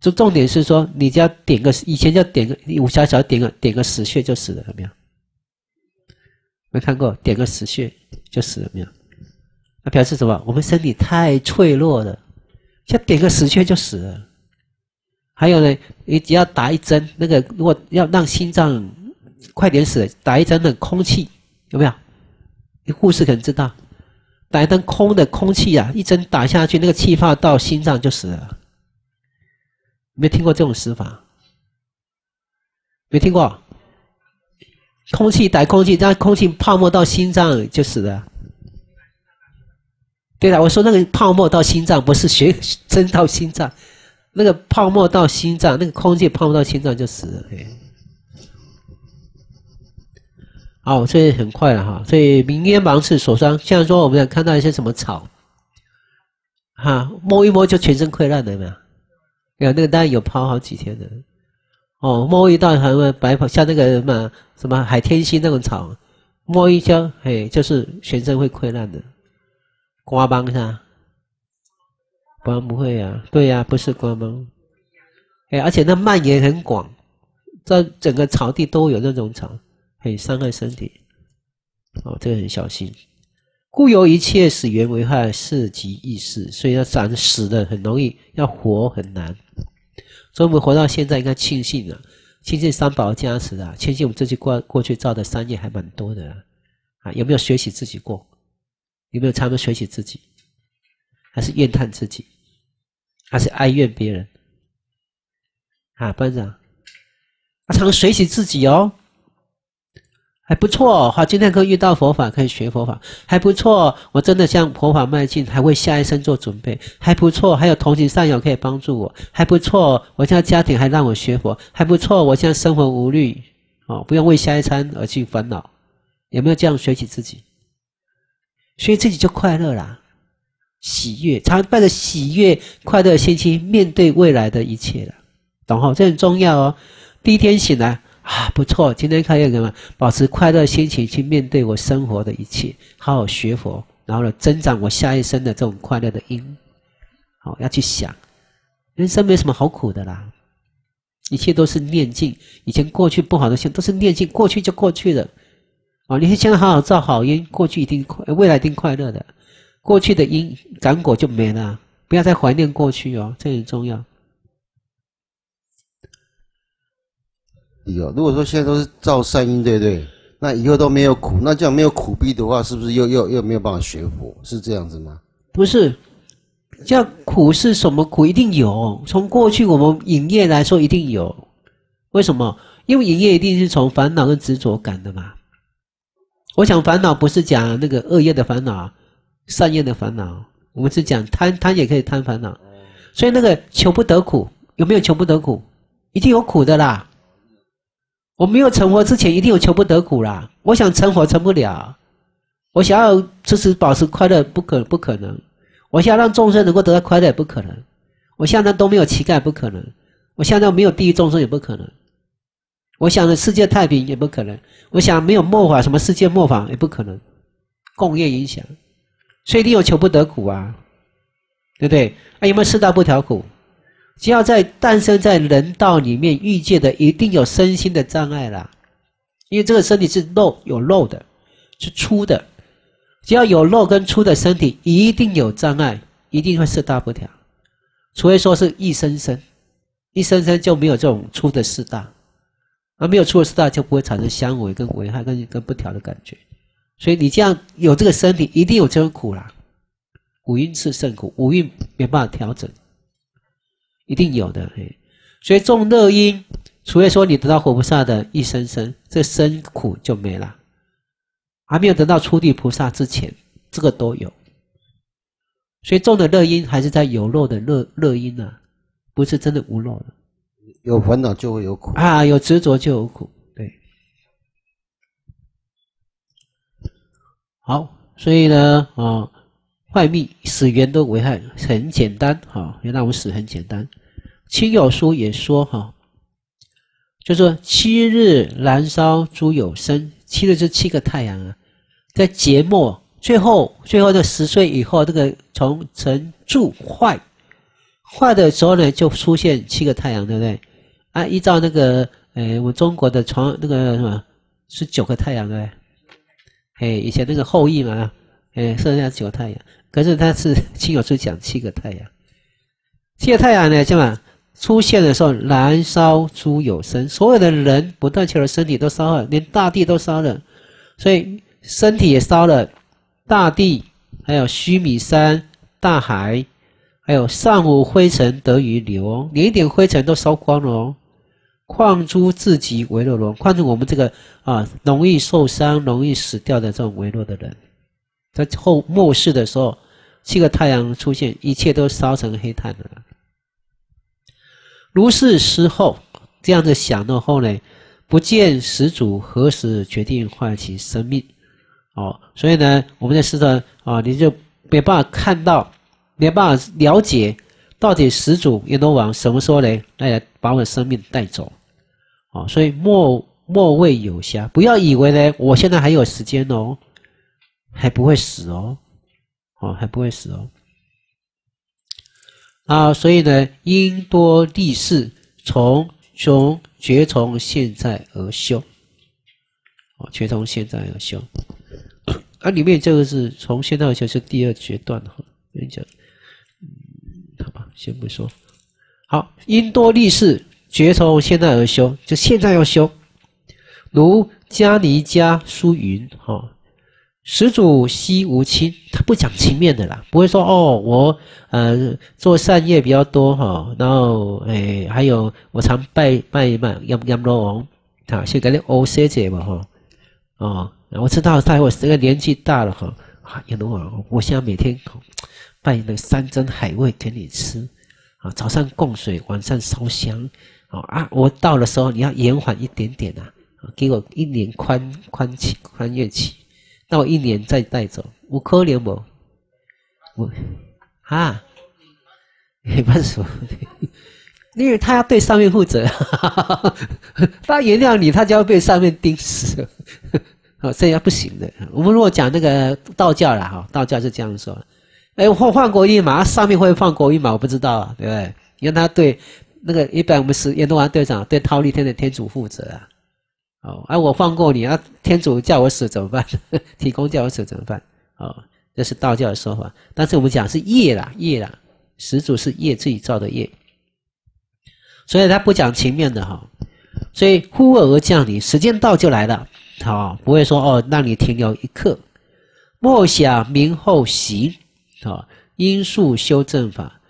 就重点是说，你只要点个以前叫点个武侠小点个点个死穴就死了，有没有？没看过点个死穴就死了没有？那表示什么？我们身体太脆弱了，像点个死穴就死了。还有呢，你只要打一针，那个如果要让心脏快点死，打一针的空气有没有？你护士可能知道，打一针空的空气啊，一针打下去，那个气泡到心脏就死了。没听过这种死法？没听过？空气打空气，让空气泡沫到心脏就死了。对了，我说那个泡沫到心脏，不是血 针到心脏，那个泡沫到心脏，那个空气泡沫到心脏就死了。好，所以很快了哈。所以明烟盲刺手伤，像说我们看到一些什么草，哈，摸一摸就全身溃烂的，有没有？有那个当然有泡好几天的。哦，摸一道什么白跑，像那个什么什么海天心那种草，摸一下，嘿，就是全身会溃烂的。瓜帮是吧？帮不会呀，对呀，不是瓜帮。哎，而且那蔓延很广，在整个草地都有那种草。可以伤害身体，哦，这个很小心。故有一切死缘为害，事即易事，所以要长死的很容易，要活很难。所以我们活到现在应该庆幸啊，庆幸三宝加持啊，庆幸我们自己过过去造的三业还蛮多的啊。有没有学习自己过？有没有常常学习自己？还是怨叹自己？还是哀怨别人？啊，班长，常常学习自己哦。还不错，好，今天可以遇到佛法，可以学佛法，还不错。我真的向佛法迈进，还为下一生做准备，还不错。还有同情善友可以帮助我，还不错。我现在家庭还让我学佛，还不错。我现在生活无虑，哦，不用为下一餐而去烦恼。有没有这样学习自己？所以自己就快乐啦，喜悦，常带着喜悦、快乐的心情面对未来的一切了，懂哈？这很重要哦。第一天醒来。啊，不错！今天可以什么？保持快乐心情去面对我生活的一切，好好学佛，然后呢，增长我下一生的这种快乐的因。好，要去想，人生没什么好苦的啦，一切都是念境。以前过去不好的事都是念境，过去就过去了。哦，你现在好好造好因，过去一定快，未来一定快乐的。过去的因感果就没了，不要再怀念过去哦，这很重要。有，如果说现在都是造善因，对不对？那以后都没有苦，那这样没有苦逼的话，是不是又又又没有办法学佛？是这样子吗？不是，这样苦是什么苦？一定有。从过去我们营业来说，一定有。为什么？因为营业一定是从烦恼跟执着感的嘛。我想烦恼不是讲那个恶业的烦恼，善业的烦恼。我们是讲贪，贪也可以贪烦恼。所以那个求不得苦，有没有求不得苦？一定有苦的啦。我没有成佛之前，一定有求不得苦啦。我想成佛成不了，我想要时时保持快乐，不可不可能。我想让众生能够得到快乐，也不可能。我现在都没有乞丐，不可能。我现在没有地狱众生，也不可能。我想的世界太平，也不可能。我想没有末法，什么世界末法，也不可能。共业影响，所以一定有求不得苦啊，对不对？啊，有没有四大不调苦？只要在诞生在人道里面遇见的，一定有身心的障碍啦。因为这个身体是肉有肉的，是粗的。只要有肉跟粗的身体，一定有障碍，一定会四大不调。除非说是一生生，一生生就没有这种粗的四大，而没有粗的四大就不会产生相违跟危害跟跟不调的感觉。所以你这样有这个身体，一定有这种苦啦。五蕴是甚苦，五蕴没办法调整。一定有的，哎，所以种乐因，除非说你得到活菩萨的一生生，这生苦就没了。还没有得到初地菩萨之前，这个都有。所以种的乐因还是在有漏的乐乐因啊，不是真的无漏的。有烦恼就会有苦啊，有执着就有苦。对，好，所以呢，啊。坏命死缘都危害很简单，哈，原来我们死很简单。亲友书也说，哈，就说七日燃烧诸有生，七日是七个太阳啊，在节末最后最后的十岁以后，这个从成住坏坏的时候呢，就出现七个太阳，对不对？啊，依照那个，呃，我们中国的传那个什么，是九个太阳，对不对？哎，以前那个后羿嘛，哎，剩下九个太阳。可是他是 亲友是讲七个太阳，七个太阳呢，这么出现的时候，燃烧诸有生，所有的人不断求的身体都烧了，连大地都烧了，所以身体也烧了，大地还有须弥山、大海，还有上无灰尘得于流，连一点灰尘都烧光了哦。况诸自己为弱龙，况且我们这个啊容易受伤、容易死掉的这种微弱的人，在后末世的时候，七个太阳出现，一切都烧成黑炭了。如是时后，这样子想到后呢，不见始祖何时决定换其生命？哦，所以呢，我们在世上啊，你就没办法看到，没办法了解。到底始祖阎罗王什么时候来来把我的生命带走？哦，所以莫莫谓有暇，不要以为呢，我现在还有时间哦，还不会死哦，哦，还不会死哦。啊，所以呢，因多立誓，从从绝从现在而修。哦，绝从现在而修。啊，里面这个是从现在而修是第二阶段哈，跟你讲。好吧，先不说。好，因多立誓，绝从现在而修，就现在要修。如迦尼迦书云：哈，始祖惜无亲，他不讲情面的啦，不会说哦，我呃做善业比较多哈，然后诶还有我常拜拜拜阎阎罗王，啊，先给你欧谢姐嘛哈，哦，我知道他我这个年纪大了哈，啊阎罗王，我现在每天。拜那个山珍海味给你吃，啊，早上供水，晚上烧香，啊啊，我到的时候你要延缓一点点呐，给我一年宽宽期宽月期，那我一年再带走，我可怜不？我啊，没办法，因为他要对上面负责，他原谅你，他就要被上面盯死，哦，这样不行的。我们如果讲那个道教了哈，道教是这样说。哎，换换国一马，上面会放国一马，我不知道啊，对不对？因为他对那个一般我们是阎罗王队长对忉利天的天主负责啊。哦，哎，我放过你啊，天主叫我死怎么办？提供叫我死怎么办？哦，这是道教的说法。但是我们讲是业啦，业啦，始祖是业自己造的业，所以他不讲情面的哈。所以忽而降临，时间到就来了，好，不会说哦让你停留一刻，莫想明后行。啊，因数修正法，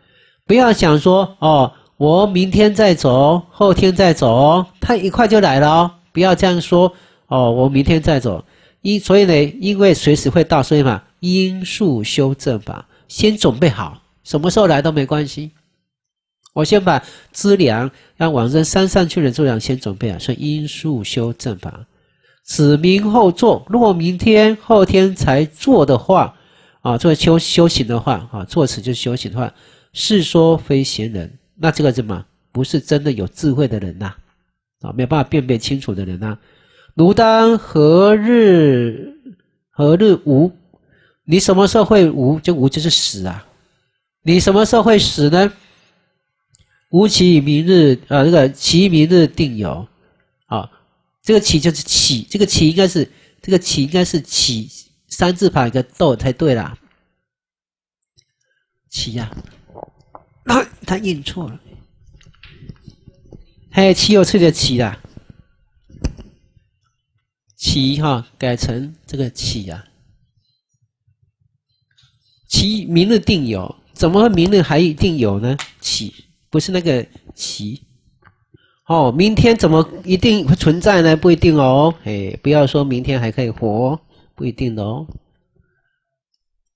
不要想说哦，我明天再走，后天再走，他一块就来了哦。不要这样说哦，我明天再走，因所以呢，因为随时会到，所以嘛，因数修正法，先准备好，什么时候来都没关系。我先把资粮让往生山上去的资粮先准备好，所以因数修正法，此明后做。如果明天后天才做的话。啊，作为修修行的话，啊，作此就修行的话，是说非贤人，那这个什么不是真的有智慧的人呐？啊没有办法辨别清楚的人呢。如当何日何日无？你什么时候会无？就无就是死啊！你什么时候会死呢？无其明日啊，这个其明日定有啊，这个起就是起，这个起应该是这个起应该是起。三字旁一个豆才对啦，起呀，啊，他印错了，还有起有错的起啦，起哈改成这个起呀，起明日定有，怎么明日还一定有呢？起不是那个起，哦，明天怎么一定会存在呢？不一定哦，哎，不要说明天还可以活。不一定的哦，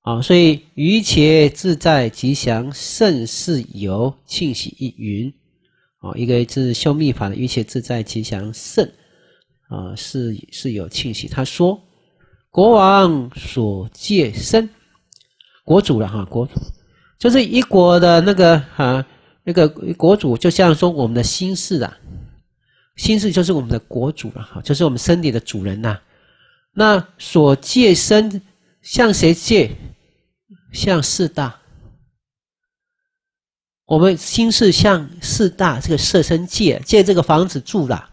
啊，所以余且自在吉祥甚是有庆喜一云，哦，一个是修密法的一切自在吉祥甚，啊，是是有庆喜。他说，国王所借身，国主了哈，国主就是一国的那个哈，那个国主，就像说我们的心事啊，心事就是我们的国主了哈，就是我们身体的主人呐。那所借身向谁借？向四大。我们心是向四大这个色身借，借这个房子住了。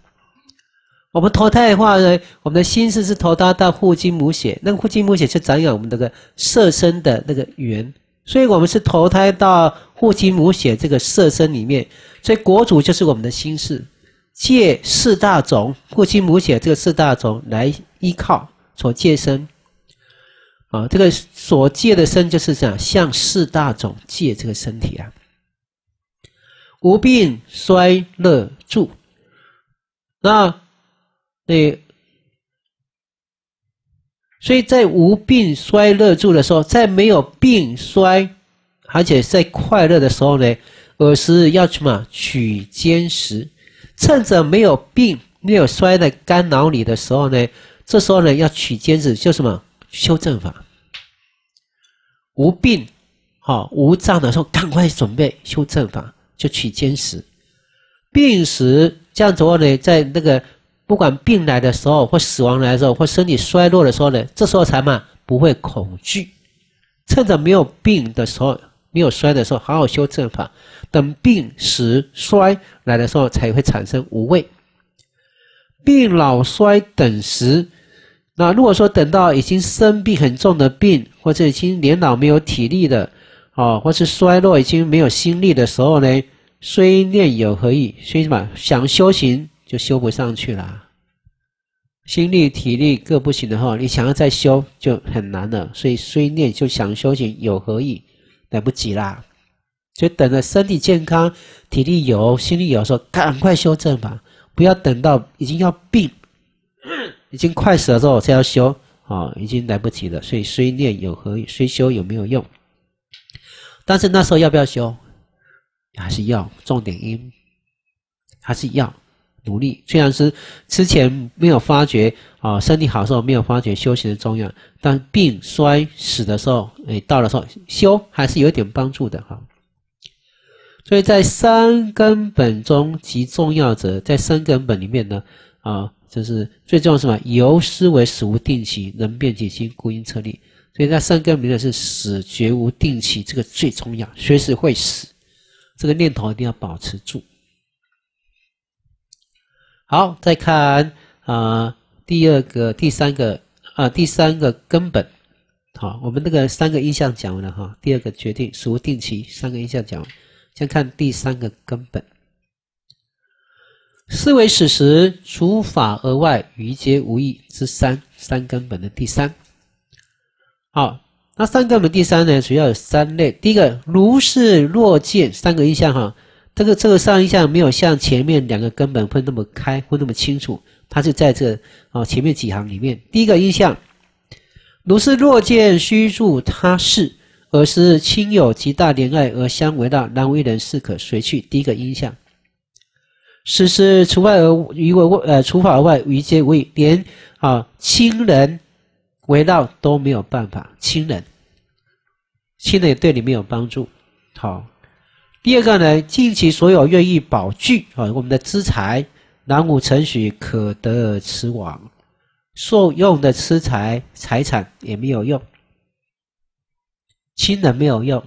我们投胎的话呢，我们的心是投胎到父精母血，那个父精母血是长养我们这个色身的那个缘所以我们是投胎到父亲母血这个色身里面，所以国主就是我们的心事，借四大种父亲母血这个四大种来依靠所借身。啊，这个所借的身就是这样，向四大种借这个身体啊，无病衰乐住。那那，所以在无病衰乐住的时候，在没有病衰，而且在快乐的时候呢，尔时要什么取坚实，趁着没有病没有衰的干扰你的时候呢，这时候呢要取坚实，就什么修正法。无病，好无障的时候，赶快准备修正法，就取坚实。病时这样子的话呢，在那个不管病来的时候，或死亡来的时候，或身体衰弱的时候呢，这时候才嘛不会恐惧。趁着没有病的时候，没有衰的时候，好好修正法。等病时衰来的时候，才会产生无畏。病老衰等时。那如果说等到已经生病很重的病，或者已经年老没有体力的，哦，或是衰弱已经没有心力的时候呢，虽念有何意？所以什么想修行就修不上去了，心力体力各不行的话，你想要再修就很难了。所以虽念就想修行有何意？来不及啦，就等着身体健康、体力有、心力有的时候，赶快修正吧，不要等到已经要病。已经快死了之后才要修哦，已经来不及了。所以虽念有何虽修有没有用？但是那时候要不要修？还是要重点因，还是要努力。虽然是之前没有发觉啊，身体好的时候没有发觉修行的重要，但病衰死的时候，哎，到了时候修还是有点帮助的哈。所以在三根本中极重要者，在三根本里面呢啊。就是最重要什么？由思维死无定期，能变其心，故因策立。所以在三根里面是死绝无定期，这个最重要，随时会死，这个念头一定要保持住。好，再看啊，第二个、第三个啊，第三个根本。好，我们那个三个印象讲完了哈。第二个决定死无定期，三个印象讲完，先看第三个根本。思维史实，除法而外，余皆无益之三三根本的第三。好，那三个根本第三呢，主要有三类。第一个，如是若见，三个印象哈，这个这个三印象没有像前面两个根本分那么开，分那么清楚，它是在这啊前面几行里面。第一个印象，如是若见虚住他事，而是亲友极大怜爱而相围绕，然为人是可随去。第一个印象。实施除外而余为呃除法外于皆为连啊亲人围绕都没有办法亲人，亲人也对你没有帮助。好，第二个呢，尽其所有愿意保具啊我们的资财，南无承许可得此往，受用的资财财产也没有用，亲人没有用，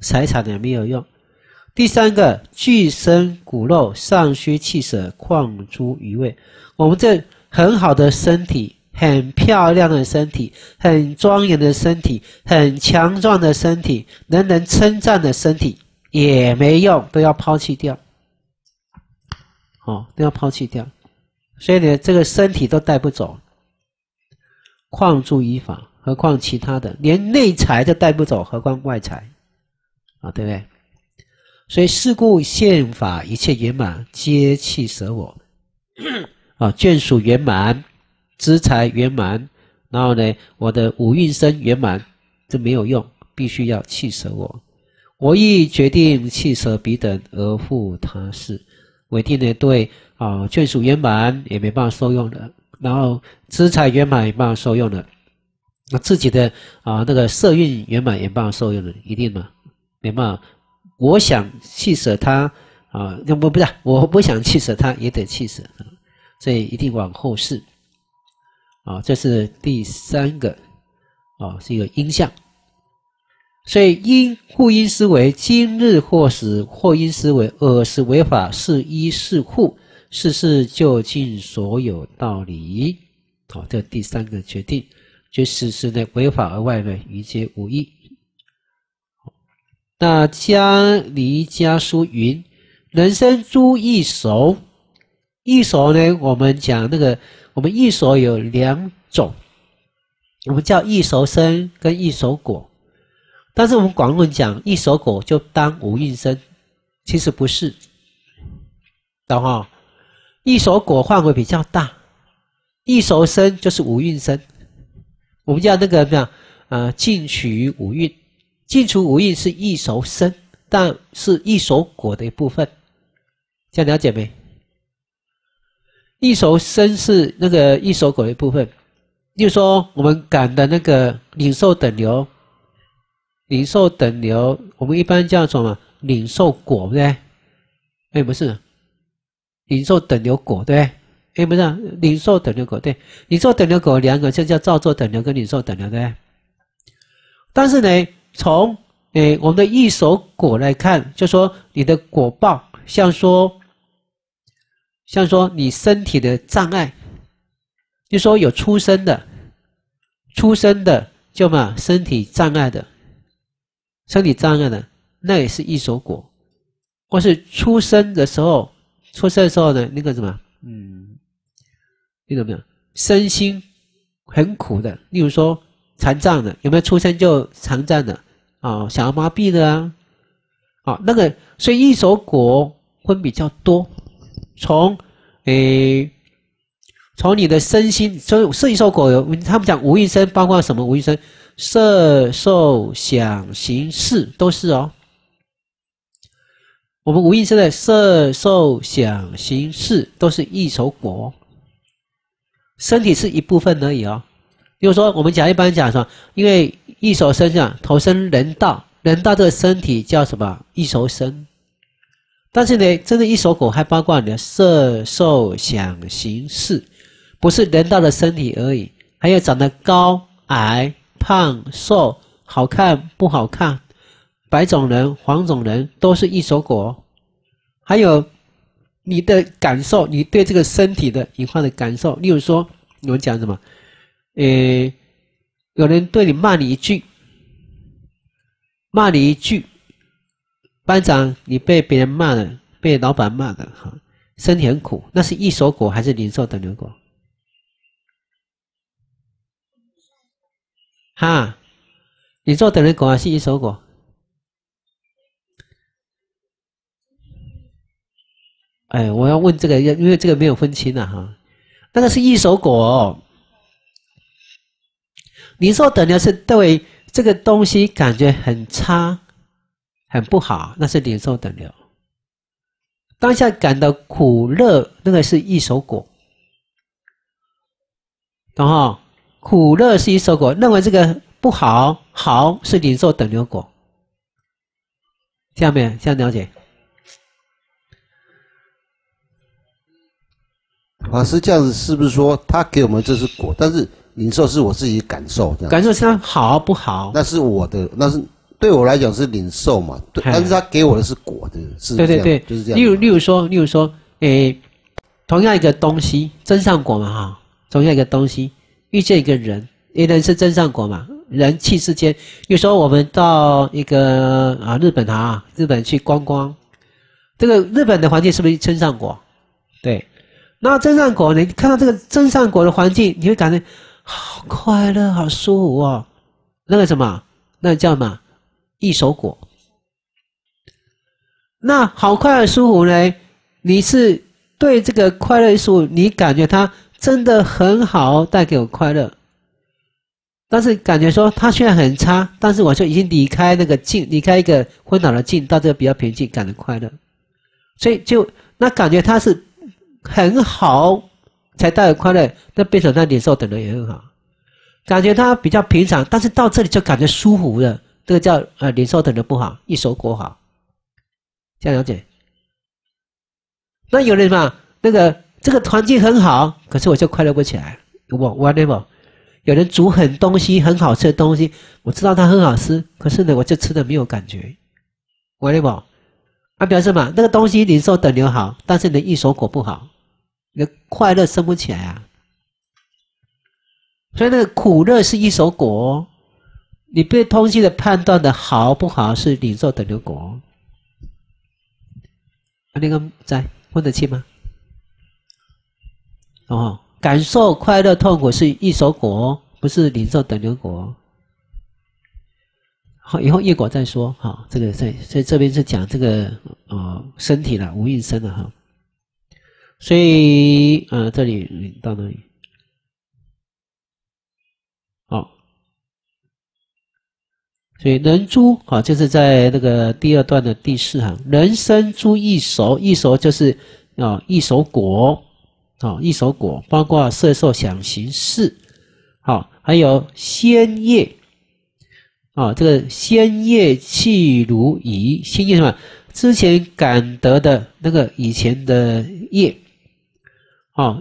财产也没有用。第三个，具身骨肉尚需气舍，况诸余味。我们这很好的身体，很漂亮的身体，很庄严的身体，很强壮的身体，人人称赞的身体也没用，都要抛弃掉。哦，都要抛弃掉。所以呢，这个身体都带不走，况诸余法？何况其他的，连内财都带不走，何况外财？啊，对不对？所以事故宪法一切圆满，皆弃舍我。啊，眷属圆满，资财圆满，然后呢，我的五运身圆满，这没有用，必须要弃舍我。我亦决定弃舍彼等而复他世。我一定呢，对啊，眷属圆满也没办法受用的，然后资财圆满也没办法受用的，那自己的啊那个色运圆满也没办法受用的，一定嘛，没办法。我想弃舍他啊，那不不是，我不想弃舍他，也得弃舍，所以一定往后事啊。这是第三个啊，是一个因相。所以因互因思维，今日或死，或因思维，尔时为法，是依是护，事事就尽所有道理。好，这第三个决定，就实施呢，违法而外呢，一皆无益。那家离家书云：人生诸异熟，异熟呢？我们讲那个，我们异熟有两种，我们叫一熟生跟一熟果。但是我们广论讲一熟果就当无印生，其实不是，懂哈？一熟果范围比较大，一熟生就是无印生。我们叫那个什么啊？进取五蕴。进出无印是一熟生，但是一熟果的一部分，这样了解没？一熟生是那个一熟果的部分。例如说，我们感的那个领受等流，领受等流，我们一般叫什么？领受果，对不对？哎，不是，领受等流果，对？哎，不是，领受等流果，对，领受等流果两个就叫造作等流跟领受等流，对？但是呢？从哎我们的一手果来看，就说你的果报，像说，像说你身体的障碍，就说有出生的，出生的就嘛身体障碍的，身体障碍的那也是一手果，或是出生的时候，出生的时候呢那个什么，嗯，听懂没有？身心很苦的，例如说残障的，有没有出生就残障的？啊，想要麻痹的啊，啊，那个，所以一手果分比较多，从诶，从你的身心，所以色一手果，他们讲无一生，包括什么无一生，色受想行识都是哦。我们无一生的色受想行识都是一手果，身体是一部分而已哦。比如说，我们讲一般讲说，因为一手生下投生人道，人道这个身体叫什么？一手生。但是呢，真的一手果还包括你的色、受、想、行、识，不是人道的身体而已，还有长得高矮、胖瘦、好看不好看，白种人、黄种人都是一手果。还有你的感受，你对这个身体的隐患的感受，例如说，我们讲什么？诶，有人对你骂你一句，骂你一句，班长，你被别人骂了，被老板骂的，哈，身体很苦，那是一手果还是零售等流果？哈，你做等流果还是一手果？哎，我要问这个，因为这个没有分清啊，哈，那个是一手果。哦你说等流是对这个东西感觉很差、很不好，那是领受等流。当下感到苦乐，那个是一手果，懂哈？苦乐是一手果，认为这个不好，好是领受等流果。下面这样了解？法师这样子是不是说他给我们这是果，但是？领受是我自己感受，感受是好不好？那是我的，那是对我来讲是领受嘛？对，但是他给我的是果的，是对对对，就是这样。例如，例如说，例如说，诶，同样一个东西，真善果嘛哈，同样一个东西，遇见一个人，一人是真善果嘛，人气之间。有时候我们到一个啊日本啊，日本去观光，这个日本的环境是不是真善果？对，那真善果，你看到这个真善果的环境，你会感觉。好快乐，好舒服哦！那个什么，那叫什么？一手果。那好快乐舒服呢？你是对这个快乐舒服，你感觉它真的很好，带给我快乐。但是感觉说它虽然很差，但是我就已经离开那个境，离开一个昏倒的境，到这个比较平静，感到快乐。所以就那感觉它是很好。才带来快乐，那变成他领受等的也很好，感觉他比较平常，但是到这里就感觉舒服了，这个叫呃零售等的不好，一手果好，这样了解。那有人嘛，那个这个环境很好，可是我就快乐不起来。我我那么，有人煮很东西很好吃的东西，我知道它很好吃，可是呢，我就吃的没有感觉。我那么，啊表示嘛，那个东西零售等流好，但是呢一手果不好。你的快乐生不起来啊，所以那个苦乐是一手果，你被通气的判断的好不好是领受等流果。啊，那个在分得清吗？哦，感受快乐痛苦是一手果，不是领受等流果。好，以后业果再说。好，这个在在这边是讲这个呃身体了，无印身了哈。所以呃，这里到哪里？好，所以人诸啊，就是在那个第二段的第四行，人生诸一熟，一熟就是啊一熟果。啊，一熟果包括色受想行识，好，还有仙业，啊，这个仙业气如仪，仙叶什么？之前感得的那个以前的业，啊，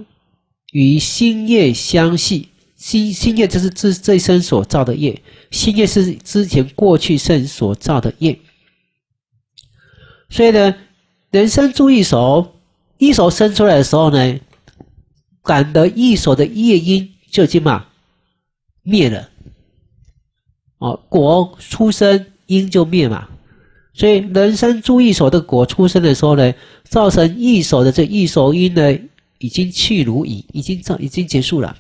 与新业相系，新新业就是这这一生所造的业，新业是之前过去生所造的业，所以呢，人生注意手，一手生出来的时候呢。感得一手的业因就已经嘛灭了，哦，果出生因就灭嘛，所以人生诸一手的果出生的时候呢，造成一手的这一手因呢，已经去如已，已经造已经结束了。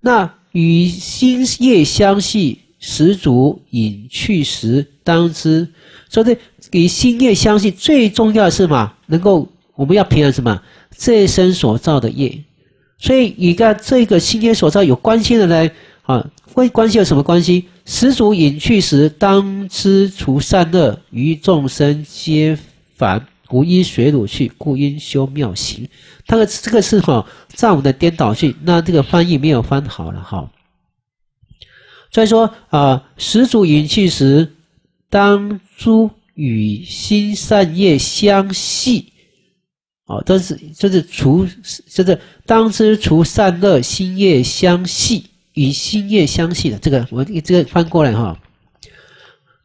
那与心业相系，始祖隐去时当知，所以与心业相系最重要的是嘛，能够我们要培养什么？这一生所造的业，所以你看这个心业所造有关系的呢？啊，关关系有什么关系？始祖隐去时，当知除善恶，于众生皆凡，无因水乳去，故应修妙行。他的这个是哈藏文的颠倒句，那这个翻译没有翻好了哈。所以说啊，始祖隐去时，当诸与心善业相系。哦，这是就是除，就是当知除善恶心业相系，与心业相系的这个，我这个翻过来哈。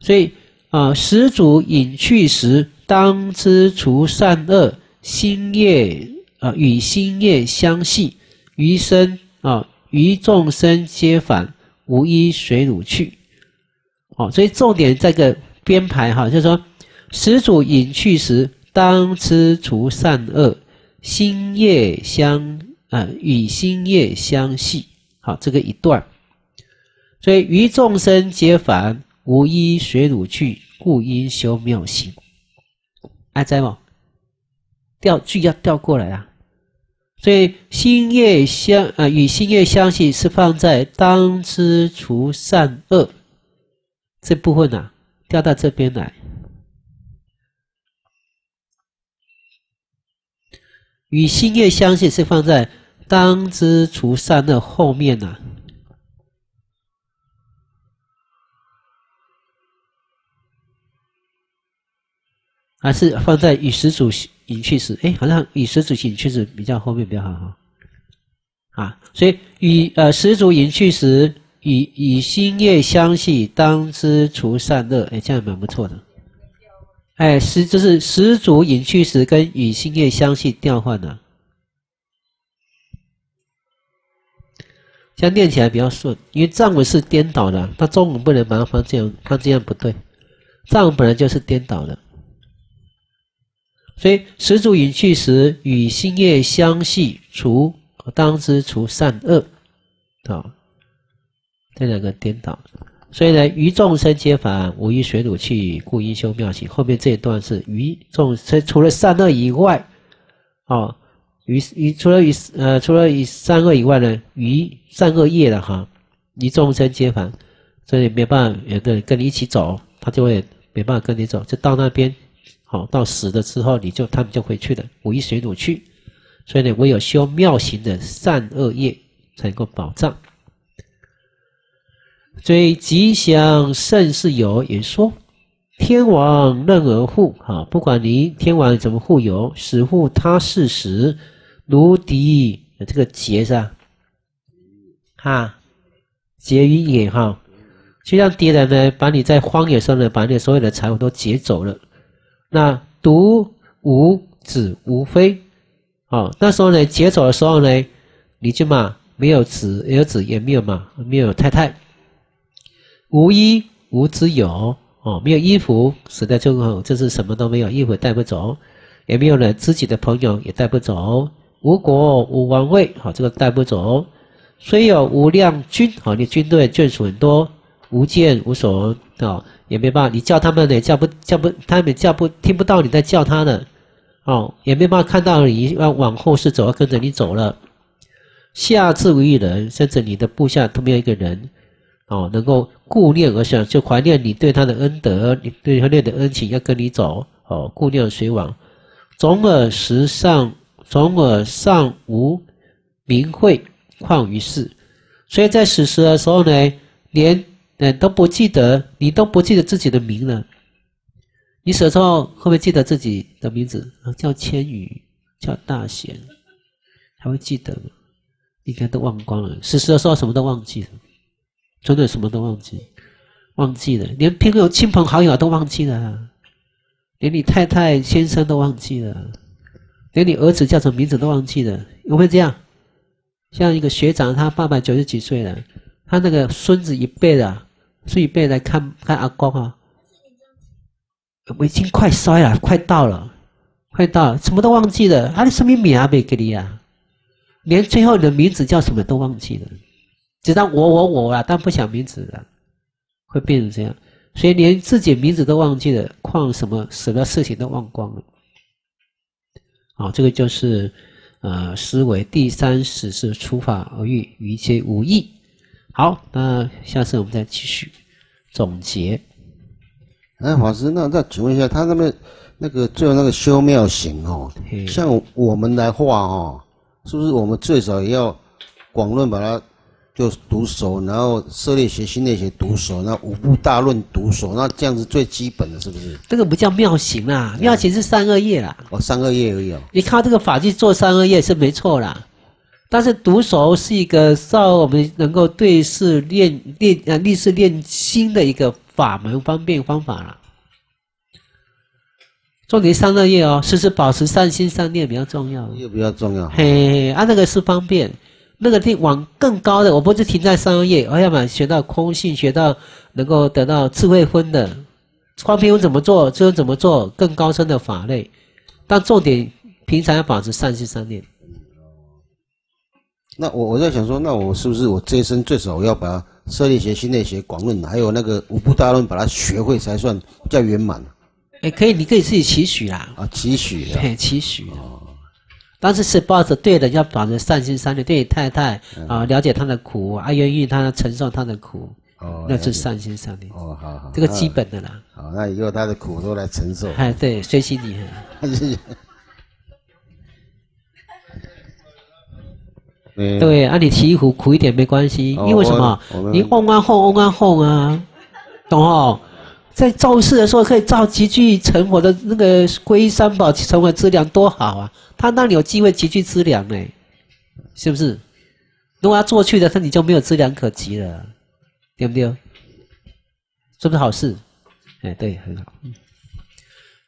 所以啊，始祖隐去时，当知除善恶心业啊，与心业相系，余生啊，余众生皆反，无一随汝去。哦，所以重点这个编排哈，就是说始祖隐去时。当知除善恶，心业相啊，与心业相系。好，这个一段。所以于众生皆凡，无一随汝去，故应修妙行。爱在吗？调句要调过来啊。所以心业相啊，与心业相系是放在当知除善恶这部分呐，调到这边来。与心业相系是放在当知除善恶后面呐，还是放在与始祖隐去时？哎，好像与始祖隐去时比较后面比较好哈。啊，所以与呃始祖隐去时，与与心业相系，当知除善恶，哎，这样蛮不错的。哎，始就是始祖隐去时跟与心业相系调换的，这样念起来比较顺。因为藏文是颠倒的，它中文不能把它放这样，它这样不对。藏文本来就是颠倒的，所以始祖隐去时与心业相系，除当知除善恶，啊，这两个颠倒。所以呢，于众生皆凡，无一水乳去，故应修妙行。后面这一段是于众生除了善恶以外，哦，于于除了于呃除了于善恶以外呢，于善恶业的哈，于众生皆凡，所以没办法有的跟你一起走，他就会没办法跟你走，就到那边，好到死了之后，你就他们就回去了，无一水土去。所以呢，唯有修妙行的善恶业才能够保障。最吉祥盛世有也说，天王任而护，哈，不管你天王怎么护有，使护他事时，如敌这个劫是吧？哈，劫于野哈，就像敌人呢，把你在荒野上呢，把你所有的财物都劫走了。那独无子无妃，啊，那时候呢，劫走的时候呢，你就嘛没有子，有子也没有嘛，没有太太。无衣无之有哦，没有衣服死在最后，这是什么都没有，衣服带不走，也没有呢，自己的朋友也带不走，无国无王位，好，这个带不走。虽有无量军，好，你军队眷属很多，无剑无所，哦，也没办法，你叫他们也叫不叫不，他们叫不听不到你在叫他的，哦，也没办法看到你要往后是走，要跟着你走了。下至无一人，甚至你的部下都没有一个人，哦，能够顾念而想，就怀念你对他的恩德，你对他念的恩情，要跟你走，哦，顾念随往。总尔时尚，总尔尚无名讳，况于世。所以在死时的时候呢，连对都不记得，你都不记得自己的名了。你死的时候会不会记得自己的名字？啊，叫千羽，叫大贤，还会记得吗？应该都忘光了。死时的时候什么都忘记了，真的什么都忘记，忘记了，连朋友、亲朋好友都忘记了，连你太太、先生都忘记了，连你儿子叫什么名字都忘记了，有没有这样？像一个学长，他爸爸九十几岁了，他那个孙子一辈的，孙一辈来看看阿公啊，我已经快衰了，快到了，快到了，什么都忘记了，啊，你什么名啊，没给你啊？连最后你的名字叫什么都忘记了，只当我我我啊，但不想名字了，会变成这样，所以连自己名字都忘记了，况什么什么事情都忘光了。好，这个就是呃思维第三十是除法而欲于皆无益。好，那下次我们再继续总结。哎，法师，那再请问一下，他那边那个最后那个修妙行哦，像我们来画哦，是不是我们最少也要广论把它就读熟，然后涉猎学、心类学读熟，那五部大论读熟，那这样子最基本的是不是？这个不叫妙行啦，妙行是三二业啦。哦，三个月而已哦。你靠这个法去做三二业是没错啦，但是读熟是一个让我们能够对事练练呃立事练心的一个法门方便方法了。重点三二业哦，时时保持善心善念比较重要。又比较重要。嘿嘿嘿，啊，那个是方便，那个地往更高的，我不是停在三二业，我要么学到空性，学到能够得到智慧分的，光凭我怎么做，知怎么做，更高深的法类。但重点平常要保持善心善念。那我我在想说，那我是不是我这一生最少要把舍利学、心内学、广论，还有那个五部大论，把它学会才算比较圆满哎，可以，你可以自己期许啦，啊？期许的。嘿，期许。哦但是是抱着对的，要保持善心善念，对你太太啊，了解她的苦，啊，愿意她承受她的苦，哦，那是善心善念，哦，好好，这个基本的啦。好，那以后她的苦都来承受。哎，对，随喜你。对对，啊，你提一壶苦一点没关系，哦因为什么？你嗡啊哄，嗡啊哄啊，懂哦？在造势的时候可以造极具成佛的那个皈依三宝成为资粮，多好啊！他让你有机会极具资粮呢，是不是？如果他做去的，那你就没有资粮可及了，对不对？是不是好事？哎，对，很好。嗯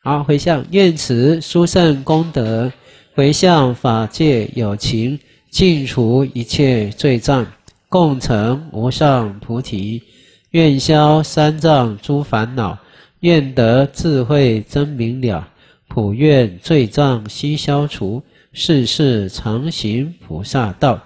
好，回向愿此殊胜功德，回向法界有情，尽除一切罪障，共成无上菩提。愿消三藏诸烦恼，愿得智慧真明了，普愿罪障悉消除，世世常行菩萨道。